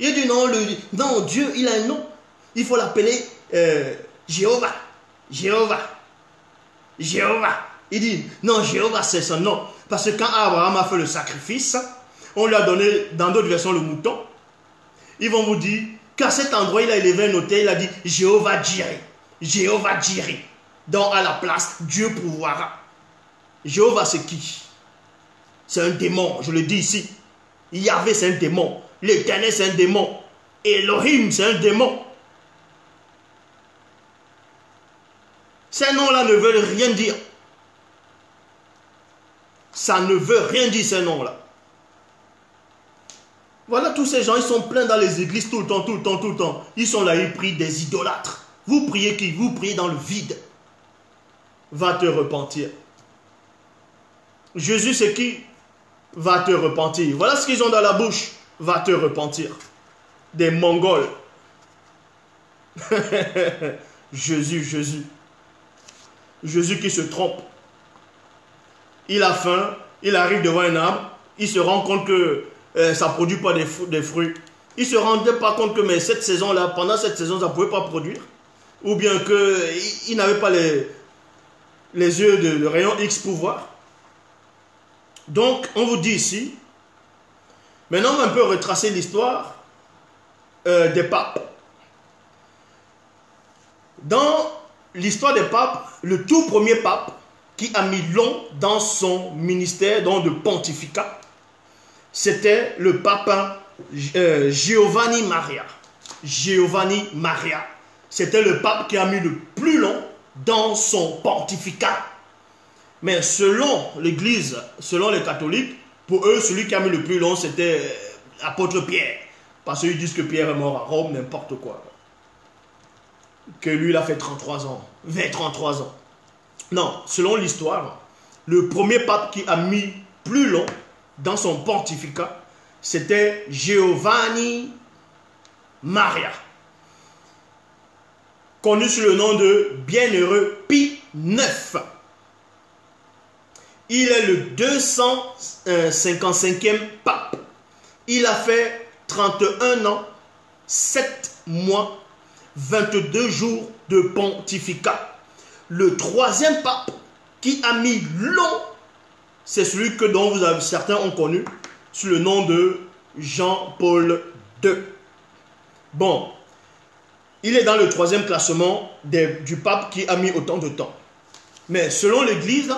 Speaker 1: Il dit non, le, non, Dieu, il a un nom. Il faut l'appeler euh, Jéhovah. Jéhovah. Jéhovah. Il dit, non, Jéhovah, c'est son nom. Parce que quand Abraham a fait le sacrifice, on lui a donné, dans d'autres versions, le mouton. Ils vont vous dire qu'à cet endroit, il a élevé un hôtel, il a dit Jéhovah Jireh. Jéhovah Jireh. Donc à la place, Dieu pourvoira. Jéhovah, c'est qui? C'est un démon, je le dis ici. Yahvé, c'est un démon. L'éternel, c'est un démon. Elohim, c'est un démon. Ces noms-là ne veulent rien dire. Ça ne veut rien dire ces noms-là. Voilà, tous ces gens, ils sont pleins dans les églises tout le temps, tout le temps, tout le temps. Ils sont là, ils prient des idolâtres. Vous priez qui? Vous priez dans le vide. Va te repentir. Jésus, c'est qui? Va te repentir. Voilà ce qu'ils ont dans la bouche. Va te repentir. Des Mongols. [laughs] Jésus, Jésus. Jésus qui se trompe. Il a faim, il arrive devant un arbre, il se rend compte que euh, ça ne produit pas des, fruits. Il ne se rendait pas compte que mais cette saison-là, pendant cette saison, ça ne pouvait pas produire. Ou bien qu'il n'avait pas les, les yeux de, rayon X pour voir. Donc, on vous dit ici, maintenant on va un peu retracer l'histoire euh, des papes. Dans l'histoire des papes, le tout premier pape qui a mis long dans son ministère, dans le pontificat, c'était le pape euh, Giovanni Maria. Giovanni Maria. C'était le pape qui a mis le plus long dans son pontificat. Mais selon l'Église, selon les catholiques, pour eux, celui qui a mis le plus long, c'était l'apôtre euh, Pierre. Parce qu'ils disent que Pierre est mort à Rome, n'importe quoi. Que lui, il a fait 33 ans, 20, 33 ans. Non, selon l'histoire, le premier pape qui a mis plus long dans son pontificat, c'était Giovanni Maria, connu sous le nom de Bienheureux Pie IX. Il est le 255e pape. Il a fait 31 ans, 7 mois, 22 jours de pontificat. Le troisième pape qui a mis long c'est celui que dont certains ont connu sous le nom de Jean-Paul II. Bon, il est dans le troisième classement du pape qui a mis autant de temps. Mais selon l'Église,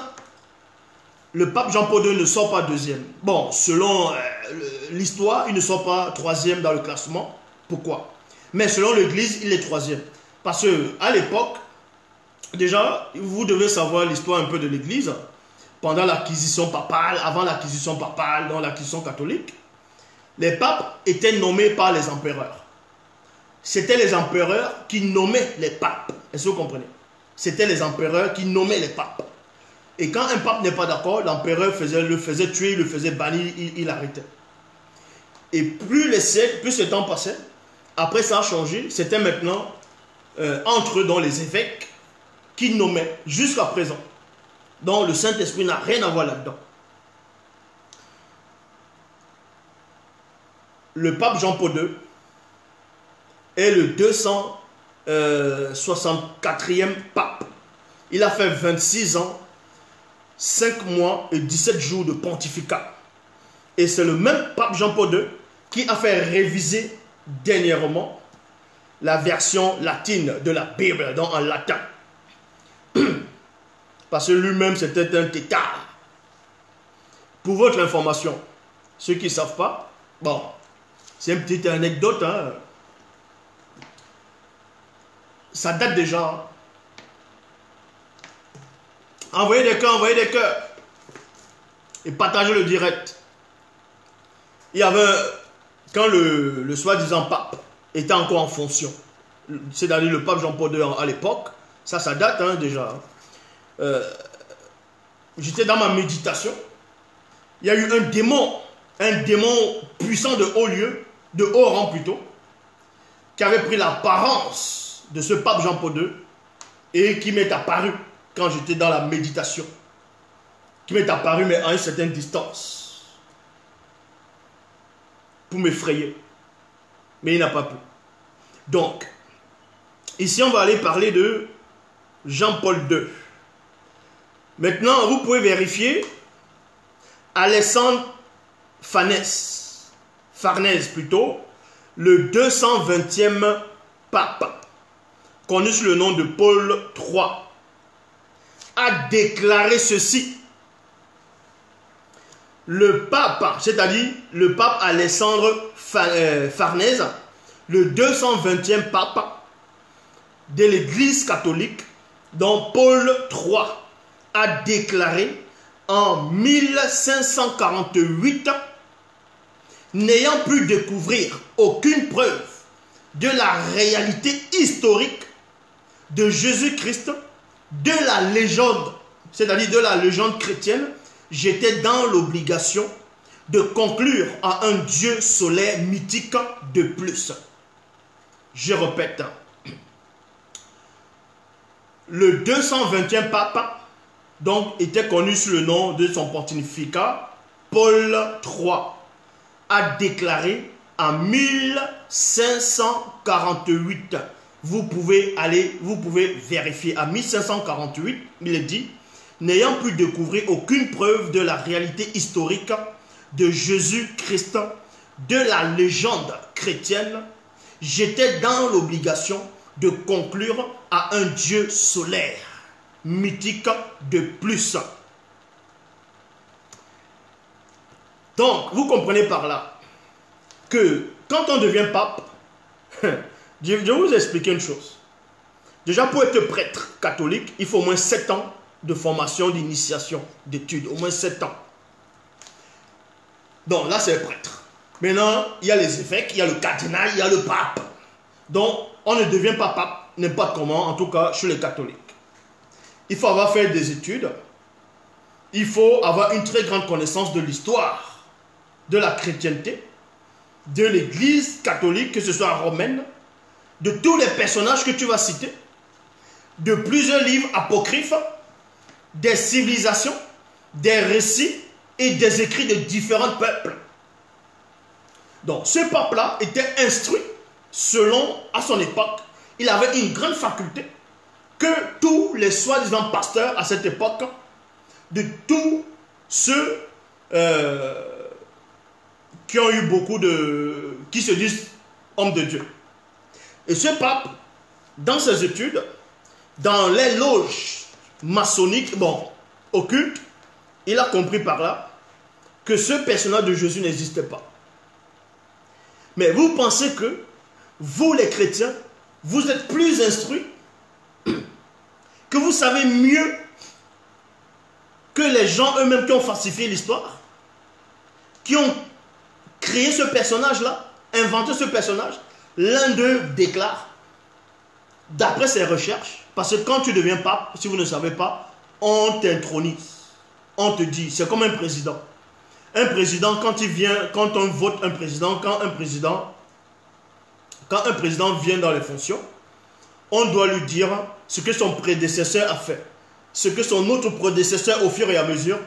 Speaker 1: le pape Jean-Paul II ne sort pas deuxième. Bon, selon euh, l'histoire, il ne sort pas troisième dans le classement. Pourquoi? Mais selon l'Église, il est troisième. Parce que à l'époque, déjà, vous devez savoir l'histoire un peu de l'Église pendant l'acquisition papale, avant l'acquisition papale, dans l'acquisition catholique, les papes étaient nommés par les empereurs. C'était les empereurs qui nommaient les papes. Est-ce que vous comprenez? C'était les empereurs qui nommaient les papes. Et quand un pape n'est pas d'accord, l'empereur le faisait tuer, le faisait bannir, il, arrêtait. Et plus les siècles, plus le temps passait, après ça a changé, c'était maintenant euh, entre eux, dans les évêques, qui nommaient jusqu'à présent. Donc le Saint-Esprit n'a rien à voir là-dedans. Le pape Jean-Paul II est le 264e pape. Il a fait 26 ans, 5 mois et 17 jours de pontificat. Et c'est le même pape Jean-Paul II qui a fait réviser dernièrement la version latine de la Bible, donc en latin. [clears throat] Parce que lui-même, c'était un tétard. Pour votre information, ceux qui ne savent pas, bon, c'est une petite anecdote. Hein. Ça date déjà. Envoyez des cœurs, envoyez des cœurs. Et partagez le direct. Il y avait, quand le, le soi-disant pape était encore en fonction, c'est-à-dire le pape Jean-Paul II à l'époque, ça, ça date hein, déjà. Euh, j'étais dans ma méditation. Il y a eu un démon, un démon puissant de haut lieu, de haut rang plutôt, qui avait pris l'apparence de ce pape Jean-Paul II et qui m'est apparu quand j'étais dans la méditation. Qui m'est apparu, mais à une certaine distance. Pour m'effrayer. Mais il n'a pas pu. Donc, ici on va aller parler de Jean-Paul II. Maintenant, vous pouvez vérifier Alessandre Farnèse, Farnèse plutôt, le 220e pape, connu sous le nom de Paul III, a déclaré ceci. Le pape, c'est-à-dire le pape Alessandre euh, Farnèse, le 220e pape de l'Église catholique, dont Paul III a déclaré en 1548 n'ayant pu découvrir aucune preuve de la réalité historique de Jésus-Christ, de la légende, c'est-à-dire de la légende chrétienne, j'étais dans l'obligation de conclure à un Dieu solaire mythique de plus. Je répète, le 221 pape donc était connu sous le nom de son pontificat Paul III a déclaré en 1548 vous pouvez aller vous pouvez vérifier à 1548 il dit n'ayant pu découvrir aucune preuve de la réalité historique de Jésus-Christ de la légende chrétienne j'étais dans l'obligation de conclure à un Dieu solaire, mythique de plus. Donc, vous comprenez par là que quand on devient pape, [laughs] je vais vous expliquer une chose. Déjà, pour être prêtre catholique, il faut au moins 7 ans de formation, d'initiation, d'études. Au moins 7 ans. Donc là, c'est prêtre. Maintenant, il y a les évêques, il y a le cardinal, il y a le pape. Donc, on ne devient pas pape n'importe comment, en tout cas chez les catholiques. Il faut avoir fait des études. Il faut avoir une très grande connaissance de l'histoire de la chrétienté, de l'église catholique, que ce soit romaine, de tous les personnages que tu vas citer, de plusieurs livres apocryphes, des civilisations, des récits et des écrits de différents peuples. Donc ce pape-là était instruit selon, à son époque, il avait une grande faculté que tous les soi-disant pasteurs à cette époque, de tous ceux euh, qui ont eu beaucoup de... qui se disent hommes de Dieu. Et ce pape, dans ses études, dans les loges maçonniques, bon, occultes, il a compris par là que ce personnage de Jésus n'existait pas. Mais vous pensez que vous les chrétiens, vous êtes plus instruits, [clears throat] que vous savez mieux que les gens eux-mêmes qui ont falsifié l'histoire, qui ont créé ce personnage-là, inventé ce personnage, l'un d'eux déclare, d'après ses recherches, parce que quand tu deviens pape, si vous ne savez pas, on t'intronise. On te dit, c'est comme un président. Un président, quand il vient, quand on vote un président, quand un président quand un président vient dans les fonctions, on doit lui dire ce que son prédécesseur a fait, ce que son autre prédécesseur au fur et à mesure,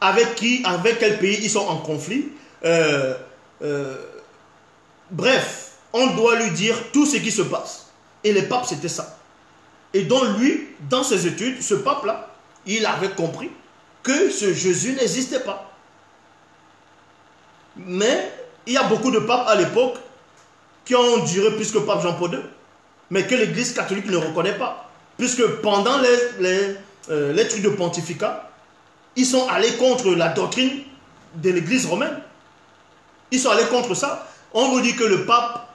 Speaker 1: avec qui, avec quel pays ils sont en conflit. Euh, euh, bref, on doit lui dire tout ce qui se passe. Et les papes, c'était ça. Et donc lui, dans ses études, ce pape-là, il avait compris que ce Jésus n'existait pas. Mais il y a beaucoup de papes à l'époque qui ont duré plus que Pape Jean-Paul II, mais que l'Église catholique ne reconnaît pas. Puisque pendant les, les, euh, les trucs de pontificat, ils sont allés contre la doctrine de l'Église romaine. Ils sont allés contre ça. On vous dit que le pape,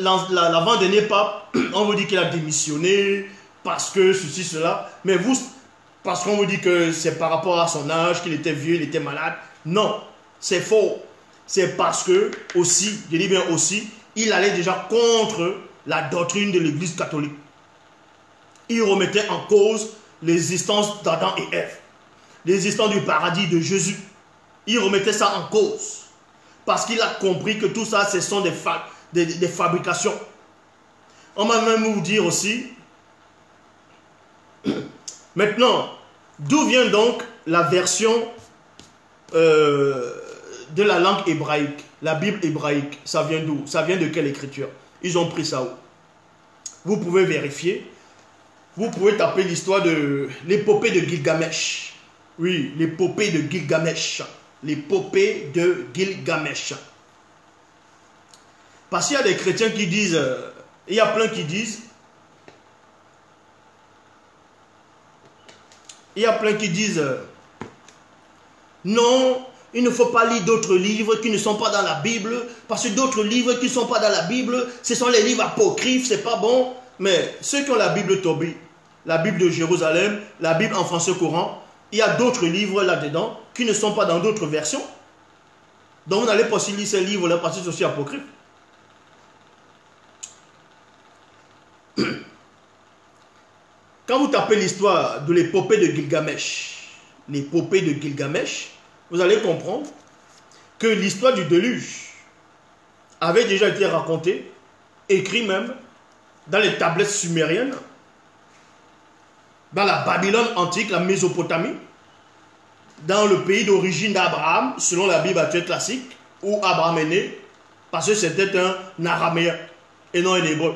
Speaker 1: l'avant-dernier pape, [clears throat] on vous dit qu'il a démissionné parce que ceci, cela. Mais vous, parce qu'on vous dit que c'est par rapport à son âge, qu'il était vieux, il était malade. Non, c'est faux. C'est parce que aussi, je dis bien aussi, il allait déjà contre la doctrine de l'Église catholique. Il remettait en cause l'existence d'Adam et Ève, l'existence du paradis de Jésus. Il remettait ça en cause. Parce qu'il a compris que tout ça, ce sont des, des, fabrications. On va même vous dire aussi, [clears throat] maintenant, d'où vient donc la version euh, de la langue hébraïque la Bible hébraïque, ça vient d'où? Ça vient de quelle écriture? Ils ont pris ça où? Vous pouvez vérifier. Vous pouvez taper l'histoire de l'épopée de Gilgamesh. Oui, l'épopée de Gilgamesh. L'épopée de Gilgamesh. Parce qu'il y a des chrétiens qui disent, euh, il y a plein qui disent, il y a plein qui disent, euh, non, il ne faut pas lire d'autres livres qui ne sont pas dans la Bible, parce que d'autres livres qui ne sont pas dans la Bible, ce sont les livres apocryphes, c'est pas bon. Mais ceux qui ont la Bible Tobie, la Bible de Jérusalem, la Bible en français courant, il y a d'autres livres là-dedans qui ne sont pas dans d'autres versions. Donc vous n'allez pas aussi lire ces livres-là parce que c'est aussi apocryphe. [clears throat] Quand vous tapez l'histoire de l'épopée de Gilgamesh, l'épopée de Gilgamesh, vous allez comprendre que l'histoire du déluge avait déjà été racontée, écrit même, dans les tablettes sumériennes, dans la Babylone antique, la Mésopotamie, dans le pays d'origine d'Abraham, selon la Bible actuelle classique, où Abraham est né, parce que c'était un araméen et non un hébreu.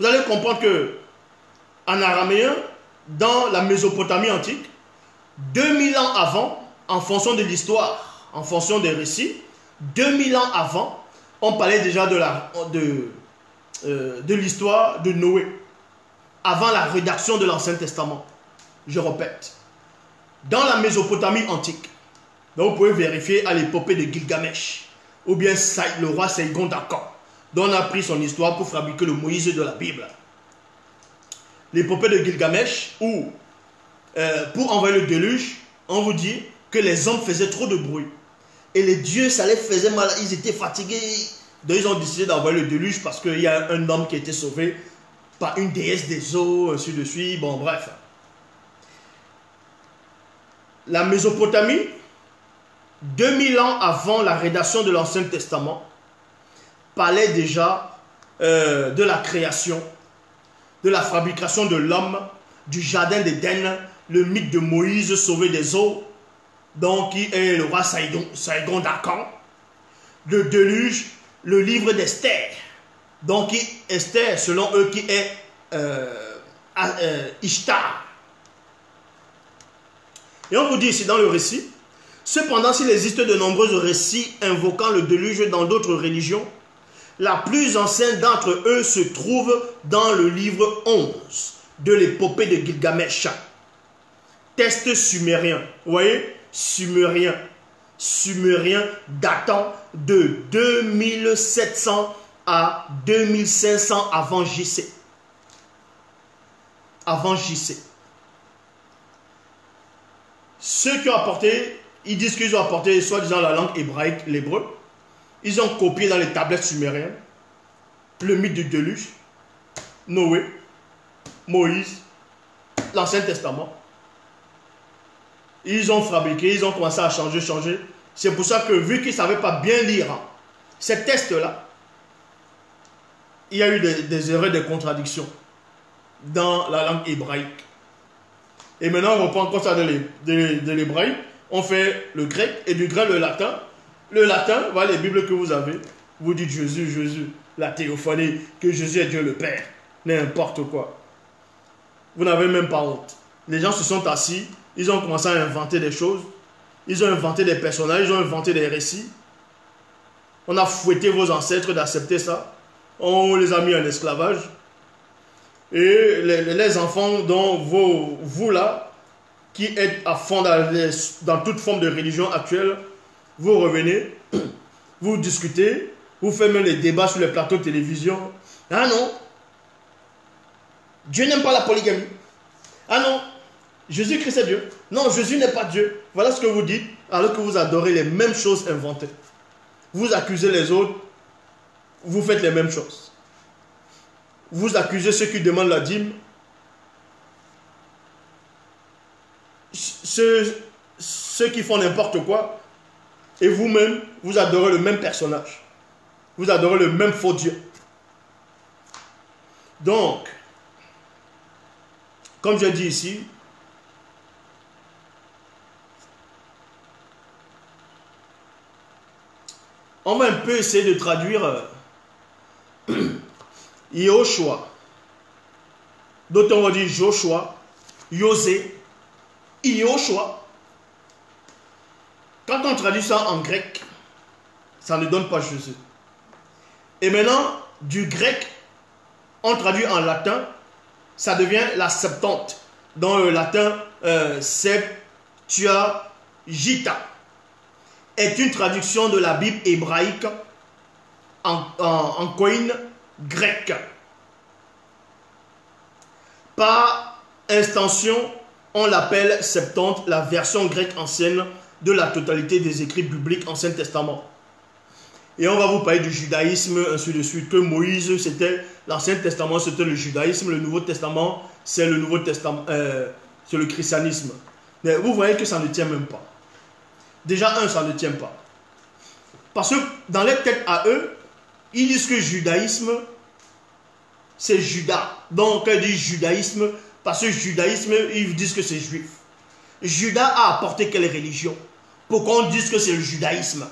Speaker 1: Vous allez comprendre que en araméen, dans la Mésopotamie antique, 2000 ans avant, en fonction de l'histoire, en fonction des récits, 2000 ans avant, on parlait déjà euh, de l'histoire de Noé, avant la rédaction de l'Ancien Testament. Je répète, dans la Mésopotamie antique, donc vous pouvez vérifier à l'épopée de Gilgamesh, ou bien le roi Saigon Dakan, dont on a pris son histoire pour fabriquer le Moïse de la Bible. L'épopée de Gilgamesh, où euh, pour envoyer le déluge, on vous dit que les hommes faisaient trop de bruit. Et les dieux, ça les faisait mal, ils étaient fatigués. Donc ils ont décidé d'envoyer le déluge parce qu'il y a un homme qui a été sauvé par une déesse des eaux, ainsi de suite. Bon, bref. La Mésopotamie, 2000 ans avant la rédaction de l'Ancien Testament, parlait déjà euh, de la création, de la fabrication de l'homme, du jardin d'Éden, le mythe de Moïse sauvé des eaux, donc qui est le roi Saïgon d'Akan, le déluge, le livre d'Esther, donc qui, Esther, selon eux, qui est euh, euh, Ishtar. Et on vous dit ici dans le récit, cependant s'il existe de nombreux récits invoquant le déluge dans d'autres religions, la plus ancienne d'entre eux se trouve dans le livre 11 de l'épopée de Gilgamesh. Test sumérien. Vous voyez? Sumérien. Sumérien datant de 2700 à 2500 avant JC. Avant JC. Ceux qui ont apporté, ils disent qu'ils ont apporté soi-disant la langue hébraïque, l'hébreu. Ils ont copié dans les tablettes sumériennes le mythe du déluge, Noé, Moïse, l'Ancien Testament. Ils ont fabriqué, ils ont commencé à changer, changer. C'est pour ça que vu qu'ils ne savaient pas bien lire hein, ces textes-là, il y a eu des, erreurs, des contradictions dans la langue hébraïque. Et maintenant, on reprend comme ça de l'hébraïque, on fait le grec et du grec le latin. Le latin, voilà les Bibles que vous avez. Vous dites Jésus, Jésus, la théophanie, que Jésus est Dieu le Père. N'importe quoi. Vous n'avez même pas honte. Les gens se sont assis, ils ont commencé à inventer des choses. Ils ont inventé des personnages, ils ont inventé des récits. On a fouetté vos ancêtres d'accepter ça. On les a mis en esclavage. Et les, enfants dont vous, vous là, qui êtes à fond dans toute forme de religion actuelle, vous revenez, vous discutez, vous faites même les débats sur les plateaux de télévision. Ah non, Dieu n'aime pas la polygamie. Ah non, Jésus-Christ est Dieu. Non, Jésus n'est pas Dieu. Voilà ce que vous dites alors que vous adorez les mêmes choses inventées. Vous accusez les autres, vous faites les mêmes choses. Vous accusez ceux qui demandent la dîme. Ceux, ceux qui font n'importe quoi, et vous-même, vous adorez le même personnage. Vous adorez le même faux Dieu. Donc, comme je dis ici, on va un peu essayer de traduire Yoshua. Euh, [clears throat] D'autres on va dire Joshua, Yosé, Yoshua. Quand on traduit ça en grec, ça ne donne pas Jésus. Et maintenant, du grec, on traduit en latin, ça devient la Septante. Dans le latin, euh, Septuagita est une traduction de la Bible hébraïque en, en, coïne grec. Par extension, on l'appelle Septante, la version grecque ancienne de la totalité des écrits bibliques Ancien Testament. Et on va vous parler du judaïsme, ainsi de suite. Que Moïse, c'était l'Ancien Testament, c'était le judaïsme. Le Nouveau Testament, c'est le Nouveau Testament, euh, c'est le christianisme. Mais vous voyez que ça ne tient même pas. Déjà, un, ça ne tient pas. Parce que dans les têtes à eux, ils disent que judaïsme, c'est Judas. Donc, ils disent judaïsme, parce que judaïsme, ils disent que c'est juif. Judas a apporté quelle religion? Pourquoi on dise que c'est le judaïsme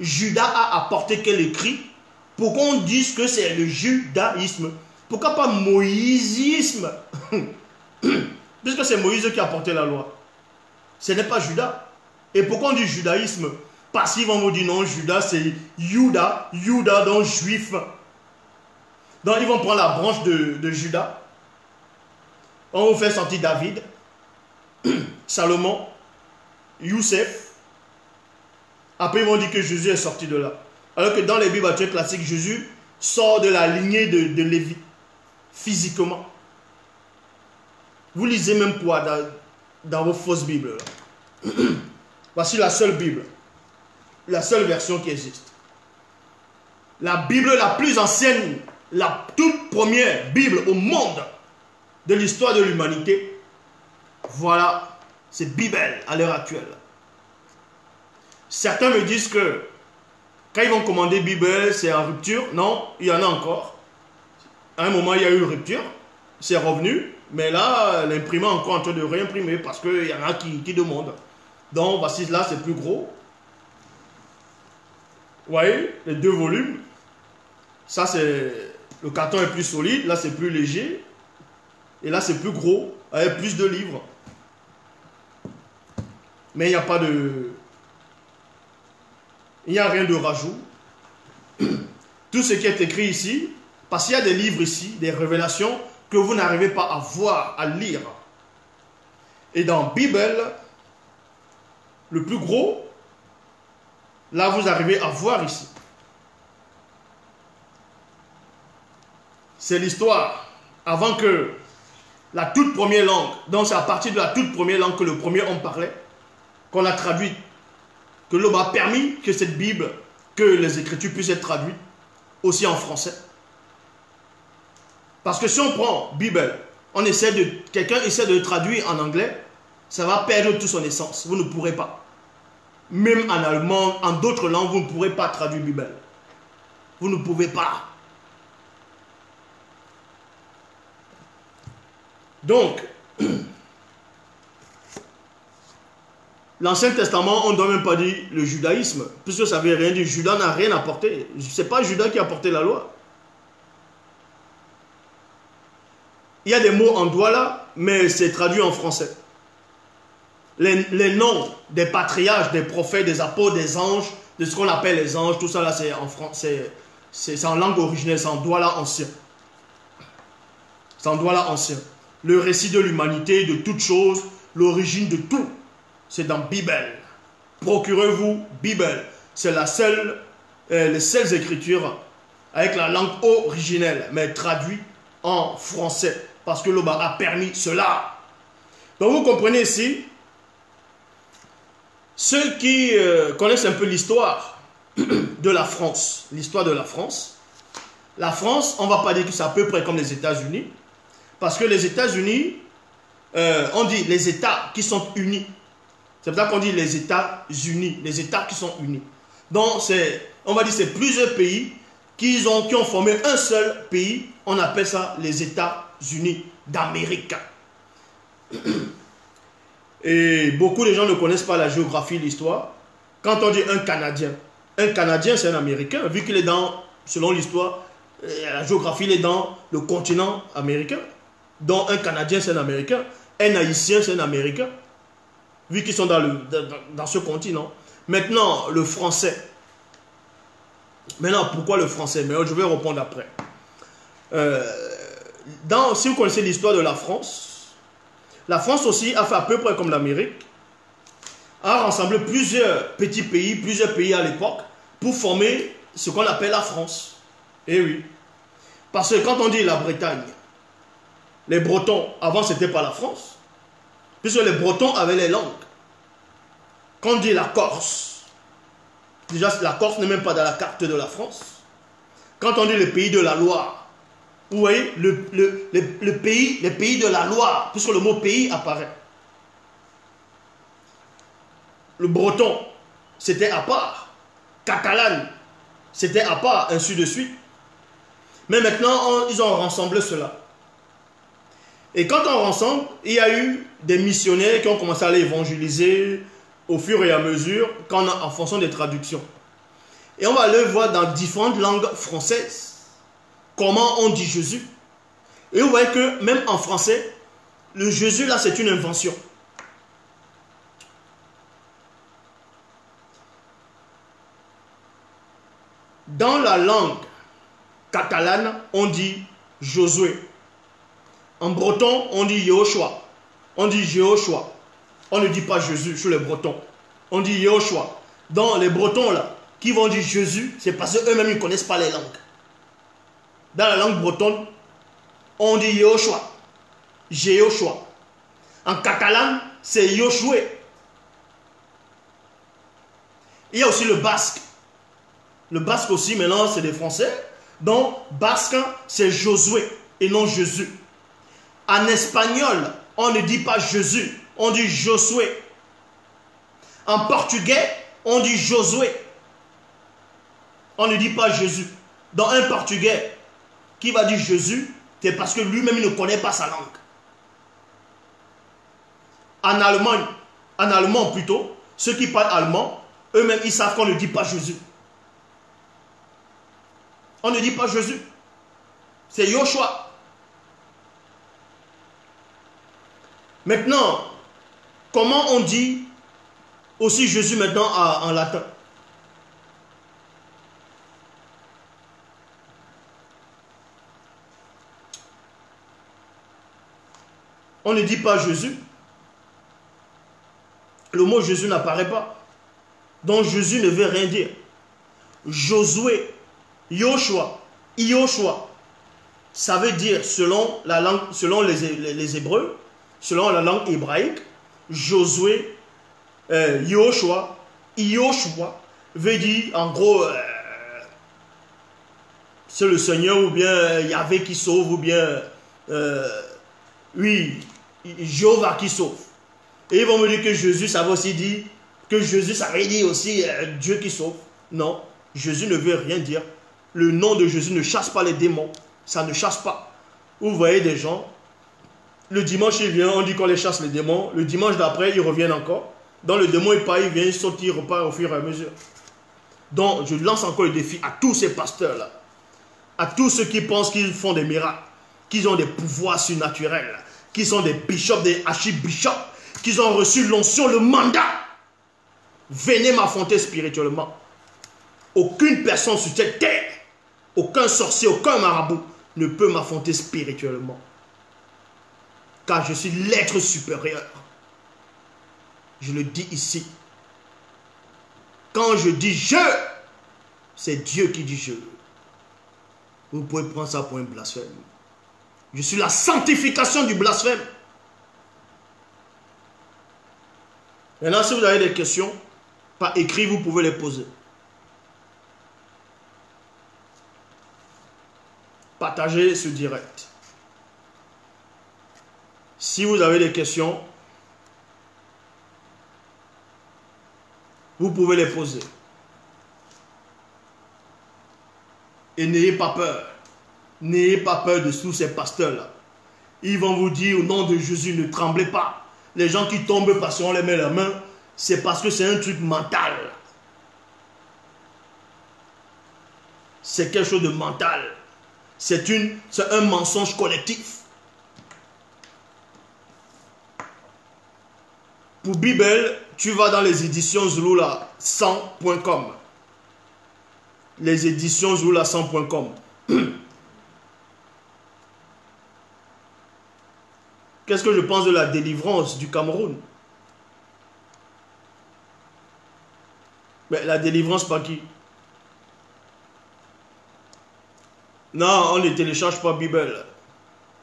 Speaker 1: Judas a apporté quel écrit pour qu'on dise que c'est le judaïsme. Pourquoi pas moïsisme? [coughs] Puisque c'est Moïse qui a apporté la loi. Ce n'est pas Judas. Et pourquoi on dit judaïsme Parce qu'ils vont vous dire non, Judas c'est Judas, Judas donc juif. Donc ils vont prendre la branche de, Judas. On vous fait sortir David, [coughs] Salomon, Youssef, après, ils vont dire que Jésus est sorti de là. Alors que dans les Bibles classiques, Jésus sort de la lignée de, Lévi, physiquement. Vous lisez même quoi dans, vos fausses Bibles [clears throat] Voici la seule Bible, la seule version qui existe. La Bible la plus ancienne, la toute première Bible au monde de l'histoire de l'humanité. Voilà, c'est Bible à l'heure actuelle. Certains me disent que quand ils vont commander Bible, c'est en rupture. Non, il y en a encore. À un moment, il y a eu rupture. C'est revenu. Mais là, l'imprimant est encore en train de réimprimer parce qu'il y en a qui, qui demandent. Donc, voici là, c'est plus gros. Vous voyez, les deux volumes. Ça, c'est. Le carton est plus solide. Là, c'est plus léger. Et là, c'est plus gros. Avec plus de livres. Mais il n'y a pas de. Il n'y a rien de rajout. [clears throat] Tout ce qui est écrit ici, parce qu'il y a des livres ici, des révélations que vous n'arrivez pas à voir, à lire. Et dans Bible, le plus gros, là vous arrivez à voir ici. C'est l'histoire avant que la toute première langue, donc c'est à partir de la toute première langue que le premier homme parlait, qu'on a traduit que l'homme a permis que cette Bible, que les Écritures puissent être traduites aussi en français. Parce que si on prend Bible, on essaie de, quelqu'un essaie de le traduire en anglais, ça va perdre toute son essence. Vous ne pourrez pas. Même en allemand, en d'autres langues, vous ne pourrez pas traduire Bible. Vous ne pouvez pas. Donc, [clears throat] L'Ancien Testament, on ne doit même pas dire le judaïsme, puisque ça ne veut rien dire. Judas n'a rien apporté. Ce n'est pas Judas qui a apporté la loi. Il y a des mots en là, mais c'est traduit en français. Les, noms des patriarches, des prophètes, des apôtres, des anges, de ce qu'on appelle les anges, tout ça là, c'est en français, en langue originelle, c'est en là ancien. C'est en là ancien. Le récit de l'humanité, de toutes choses, l'origine de tout c'est dans Bible. Procurez-vous Bible. C'est la seule, euh, les seules écritures avec la langue originelle, mais traduite en français. Parce que l'Oba a permis cela. Donc vous comprenez ici, ceux qui euh, connaissent un peu l'histoire de la France, l'histoire de la France, la France, on ne va pas dire que c'est à peu près comme les États-Unis, parce que les États-Unis, euh, on dit les États qui sont unis, c'est pour ça qu'on dit les États-Unis, les États qui sont unis. Donc, on va dire c'est plusieurs pays qui ont, formé un seul pays. On appelle ça les États-Unis d'Amérique. [clears throat] Et beaucoup de gens ne connaissent pas la géographie, l'histoire. Quand on dit un Canadien, un Canadien c'est un Américain, vu qu'il est dans, selon l'histoire, euh, la géographie, il est dans le continent américain. Donc un Canadien c'est un Américain, un Haïtien c'est un Américain vu qu'ils sont dans, le, dans, ce continent. Maintenant, le français. Maintenant, pourquoi le français? Mais je vais répondre après. Euh, dans, si vous connaissez l'histoire de la France, la France aussi a fait à peu près comme l'Amérique, a rassemblé plusieurs petits pays, plusieurs pays à l'époque, pour former ce qu'on appelle la France. Eh oui. Parce que quand on dit la Bretagne, les Bretons, avant c'était pas la France, puisque les Bretons avaient les langues. Quand on dit la Corse, Déjà, la Corse n'est même pas dans la carte de la France. Quand on dit le pays de la Loire, vous voyez, le, le, pays, le pays de la Loire, puisque le mot pays apparaît. Le breton, c'était à part. Catalane, c'était à part, ainsi de suite. Mais maintenant, ils ont rassemblé cela. Et quand on rassemble, il y a eu des missionnaires qui ont commencé à aller évangéliser au fur et à mesure, quand en fonction des traductions. Et on va le voir dans différentes langues françaises. Comment on dit Jésus. Et vous voyez que même en français, le Jésus là, c'est une invention. Dans la langue catalane, on dit Josué. En breton, on dit Yehoshua. On dit Jehoshua. On ne dit pas Jésus sur les bretons. On dit Yehoshua. Dans les bretons, là, qui vont dire Jésus, c'est parce qu'eux-mêmes, ils ne connaissent pas les langues. Dans la langue bretonne, on dit Yehoshua. Jehoshua. En catalan, c'est Yoshua. Il y a aussi le basque. Le basque aussi, maintenant, c'est des Français. Donc, basque, c'est Josué et non Jésus. En espagnol, on ne dit pas Jésus, on dit Josué. En portugais, on dit Josué. On ne dit pas Jésus. Dans un portugais qui va dire Jésus, c'est parce que lui-même ne connaît pas sa langue. En Allemagne, en allemand plutôt, ceux qui parlent allemand, eux-mêmes, ils savent qu'on ne dit pas Jésus. On ne dit pas Jésus. C'est Yoshua. Maintenant, comment on dit aussi Jésus maintenant en latin? On ne dit pas Jésus. Le mot Jésus n'apparaît pas. Donc Jésus ne veut rien dire. Josué, Yoshua, Yoshua, ça veut dire selon les Hébreux, selon la langue hébraïque, Josué, euh, Yoshua, Yoshua veut dire en gros euh, c'est le Seigneur ou bien euh, Yahvé qui sauve ou bien euh, oui, Jéhovah qui sauve. Et ils vont me dire que Jésus, ça veut aussi dire que Jésus, ça veut dire aussi Dieu qui sauve. Non, Jésus ne veut rien dire. Le nom de Jésus ne chasse pas les démons. Ça ne chasse pas. Vous voyez des gens, le dimanche, il vient, on dit qu'on les chasse les démons. Le dimanche d'après, ils reviennent encore. Dans le démon, il part, il vient, il saute, il repart au fur et à mesure. Donc, je lance encore le défi à tous ces pasteurs-là. À tous ceux qui pensent qu'ils font des miracles, qu'ils ont des pouvoirs surnaturels, qu'ils sont des bishops, des archibishops, qu'ils ont reçu l'onction, le mandat. Venez m'affronter spirituellement. Aucune personne sur cette terre, aucun sorcier, aucun marabout ne peut m'affronter spirituellement car je suis l'être supérieur. Je le dis ici. Quand je dis je, c'est Dieu qui dit je. Vous pouvez prendre ça pour un blasphème. Je suis la sanctification du blasphème. Maintenant, si vous avez des questions, par écrit, vous pouvez les poser. Partagez ce direct. Si vous avez des questions, vous pouvez les poser. Et n'ayez pas peur. N'ayez pas peur de tous ces pasteurs-là. Ils vont vous dire au nom de Jésus, ne tremblez pas. Les gens qui tombent parce qu'on les met la main, c'est parce que c'est un truc mental. C'est quelque chose de mental. C'est un mensonge collectif. Pour Bible, tu vas dans les éditions Zulula 100.com. Les éditions Zulula 100.com. [clears throat] Qu'est-ce que je pense de la délivrance du Cameroun? Mais la délivrance par qui? Non, on ne télécharge pas Bible.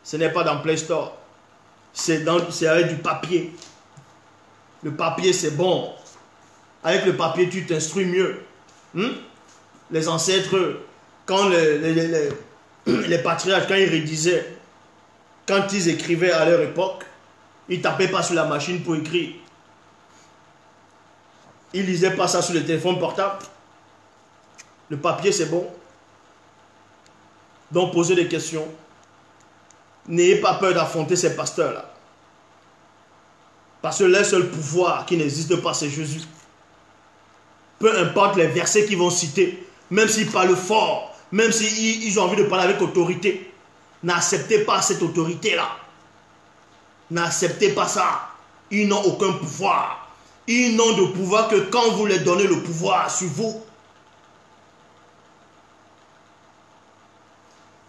Speaker 1: Ce n'est pas dans Play Store. C'est avec du papier. Le papier, c'est bon. Avec le papier, tu t'instruis mieux. Hmm? Les ancêtres, quand les, [clears throat] les, patriarches, quand ils rédisaient, quand ils écrivaient à leur époque, ils tapaient pas sur la machine pour écrire. Ils lisaient pas ça sur le téléphone portable. Le papier, c'est bon. Donc, posez des questions. N'ayez pas peur d'affronter ces pasteurs-là. Parce que leur seul pouvoir qui n'existe pas, c'est Jésus. Peu importe les versets qu'ils vont citer, même s'ils parlent fort, même s'ils ont envie de parler avec autorité, n'acceptez pas cette autorité-là. N'acceptez pas ça. Ils n'ont aucun pouvoir. Ils n'ont de pouvoir que quand vous leur donnez le pouvoir sur vous.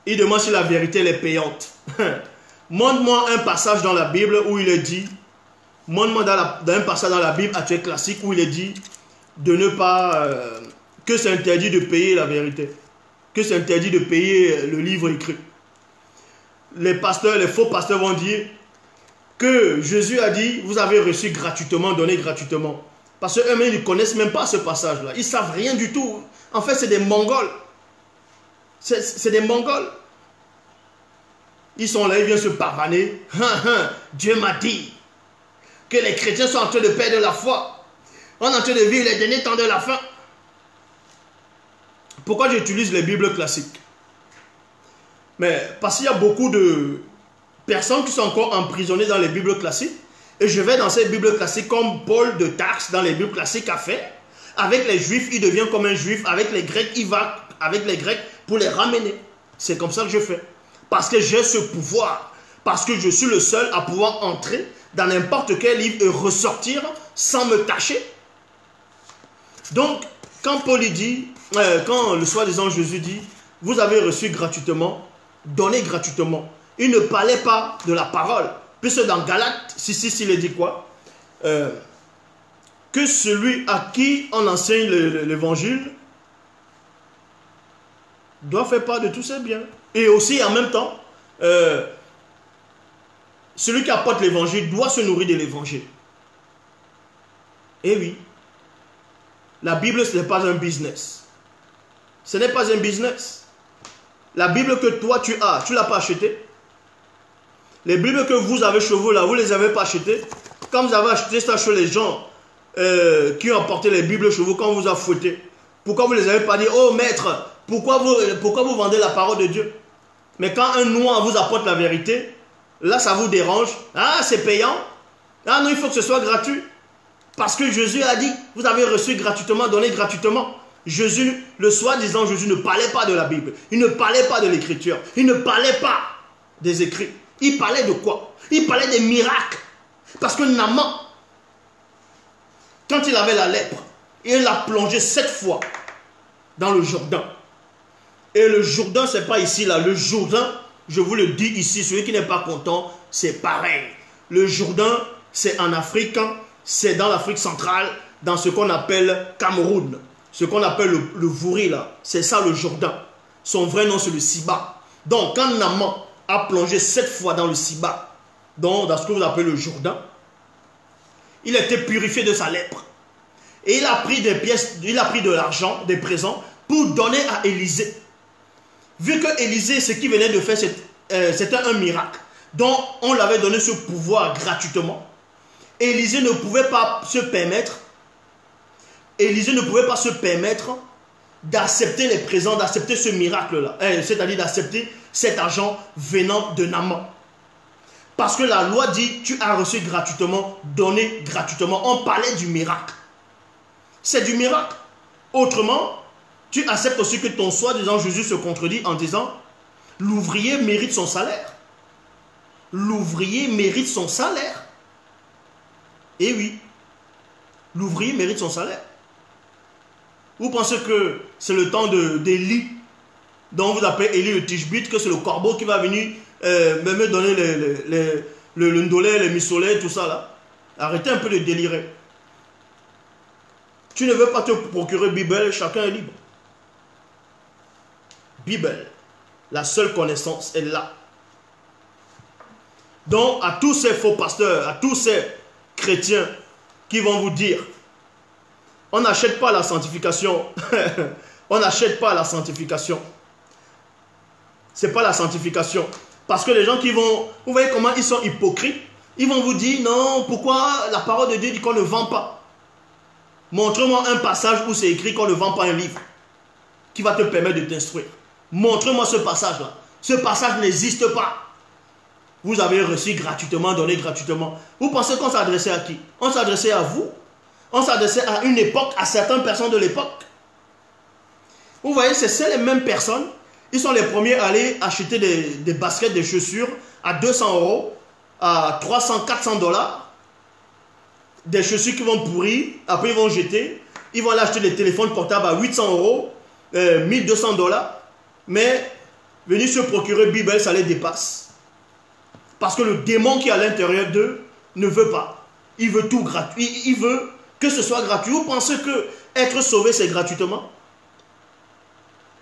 Speaker 1: Il demande si la vérité est payante. [laughs] Montre-moi un passage dans la Bible où il est dit, montre-moi dans, un passage dans la Bible actuelle classique où il est dit de ne pas, euh, que c'est interdit de payer la vérité, que c'est interdit de payer le livre écrit. Les pasteurs, les faux pasteurs vont dire que Jésus a dit, vous avez reçu gratuitement, donné gratuitement. Parce qu'eux-mêmes, ils ne connaissent même pas ce passage-là. Ils ne savent rien du tout. En fait, c'est des Mongols. C'est des Mongols. Ils sont là, ils viennent se pavaner. [laughs] Hein, hein, Dieu m'a dit que les chrétiens sont en train de perdre la foi. On est en train de vivre les derniers temps de la fin. Pourquoi j'utilise les Bibles classiques? Mais parce qu'il y a beaucoup de personnes qui sont encore emprisonnées dans les Bibles classiques. Et je vais dans ces Bibles classiques comme Paul de Tarse dans les Bibles classiques a fait. Avec les Juifs, il devient comme un Juif. Avec les Grecs, il va avec les Grecs pour les ramener. C'est comme ça que je fais. Parce que j'ai ce pouvoir. Parce que je suis le seul à pouvoir entrer dans n'importe quel livre et ressortir sans me tâcher. Donc, quand Paul dit, euh, quand le soi-disant Jésus dit, vous avez reçu gratuitement, donnez gratuitement. Il ne parlait pas de la parole. Puisque dans Galates 6, 6 il dit quoi? Euh, Que celui à qui on enseigne l'évangile doit faire part de tous ses biens. Et aussi, en même temps, euh, celui qui apporte l'évangile doit se nourrir de l'évangile. Eh oui, la Bible, ce n'est pas un business. Ce n'est pas un business. La Bible que toi tu as, tu ne l'as pas achetée. Les Bibles que vous avez chez vous là, vous ne les avez pas achetées. Quand vous avez acheté ça chez les gens euh, qui ont apporté les Bibles chez vous, quand vous a fouetté, pourquoi vous ne les avez pas dit, oh maître, pourquoi vous, pourquoi vous vendez la parole de Dieu? Mais quand un noir vous apporte la vérité, là, ça vous dérange. Ah, c'est payant. Ah non, il faut que ce soit gratuit. Parce que Jésus a dit, vous avez reçu gratuitement, donné gratuitement. Jésus, le soi-disant Jésus ne parlait pas de la Bible. Il ne parlait pas de l'écriture. Il ne parlait pas des écrits. Il parlait de quoi? Il parlait des miracles. Parce que Naman, quand il avait la lèpre, il l'a plongé sept fois dans le Jourdain. Et le Jourdain, c'est pas ici, là. Le Jourdain, je vous le dis ici, celui qui n'est pas content, c'est pareil. Le Jourdain, c'est en Afrique, c'est dans l'Afrique centrale, dans ce qu'on appelle Cameroun. Ce qu'on appelle le, le là. C'est ça le Jourdain. Son vrai nom, c'est le Siba. Donc, quand Naman a plongé sept fois dans le Siba, donc dans ce que vous appelez le Jourdain, il était purifié de sa lèpre. Et il a pris des pièces, il a pris de l'argent, des présents, pour donner à Élisée. Vu que Élisée, ce qu'il venait de faire, euh, c'était un miracle. dont on l'avait donné ce pouvoir gratuitement. Élisée ne pouvait pas se permettre, Élisée ne pouvait pas se permettre d'accepter les présents, d'accepter ce miracle-là. Euh, c'est-à-dire d'accepter cet argent venant de Naman. Parce que la loi dit, tu as reçu gratuitement, donné gratuitement. On parlait du miracle. C'est du miracle. Autrement, tu acceptes aussi que ton soi-disant Jésus se contredit en disant l'ouvrier mérite son salaire. L'ouvrier mérite son salaire. Et oui, l'ouvrier mérite son salaire. Vous pensez que c'est le temps d'Élie, dont vous appelez Élie le Tishbit, que c'est le corbeau qui va venir euh, me donner le, le le missolé, tout ça là Arrêtez un peu de délirer. Tu ne veux pas te procurer Bible, chacun est libre. La seule connaissance est là. Donc, à tous ces faux pasteurs, à tous ces chrétiens qui vont vous dire On n'achète pas la sanctification. [laughs] on n'achète pas la sanctification. C'est pas la sanctification. Parce que les gens qui vont, vous voyez comment ils sont hypocrites. Ils vont vous dire, non, pourquoi la parole de Dieu dit qu'on ne vend pas? Montre-moi un passage où c'est écrit qu'on ne vend pas un livre qui va te permettre de t'instruire. Montre-moi ce passage-là. Ce passage n'existe pas. Vous avez reçu gratuitement, donné gratuitement. Vous pensez qu'on s'adressait à qui? On s'adressait à vous? On s'adressait à une époque, à certaines personnes de l'époque? Vous voyez, c'est les mêmes personnes. Ils sont les premiers à aller acheter des, des baskets, des chaussures à 200 euros, à 300, 400 dollars. Des chaussures qui vont pourrir, après ils vont jeter. Ils vont aller acheter des téléphones portables à 800 euros, 1200 euh, dollars. Mais venir se procurer Bible, ça les dépasse. Parce que le démon qui est à l'intérieur d'eux ne veut pas. Il veut tout gratuit. Il veut que ce soit gratuit. Vous pensez que être sauvé, c'est gratuitement?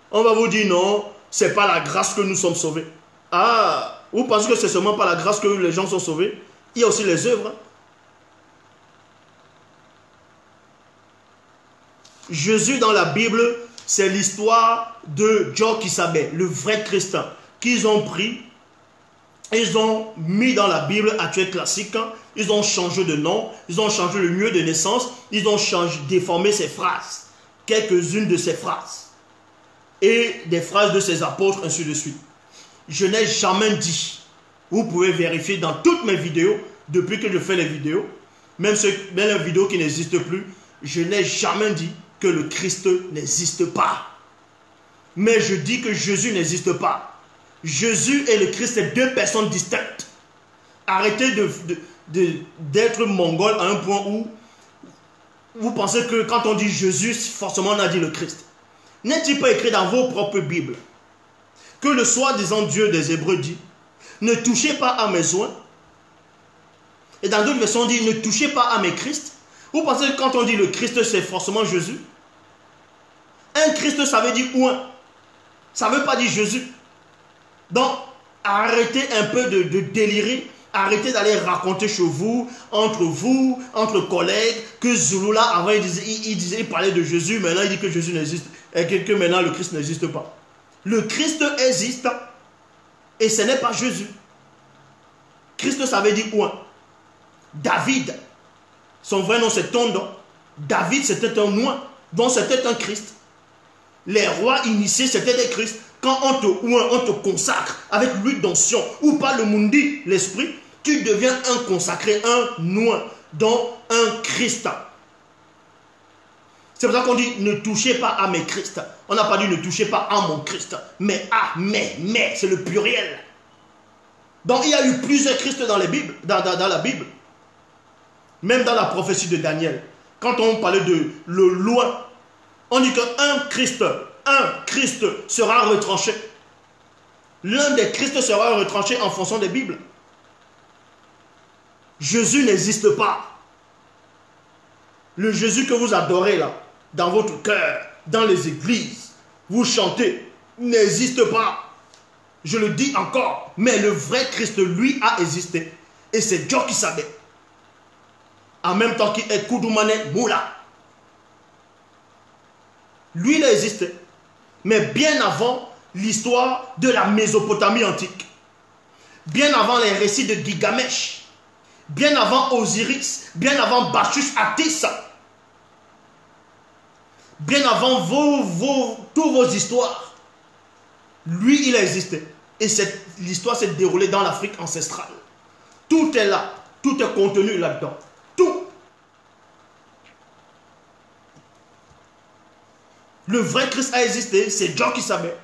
Speaker 1: On va vous dire non, c'est pas la grâce que nous sommes sauvés. Ah, vous pensez que c'est seulement par la grâce que les gens sont sauvés? Il y a aussi les œuvres. Jésus dans la Bible, c'est l'histoire de Joe Kisabé, le vrai chrétien, qu'ils ont pris ils ont mis dans la Bible actuelle classique, ils ont changé de nom, ils ont changé le lieu de naissance, ils ont changé, déformé ces phrases, quelques-unes de ces phrases, et des phrases de ces apôtres, ainsi de suite. Je n'ai jamais dit, vous pouvez vérifier dans toutes mes vidéos, depuis que je fais les vidéos, même, même les vidéos qui n'existent plus, je n'ai jamais dit que le Christ n'existe pas. Mais je dis que Jésus n'existe pas. Jésus et le Christ, c'est deux personnes distinctes. Arrêtez d'être de, mongol à un point où vous pensez que quand on dit Jésus, forcément on a dit le Christ. N'est-il pas écrit dans vos propres Bibles que le soi-disant Dieu des Hébreux dit Ne touchez pas à mes soins. Et dans d'autres versions, on dit Ne touchez pas à mes Christ. Vous pensez que quand on dit le Christ, c'est forcément Jésus Un Christ, ça veut dire un. Ça ne veut pas dire Jésus. Donc, arrêtez un peu de, délirer. Arrêtez d'aller raconter chez vous, entre vous, entre collègues, que Zulula, avant, il disait, il, parlait de Jésus, maintenant il dit que Jésus n'existe, et que, maintenant le Christ n'existe pas. Le Christ existe, et ce n'est pas Jésus. Christ, ça veut dire quoi David, son vrai nom c'est Tondo. David, c'était un noir, donc c'était un Christ. Les rois initiés, c'était des Christ. Quand on te, on te consacre avec l'huile d'onction ou pas le mundi, l'esprit, tu deviens un consacré, un noir, dont un Christ. C'est pour ça qu'on dit ne touchez pas à mes Christ. On n'a pas dit ne touchez pas à mon Christ, mais à mais, mais, c'est le pluriel. Donc il y a eu plusieurs Christ dans, dans la Bible. Même dans la prophétie de Daniel. Quand on parlait de le loin, on dit qu'un Christ un Christ sera retranché. L'un des Christ sera retranché en fonction des Bibles. Jésus n'existe pas. Le Jésus que vous adorez là, dans votre cœur, dans les églises, vous chantez, n'existe pas. Je le dis encore, mais le vrai Christ, lui, a existé. Et c'est Dieu qui savait. En même temps qu'il est Koudoumane Moula. Lui, il a mais bien avant l'histoire de la Mésopotamie antique, bien avant les récits de Gigamesh, bien avant Osiris, bien avant Bacchus Atis, bien avant vos, vos, toutes vos histoires, lui, il a existé. Et l'histoire s'est déroulée dans l'Afrique ancestrale. Tout est là, tout est contenu là-dedans. Tout. Le vrai Christ a existé, c'est Dieu qui savait.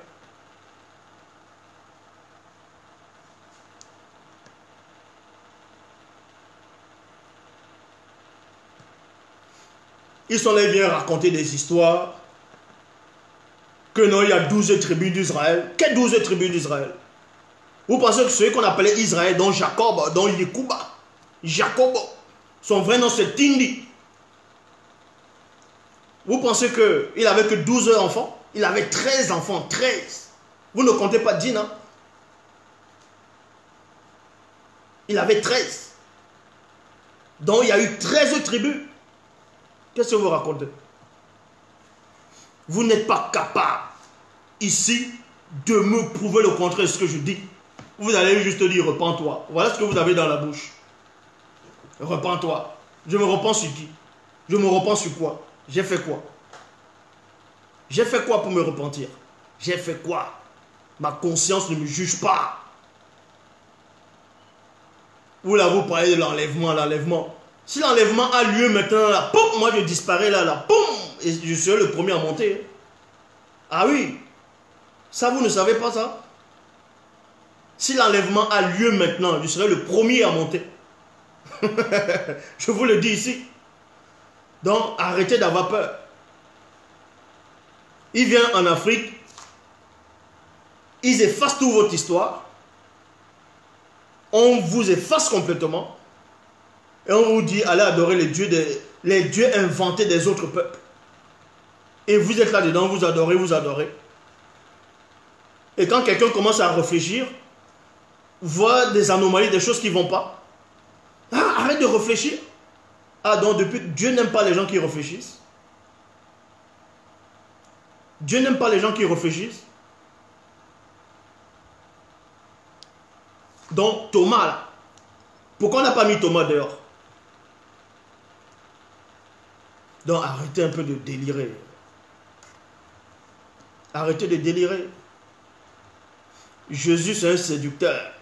Speaker 1: Ils sont là, viennent raconter des histoires. Que non, il y a 12 tribus d'Israël. Quelles 12 tribus d'Israël? Vous pensez que ceux qu'on appelait Israël, dont Jacob, dont Yekuba, Jacob, son vrai nom c'est Tindi. Vous pensez qu'il n'avait que 12 enfants? Il avait 13 enfants, 13. Vous ne comptez pas 10, non? Il avait 13. Donc il y a eu 13 tribus. Qu'est-ce que vous racontez? Vous n'êtes pas capable ici de me prouver le contraire de ce que je dis. Vous allez juste dire repens-toi. Voilà ce que vous avez dans la bouche. Repens-toi. Je me repens sur qui? Je me repens sur quoi? J'ai fait quoi? J'ai fait quoi pour me repentir? J'ai fait quoi? Ma conscience ne me juge pas. Vous là, vous parlez de l'enlèvement, l'enlèvement. Si l'enlèvement a lieu maintenant, là, moi je disparais là, là, poum, et je serai le premier à monter. Ah oui, ça vous ne savez pas ça? Si l'enlèvement a lieu maintenant, je serai le premier à monter. [laughs] je vous le dis ici. Donc arrêtez d'avoir peur. Il vient en Afrique, ils effacent toute votre histoire, on vous efface complètement, et on vous dit allez adorer les dieux, inventés des autres peuples. Et vous êtes là-dedans, vous adorez, vous adorez. Et quand quelqu'un commence à réfléchir, voit des anomalies, des choses qui ne vont pas, ah, arrête de réfléchir. Ah, donc depuis, Dieu n'aime pas les gens qui réfléchissent. Dieu n'aime pas les gens qui réfléchissent. Donc Thomas, pourquoi on n'a pas mis Thomas dehors? Donc arrêtez un peu de délirer. Arrêtez de délirer. Jésus, c'est un séducteur.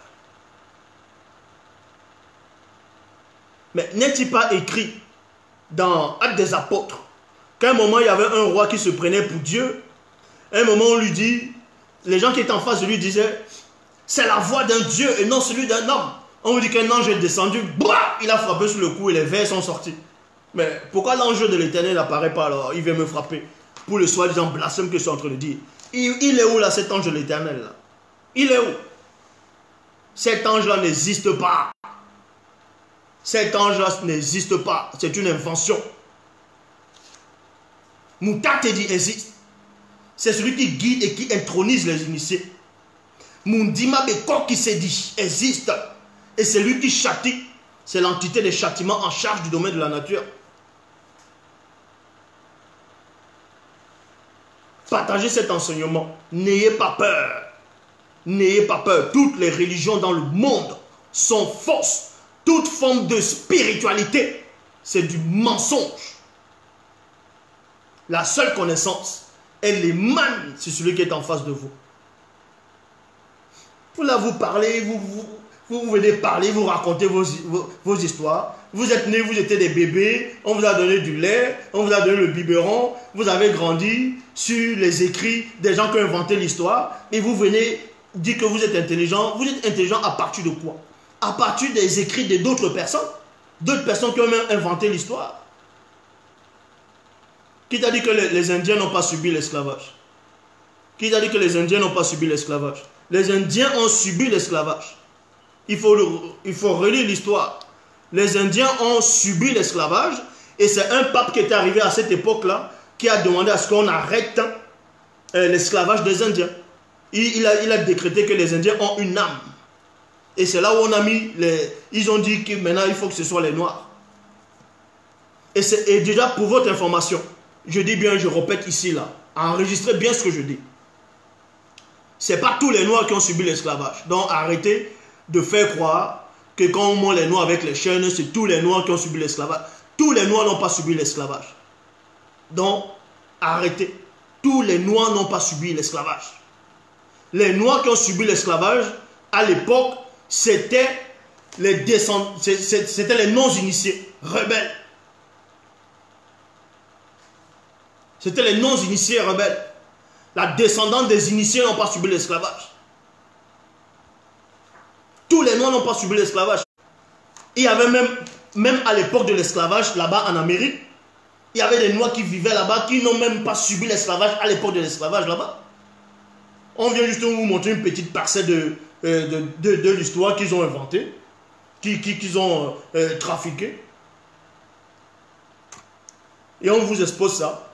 Speaker 1: Mais n'est-il pas écrit dans Actes des Apôtres qu'à un moment, il y avait un roi qui se prenait pour Dieu? À un moment, on lui dit, les gens qui étaient en face de lui disaient, c'est la voix d'un Dieu et non celui d'un homme. On lui dit qu'un ange est descendu, il a frappé sur le cou et les vers sont sortis. Mais pourquoi l'ange de l'éternel n'apparaît pas alors? Il vient me frapper pour le soi-disant blasphème que je suis en train de dire. Il, est où là cet ange de l'éternel Il est où? Cet ange là n'existe pas. Cet ange-là n'existe pas. C'est une invention. Moutate dit existe. C'est celui qui guide et qui intronise les initiés. Mundima Beko qui s'est dit existe. Et c'est lui qui châtie. C'est l'entité des châtiments en charge du domaine de la nature. Partagez cet enseignement. N'ayez pas peur. N'ayez pas peur. Toutes les religions dans le monde sont fausses toute forme de spiritualité, c'est du mensonge. La seule connaissance, elle émane sur celui qui est en face de vous. Vous là, vous parlez, vous, venez parler, vous racontez vos, vos, histoires. Vous êtes nés, vous étiez des bébés, on vous a donné du lait, on vous a donné le biberon, vous avez grandi sur les écrits des gens qui ont inventé l'histoire, et vous venez dire que vous êtes intelligent. Vous êtes intelligent à partir de quoi? À partir des écrits de d'autres personnes, d'autres personnes qui ont même inventé l'histoire. Qui t'a dit que les, Indiens n'ont pas subi l'esclavage? Qui t'a dit que les Indiens n'ont pas subi l'esclavage? Les Indiens ont subi l'esclavage. Il faut, il relire l'histoire. Les Indiens ont subi l'esclavage et c'est un pape qui est arrivé à cette époque-là qui a demandé à ce qu'on arrête euh, l'esclavage des Indiens. il a décrété que les Indiens ont une âme. Et c'est là où on a mis les... Ils ont dit que maintenant il faut que ce soit les noirs. Et, et déjà pour votre information, je dis bien, je répète ici là, enregistrez bien ce que je dis. Ce n'est pas tous les noirs qui ont subi l'esclavage. Donc arrêtez de faire croire que quand on monte les noirs avec les chaînes, c'est tous les noirs qui ont subi l'esclavage. Tous les noirs n'ont pas subi l'esclavage. Donc arrêtez. Tous les noirs n'ont pas subi l'esclavage. Les noirs qui ont subi l'esclavage, à l'époque, c'était les c'était les non-initiés, rebelles. C'était les non-initiés rebelles. La descendante des initiés n'ont pas subi l'esclavage. Tous les noirs n'ont pas subi l'esclavage. Il y avait même, même à l'époque de l'esclavage, là-bas en Amérique, il y avait des noirs qui vivaient là-bas qui n'ont même pas subi l'esclavage à l'époque de l'esclavage là-bas. On vient juste vous montrer une petite parcelle de, euh, de, l'histoire qu'ils ont inventée, qu'ils qui, ont euh, trafiqué. Et on vous expose ça.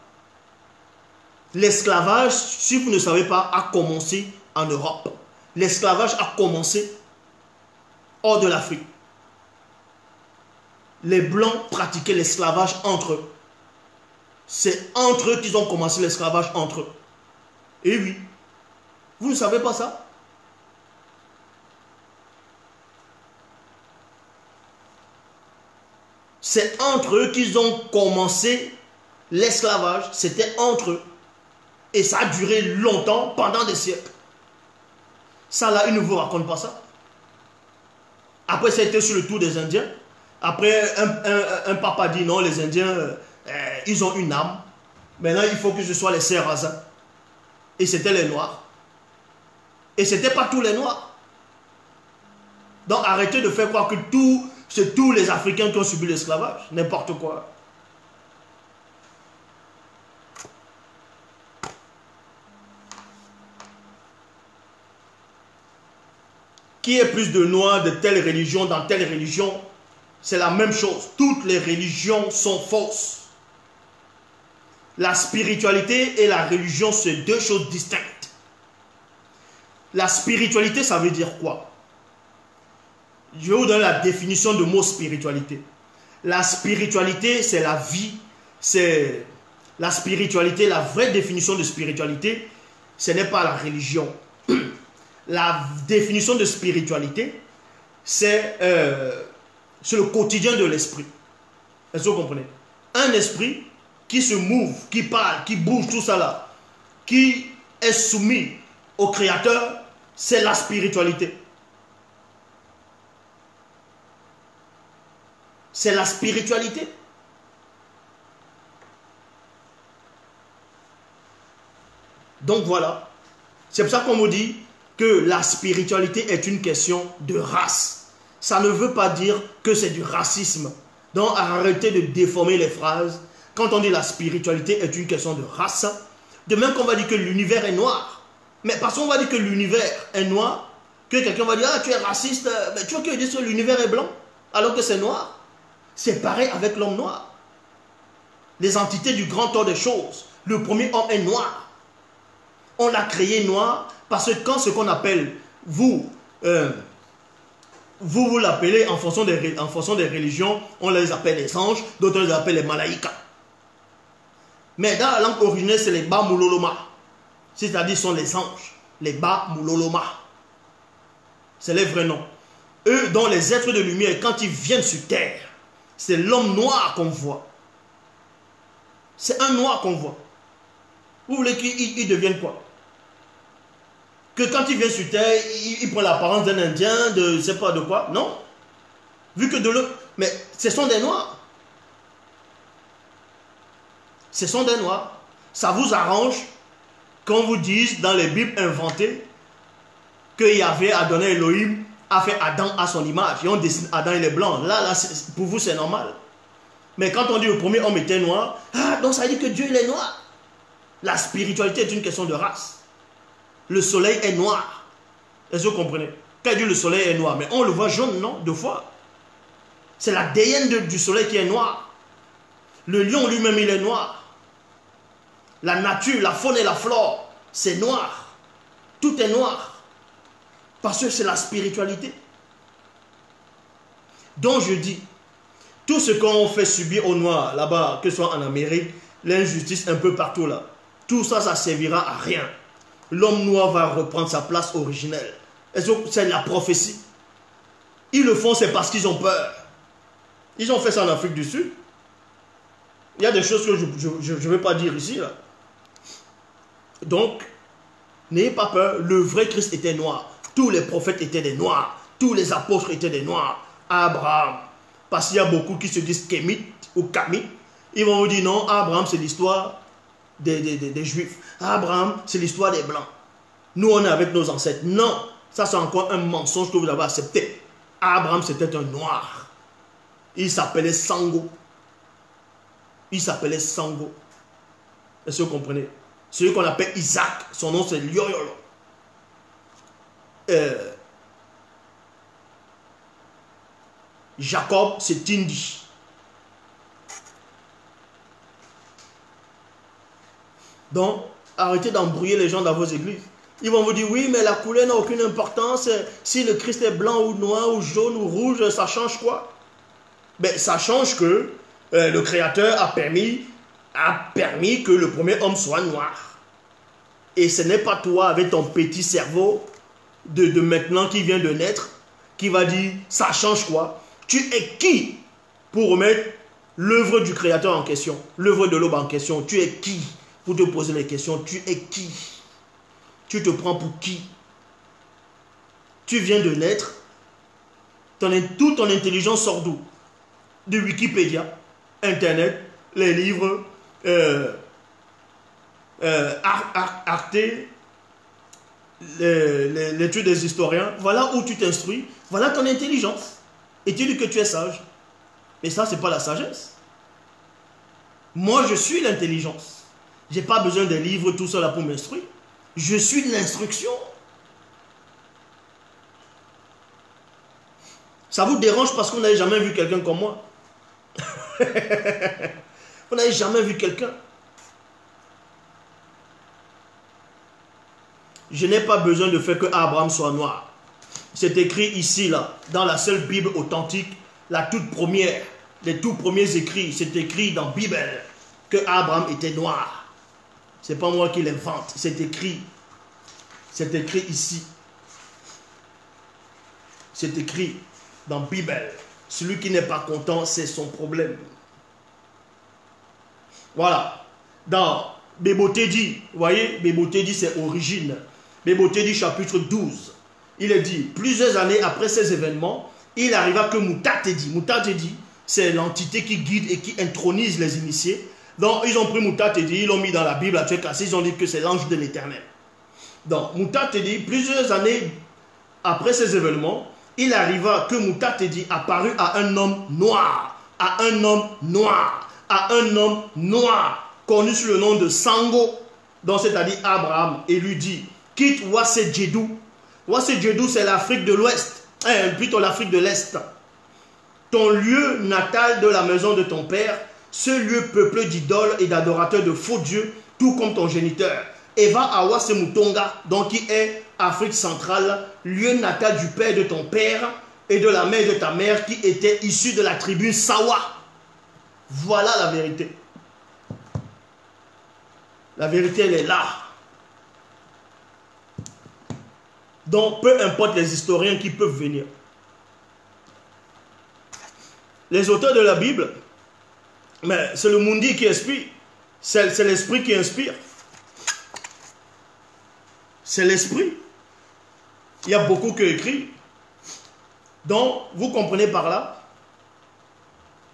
Speaker 1: L'esclavage, si vous ne savez pas, a commencé en Europe. L'esclavage a commencé hors de l'Afrique. Les Blancs pratiquaient l'esclavage entre eux. C'est entre eux qu'ils ont commencé l'esclavage entre eux. Et oui. Vous ne savez pas ça? C'est entre eux qu'ils ont commencé l'esclavage. C'était entre eux. Et ça a duré longtemps, pendant des siècles. Ça là, ils ne vous racontent pas ça. Après, ça a été sur le tour des Indiens. Après, un, papa dit non, les Indiens, euh, ils ont une âme. Maintenant, il faut que ce soit les Serrazins. Et c'était les Noirs. Et ce n'était pas tous les Noirs. Donc arrêtez de faire croire que c'est tous les Africains qui ont subi l'esclavage. N'importe quoi. Qui est plus de noirs de telle religion dans telle religion C'est la même chose. Toutes les religions sont fausses. La spiritualité et la religion, c'est deux choses distinctes. La spiritualité, ça veut dire quoi? Je vais vous donner la définition de mot spiritualité. La spiritualité, c'est la vie, c'est la spiritualité, la vraie définition de spiritualité, ce n'est pas la religion, [clears throat] la définition de spiritualité, euh, c'est le quotidien de l'esprit. Est-ce que vous comprenez? Un esprit qui se mouve, qui parle, qui bouge, tout ça là, qui est soumis au Créateur, c'est la spiritualité. C'est la spiritualité. Donc voilà. C'est pour ça qu'on me dit, que la spiritualité est une question de race. Ça ne veut pas dire que c'est du racisme. Donc arrêtez de déformer les phrases. Quand on dit la spiritualité est une question de race, de même qu'on va dire que l'univers est noir. Mais parce qu'on va dire que l'univers est noir, que quelqu'un va dire Ah, tu es raciste, mais tu vois qu'ils disent que l'univers est blanc alors que c'est noir. C'est pareil avec l'homme noir. Les entités du grand ordre des choses. Le premier homme est noir. On l'a créé noir parce que quand ce qu'on appelle, vous, euh, vous, vous l'appelez en, fonction des, en fonction des religions, on les appelle les anges, d'autres les appellent les malaïkas. Mais dans la langue originelle, c'est les Ba Mouloloma. C'est-à-dire sont les anges. Les Ba Mouloloma. C'est les vrais noms. Eux, dont les êtres de lumière, quand ils viennent sur terre, c'est l'homme noir qu'on voit. C'est un noir qu'on voit. Vous voulez qu'il devienne quoi? Que quand il vient sur terre, il, prend l'apparence d'un Indien, de je sais pas de quoi. Non? Vu que de l'autre. Mais ce sont des Noirs. Ce sont des Noirs. Ça vous arrange qu'on vous dise dans les Bibles inventées que Yahvé a donné Elohim, a fait Adam à son image. Et on dessine Adam, il est blanc. Là, là pour vous, c'est normal. Mais quand on dit le premier homme était noir, ah, donc ça dire que Dieu, il est noir. La spiritualité est une question de race le soleil est noir. Est-ce que vous comprenez? Quand dit le soleil est noir, mais on le voit jaune, non? Deux fois. C'est la déienne du soleil qui est noire. Le lion lui-même, il est noir. La nature, la faune et la flore, c'est noir. Tout est noir. Parce que c'est la spiritualité. Donc je dis, tout ce qu'on fait subir aux noirs là-bas, que ce soit en Amérique, l'injustice un peu partout là, tout ça, ça servira à rien l'homme noir va reprendre sa place originelle. C'est la prophétie? Ils le font, c'est parce qu'ils ont peur. Ils ont fait ça en Afrique du Sud. Il y a des choses que je ne vais pas dire ici. Donc, n'ayez pas peur. Le vrai Christ était noir. Tous les prophètes étaient des noirs. Tous les apôtres étaient des noirs. Abraham. Parce qu'il y a beaucoup qui se disent kémites ou kamites. Ils vont vous dire non, Abraham, c'est l'histoire des, Juifs. Abraham, c'est l'histoire des Blancs. Nous, on est avec nos ancêtres. Non, ça c'est encore un mensonge que vous avez accepté. Abraham, c'était un noir. Il s'appelait Sango. Il s'appelait Sango. Est-ce que vous comprenez? Celui qu'on appelle Isaac, son nom c'est Lioyolo. Euh, Jacob, c'est Tindi. Donc, arrêtez d'embrouiller les gens dans vos églises. Ils vont vous dire, oui, mais la couleur n'a aucune importance. Si le Christ est blanc ou noir ou jaune ou rouge, ça change quoi? Ben, Ça change que euh, le Créateur a permis a permis que le premier homme soit noir. Et ce n'est pas toi avec ton petit cerveau de, maintenant qui vient de naître qui va dire ça change quoi? Tu es qui pour remettre l'œuvre du Créateur en question, l'œuvre de l'aube en question? Tu es qui pour te poser les questions? Tu es qui? Tu te prends pour qui? Tu viens de naître, ton, toute ton intelligence sort d'où? De Wikipédia, Internet, les livres, euh, euh, Arte, l'étude des historiens. Voilà où tu t'instruis. Voilà ton intelligence. Et tu dis que tu es sage. Mais ça, ce n'est pas la sagesse. Moi, je suis l'intelligence. Je n'ai pas besoin des livres, tout cela pour m'instruire. Je suis l'instruction. Ça vous dérange parce qu'on n'avait jamais vu quelqu'un comme moi? [laughs] On n'avait jamais vu quelqu'un. Je n'ai pas besoin de faire que Abraham soit noir. C'est écrit ici, là, dans la seule Bible authentique, la toute première, les tout premiers écrits, c'est écrit dans Bible que Abraham était noir. C'est pas moi qui l'invente, c'est écrit. C'est écrit ici. C'est écrit dans Bible. Celui qui n'est pas content, c'est son problème. Voilà. Dans Béboté dit, vous voyez, Béboté dit c'est origine. Béboté dit chapitre 12. Il est dit, plusieurs années après ces événements, il arriva que Moutatedi, Moutatedi, c'est l'entité qui guide et qui intronise les initiés. Donc, ils ont pris Moutatedi, ils l'ont mis dans la Bible à ils ont dit que c'est l'ange de l'éternel. Donc, Moutatedi, plusieurs années après ces événements, il arriva que Moutatedi apparut à un homme noir, à un homme noir, à un homme noir, connu sous le nom de Sango, donc c'est-à-dire Abraham, et lui dit, quitte Wasse Djedou. Wasse Djedou, c'est l'Afrique de l'Ouest, hein, plutôt l'Afrique de l'Est. Ton lieu natal de la maison de ton père, ce lieu peuplé d'idoles et d'adorateurs de faux dieux, tout comme ton géniteur. Et va à Wasse Moutonga, donc qui est Afrique centrale, lieu natal du père de ton père et de la mère de ta mère qui était issue de la tribu Sawa. Voilà la vérité. La vérité, elle est là. Donc, peu importe les historiens qui peuvent venir. Les auteurs de la Bible, mais c'est le Mundi qui inspire. C'est l'esprit qui inspire. C'est l'esprit. Il y a beaucoup qui écrit. Donc, vous comprenez par là,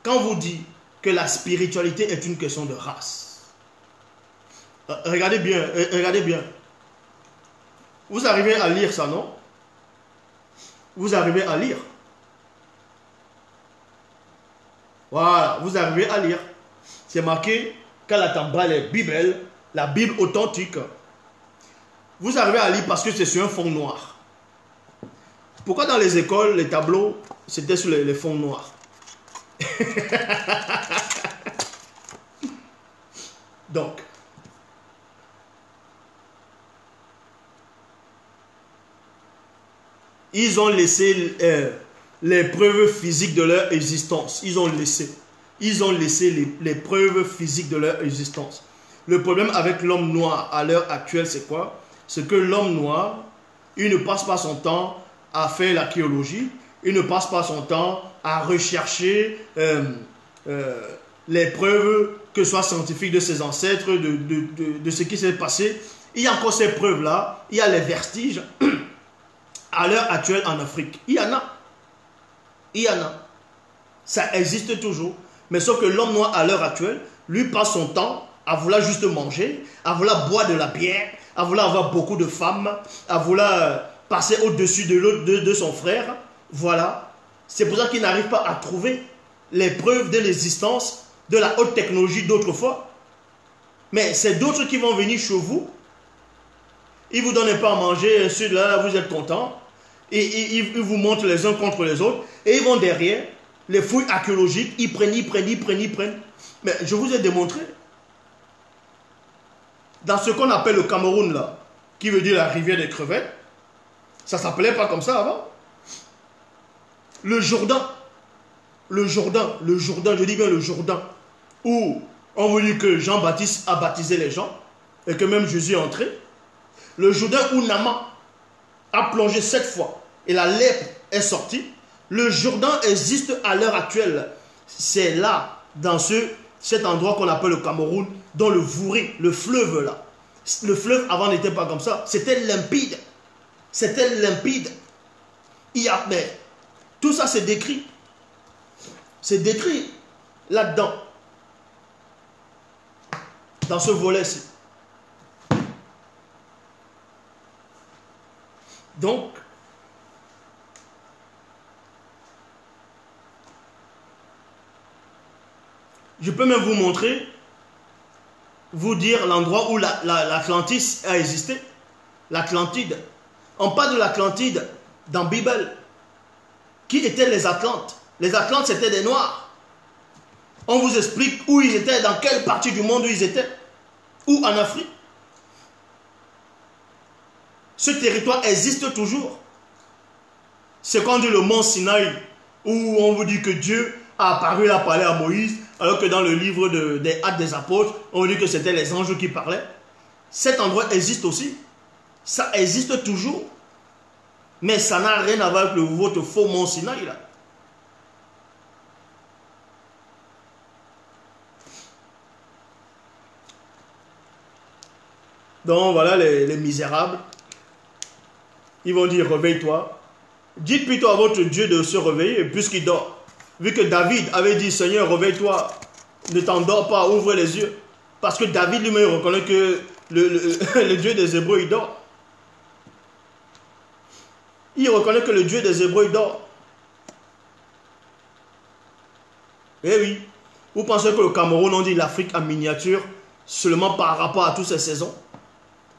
Speaker 1: quand vous dites que la spiritualité est une question de race, euh, regardez bien, euh, regardez bien. Vous arrivez à lire ça, non? Vous arrivez à lire. Voilà, vous arrivez à lire. C'est marqué Kalatamba, les Bible, la Bible authentique. Vous arrivez à lire parce que c'est sur un fond noir. Pourquoi dans les écoles, les tableaux, c'était sur les fonds noirs? [laughs] Donc, ils ont laissé euh, les preuves physiques de leur existence. Ils ont laissé. Ils ont laissé les, preuves physiques de leur existence. Le problème avec l'homme noir à l'heure actuelle, c'est quoi? C'est que l'homme noir, il ne passe pas son temps à faire l'archéologie, il ne passe pas son temps à rechercher euh, euh, les preuves, que ce soit scientifiques de ses ancêtres, de, de, ce qui s'est passé. Il y a encore ces preuves-là, il y a les vestiges [clears throat] à l'heure actuelle en Afrique. Il y en a. Il y en a. Ça existe toujours. Mais sauf que l'homme noir à l'heure actuelle, lui passe son temps à vouloir juste manger, à vouloir boire de la bière, à vouloir avoir beaucoup de femmes, à vouloir passer au-dessus de, de, de son frère. Voilà. C'est pour ça qu'il n'arrive pas à trouver les preuves de l'existence de la haute technologie d'autrefois. Mais c'est d'autres qui vont venir chez vous. Ils vous donnent pas à manger, celui-là, vous êtes content et, ils vous montrent les uns contre les autres, et ils vont derrière, les fouilles archéologiques, ils prennent, ils prennent, ils prennent, ils prennent. Mais je vous ai démontré, dans ce qu'on appelle le Cameroun là, qui veut dire la rivière des crevettes, ça s'appelait pas comme ça avant. Le Jourdain, le Jourdain, le Jourdain, je dis bien le Jourdain, où on vous dit que Jean-Baptiste a baptisé les gens et que même Jésus est entré. Le Jourdain où Nama plongé sept fois et la lèpre est sortie. Le Jourdain existe à l'heure actuelle. C'est là, dans ce, cet endroit qu'on appelle le Cameroun, dans le Vouri, le fleuve là. Le fleuve avant n'était pas comme ça. C'était limpide. C'était limpide. Il y a, mais tout ça c'est décrit. C'est décrit là-dedans. Dans ce volet-ci. Donc, je peux même vous montrer, vous dire l'endroit où l'Atlantis a existé. L'Atlantide. On parle de l'Atlantide dans Bible. Qui étaient les Atlantes? Les Atlantes, c'était des Noirs. On vous explique où ils étaient, dans quelle partie du monde où ils étaient. Où en Afrique. Ce territoire existe toujours. C'est quand dit le mont Sinaï, où on vous dit que Dieu a apparu, a parlé à Moïse, alors que dans le livre des Actes des Apôtres, on dit que c'était les anges qui parlaient. Cet endroit existe aussi. Ça existe toujours. Mais ça n'a rien à voir avec le, votre faux mont Sinaï là. Donc voilà les, misérables. Ils vont dire réveille-toi. Dites plutôt à votre Dieu de se réveiller puisqu'il dort. Vu que David avait dit Seigneur, réveille-toi, ne t'endors pas, ouvre les yeux. Parce que David lui-même reconnaît que le, le [laughs] Dieu des Hébreux, il dort. Il reconnaît que le Dieu des Hébreux dort. Eh oui. Vous pensez que le Cameroun, on dit l'Afrique en miniature seulement par rapport à toutes ces saisons?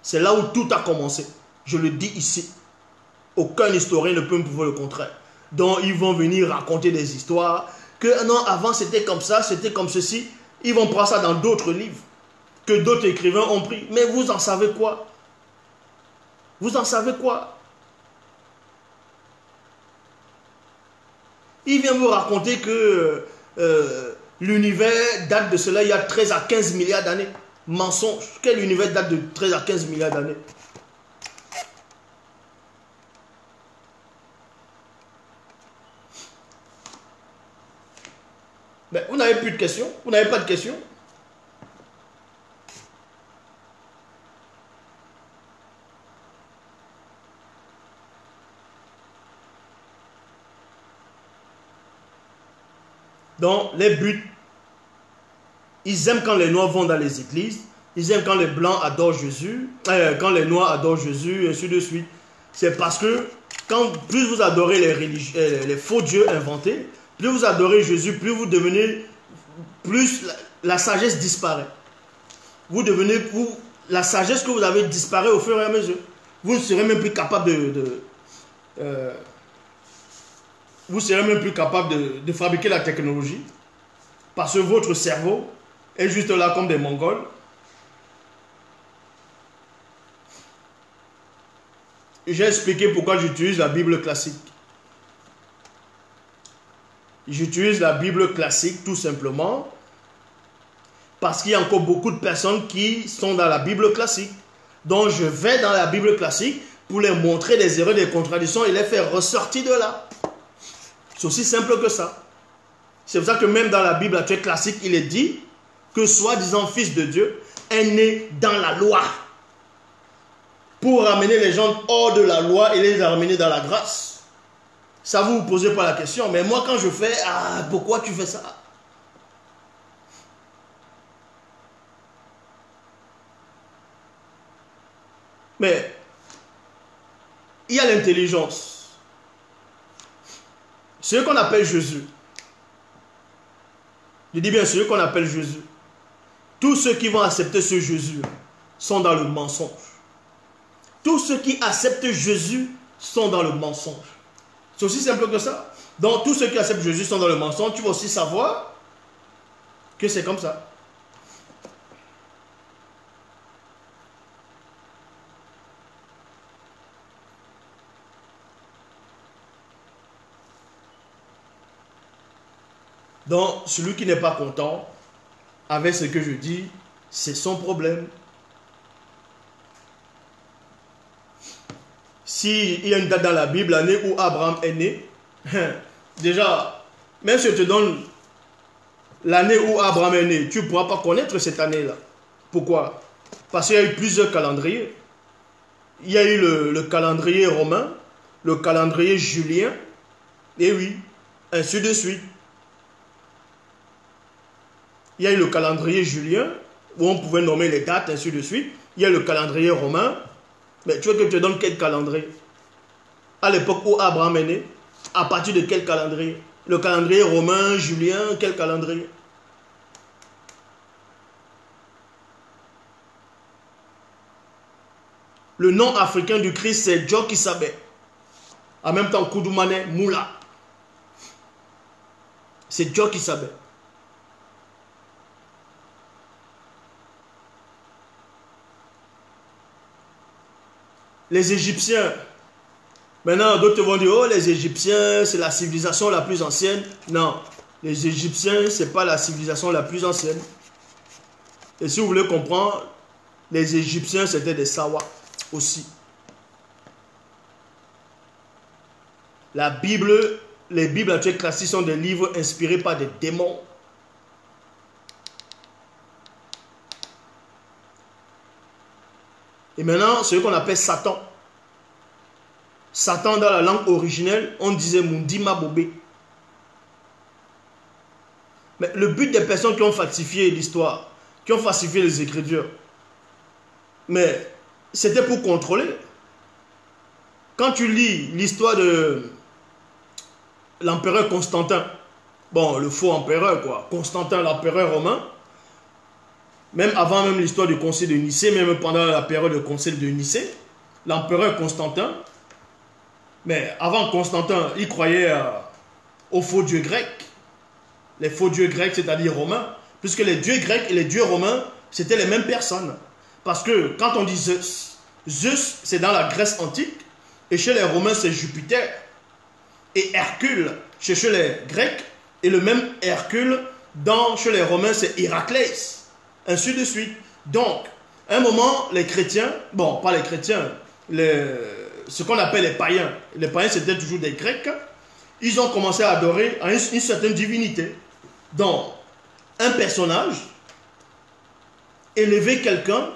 Speaker 1: C'est là où tout a commencé. Je le dis ici. Aucun historien ne peut me prouver le contraire. Donc ils vont venir raconter des histoires. Que non, avant c'était comme ça, c'était comme ceci. Ils vont prendre ça dans d'autres livres. Que d'autres écrivains ont pris. Mais vous en savez quoi? Vous en savez quoi? Il vient vous raconter que euh, l'univers date de cela il y a 13 à 15 milliards d'années. Mensonge. Quel univers date de 13 à 15 milliards d'années? Mais vous n'avez plus de questions Vous n'avez pas de questions Donc, les buts, ils aiment quand les Noirs vont dans les églises, ils aiment quand les Blancs adorent Jésus, euh, quand les Noirs adorent Jésus, et ainsi de suite. C'est parce que quand plus vous adorez les, euh, les faux dieux inventés, plus vous adorez Jésus, plus vous devenez, plus la, sagesse disparaît. Vous devenez, la sagesse que vous avez disparaît au fur et à mesure. Vous ne serez même plus capable de, euh, vous serez même plus capable de, fabriquer la technologie parce que votre cerveau est juste là comme des Mongols. J'ai expliqué pourquoi j'utilise la Bible classique. J'utilise la Bible classique tout simplement parce qu'il y a encore beaucoup de personnes qui sont dans la Bible classique. Donc je vais dans la Bible classique pour les montrer des erreurs, des contradictions et les faire ressortir de là. C'est aussi simple que ça. C'est pour ça que même dans la Bible actuelle classique, il est dit que soi-disant fils de Dieu est né dans la loi pour ramener les gens hors de la loi et les ramener dans la grâce. Ça vous vous posez pas la question, mais moi quand je fais, ah, pourquoi tu fais ça? Mais il y a l'intelligence. Ce qu'on appelle Jésus. Je dis bien ce qu'on appelle Jésus. Tous ceux qui vont accepter ce Jésus sont dans le mensonge. Tous ceux qui acceptent Jésus sont dans le mensonge. C'est aussi simple que ça. Donc tous ceux qui acceptent Jésus sont dans le mensonge. Tu vas aussi savoir que c'est comme ça. Donc, celui qui n'est pas content, avec ce que je dis, c'est son problème. S'il y a une date dans la Bible, l'année où Abraham est né, [laughs] déjà, même si je te donne l'année où Abraham est né, tu ne pourras pas connaître cette année-là. Pourquoi? Parce qu'il y a eu plusieurs calendriers. Il y a eu le, calendrier romain, le calendrier julien, et oui, ainsi de suite. Il y a eu le calendrier julien, où on pouvait nommer les dates, ainsi de suite. Il y a le calendrier romain. Mais tu veux que je te donne quel calendrier? À l'époque où Abraham est né, à partir de quel calendrier? Le calendrier romain, julien, quel calendrier? Le nom africain du Christ, c'est Jokisabe. En même temps, Koudoumane Moula. C'est Jokisabe. Les Égyptiens. Maintenant, d'autres vont dire, oh, les Égyptiens, c'est la civilisation la plus ancienne. Non, les Égyptiens, ce n'est pas la civilisation la plus ancienne. Et si vous voulez comprendre, les Égyptiens, c'était des Sawa aussi. La Bible, les Bibles actuelles classiques sont des livres inspirés par des démons. Et maintenant, ce qu'on appelle Satan. Satan, dans la langue originelle, on disait Mundima Bobé. Mais le but des personnes qui ont falsifié l'histoire, qui ont falsifié les Écritures, mais c'était pour contrôler. Quand tu lis l'histoire de l'empereur Constantin, bon, le faux empereur, quoi, Constantin, l'empereur romain, même avant même l'histoire du conseil de Nicée, même pendant la période du conseil de Nicée, l'empereur Constantin, mais avant Constantin, il croyait euh, aux faux dieux grecs, les faux dieux grecs, c'est-à-dire romains, puisque les dieux grecs et les dieux romains, c'était les mêmes personnes. Parce que quand on dit Zeus, Zeus, c'est dans la Grèce antique, et chez les Romains, c'est Jupiter. Et Hercule, chez, les Grecs, et le même Hercule, dans, chez les Romains, c'est Héraclès. Ainsi de suite. Donc, à un moment, les chrétiens, bon, pas les chrétiens, ce qu'on appelle les païens, les païens c'était toujours des Grecs, ils ont commencé à adorer une, une certaine divinité. Donc, un personnage, élever quelqu'un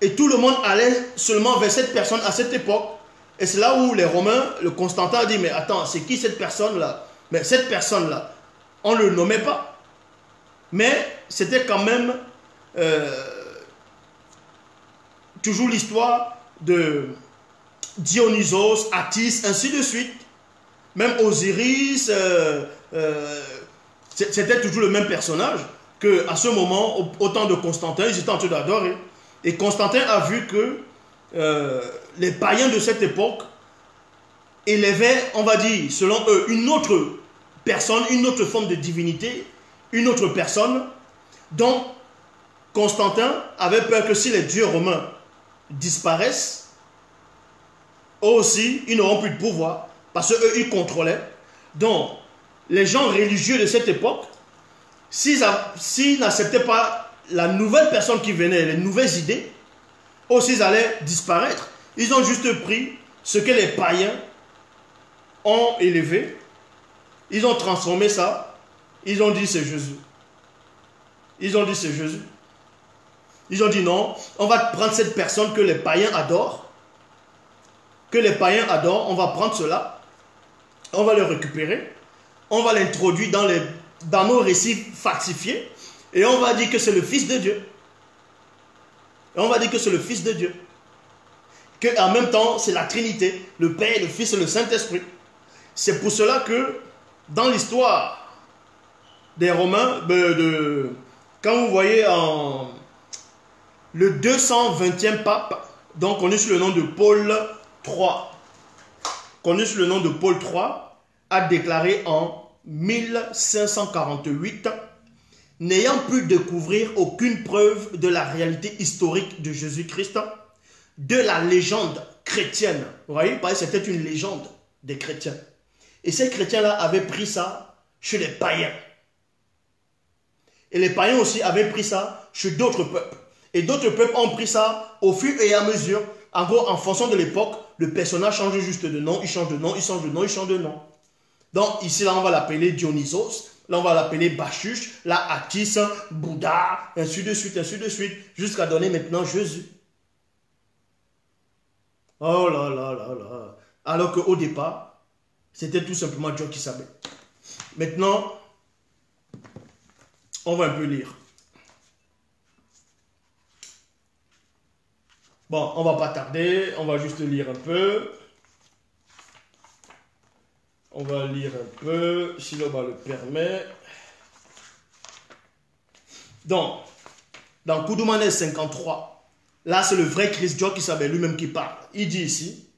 Speaker 1: et tout le monde allait seulement vers cette personne à cette époque. Et c'est là où les Romains, le Constantin a dit, mais attends, c'est qui cette personne-là? Mais cette personne-là, on ne le nommait pas. Mais c'était quand même euh, toujours l'histoire de Dionysos, Attis, ainsi de suite. Même Osiris, euh, euh, c'était toujours le même personnage que à ce moment, au, au temps de Constantin, ils étaient en train d'adorer. Et Constantin a vu que les païens de cette époque élevaient, on va dire, selon eux, une autre personne, une autre forme de divinité, une autre personne. Donc, Constantin avait peur que si les dieux romains disparaissent, eux aussi, ils n'auront plus de pouvoir, parce qu'eux, ils contrôlaient. Donc, les gens religieux de cette époque, s'ils n'acceptaient pas la nouvelle personne qui venait, les nouvelles idées, aussi ils allaient disparaître. Ils ont juste pris ce que les païens ont élevé, ils ont transformé ça, ils ont dit c'est Jésus. Ils ont dit c'est Jésus. Ils ont dit non, on va prendre cette personne que les païens adorent, que les païens adorent, on va prendre cela, on va le récupérer, on va l'introduire dans, dans nos récits falsifiés, et on va dire que c'est le Fils de Dieu. Et on va dire que c'est le Fils de Dieu. Que en même temps, c'est la Trinité, le Père, le Fils et le Saint-Esprit. C'est pour cela que dans l'histoire des Romains, ben, de, quand vous voyez en le 220e pape, donc connu sous le nom de Paul III, connu sous le nom de Paul III, a déclaré en 1548 n'ayant pu découvrir aucune preuve de la réalité historique de Jésus-Christ, de la légende chrétienne. Vous voyez, c'était une légende des chrétiens. Et ces chrétiens-là avaient pris ça chez les païens. Et les païens aussi avaient pris ça chez d'autres peuples. Et d'autres peuples ont pris ça au fur et à mesure. En en fonction de l'époque, le personnage change juste de nom, il change de nom, il change de nom, il change de nom. Donc ici, là, on va l'appeler Dionysos. Là, on va l'appeler Bachuch. Là, Atis, Bouddha, ainsi de suite, ainsi de suite, jusqu'à donner maintenant Jésus. Oh là là là là. Alors qu'au départ, c'était tout simplement Dieu qui savait. Maintenant, on va un peu lire. Bon, on va pas tarder, on va juste lire un peu. On va lire un peu, si l'homme le permet. Donc, dans Koudoumane 53, là c'est le vrai Christ Dieu qui s'appelle lui-même qui parle. Il dit ici,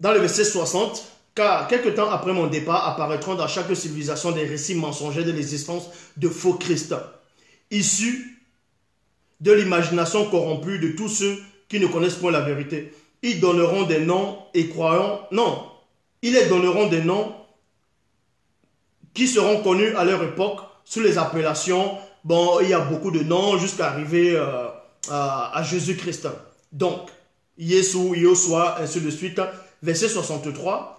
Speaker 1: dans le verset 60, car quelque temps après mon départ apparaîtront dans chaque civilisation des récits mensongers de l'existence de faux Christ, issus de l'imagination corrompue de tous ceux qui ne connaissent point la vérité ils donneront des noms et croyants. Non, ils donneront des noms qui seront connus à leur époque sous les appellations. Bon, il y a beaucoup de noms jusqu'à arriver euh, à, Jésus-Christ. Donc, Yesu, Yosua, ainsi de suite. Verset 63.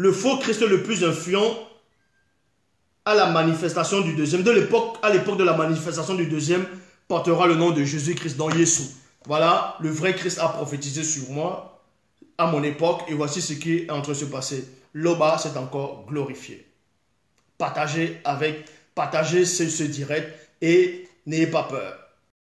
Speaker 1: Le faux Christ le plus influent à la manifestation du deuxième, de l'époque, à l'époque de la manifestation du deuxième, portera le nom de Jésus-Christ dans Yesu. Voilà, le vrai Christ a prophétisé sur moi à mon époque et voici ce qui est en train de se passer. L'Oba s'est encore glorifié. Partagez avec, partagez ce direct et n'ayez pas peur.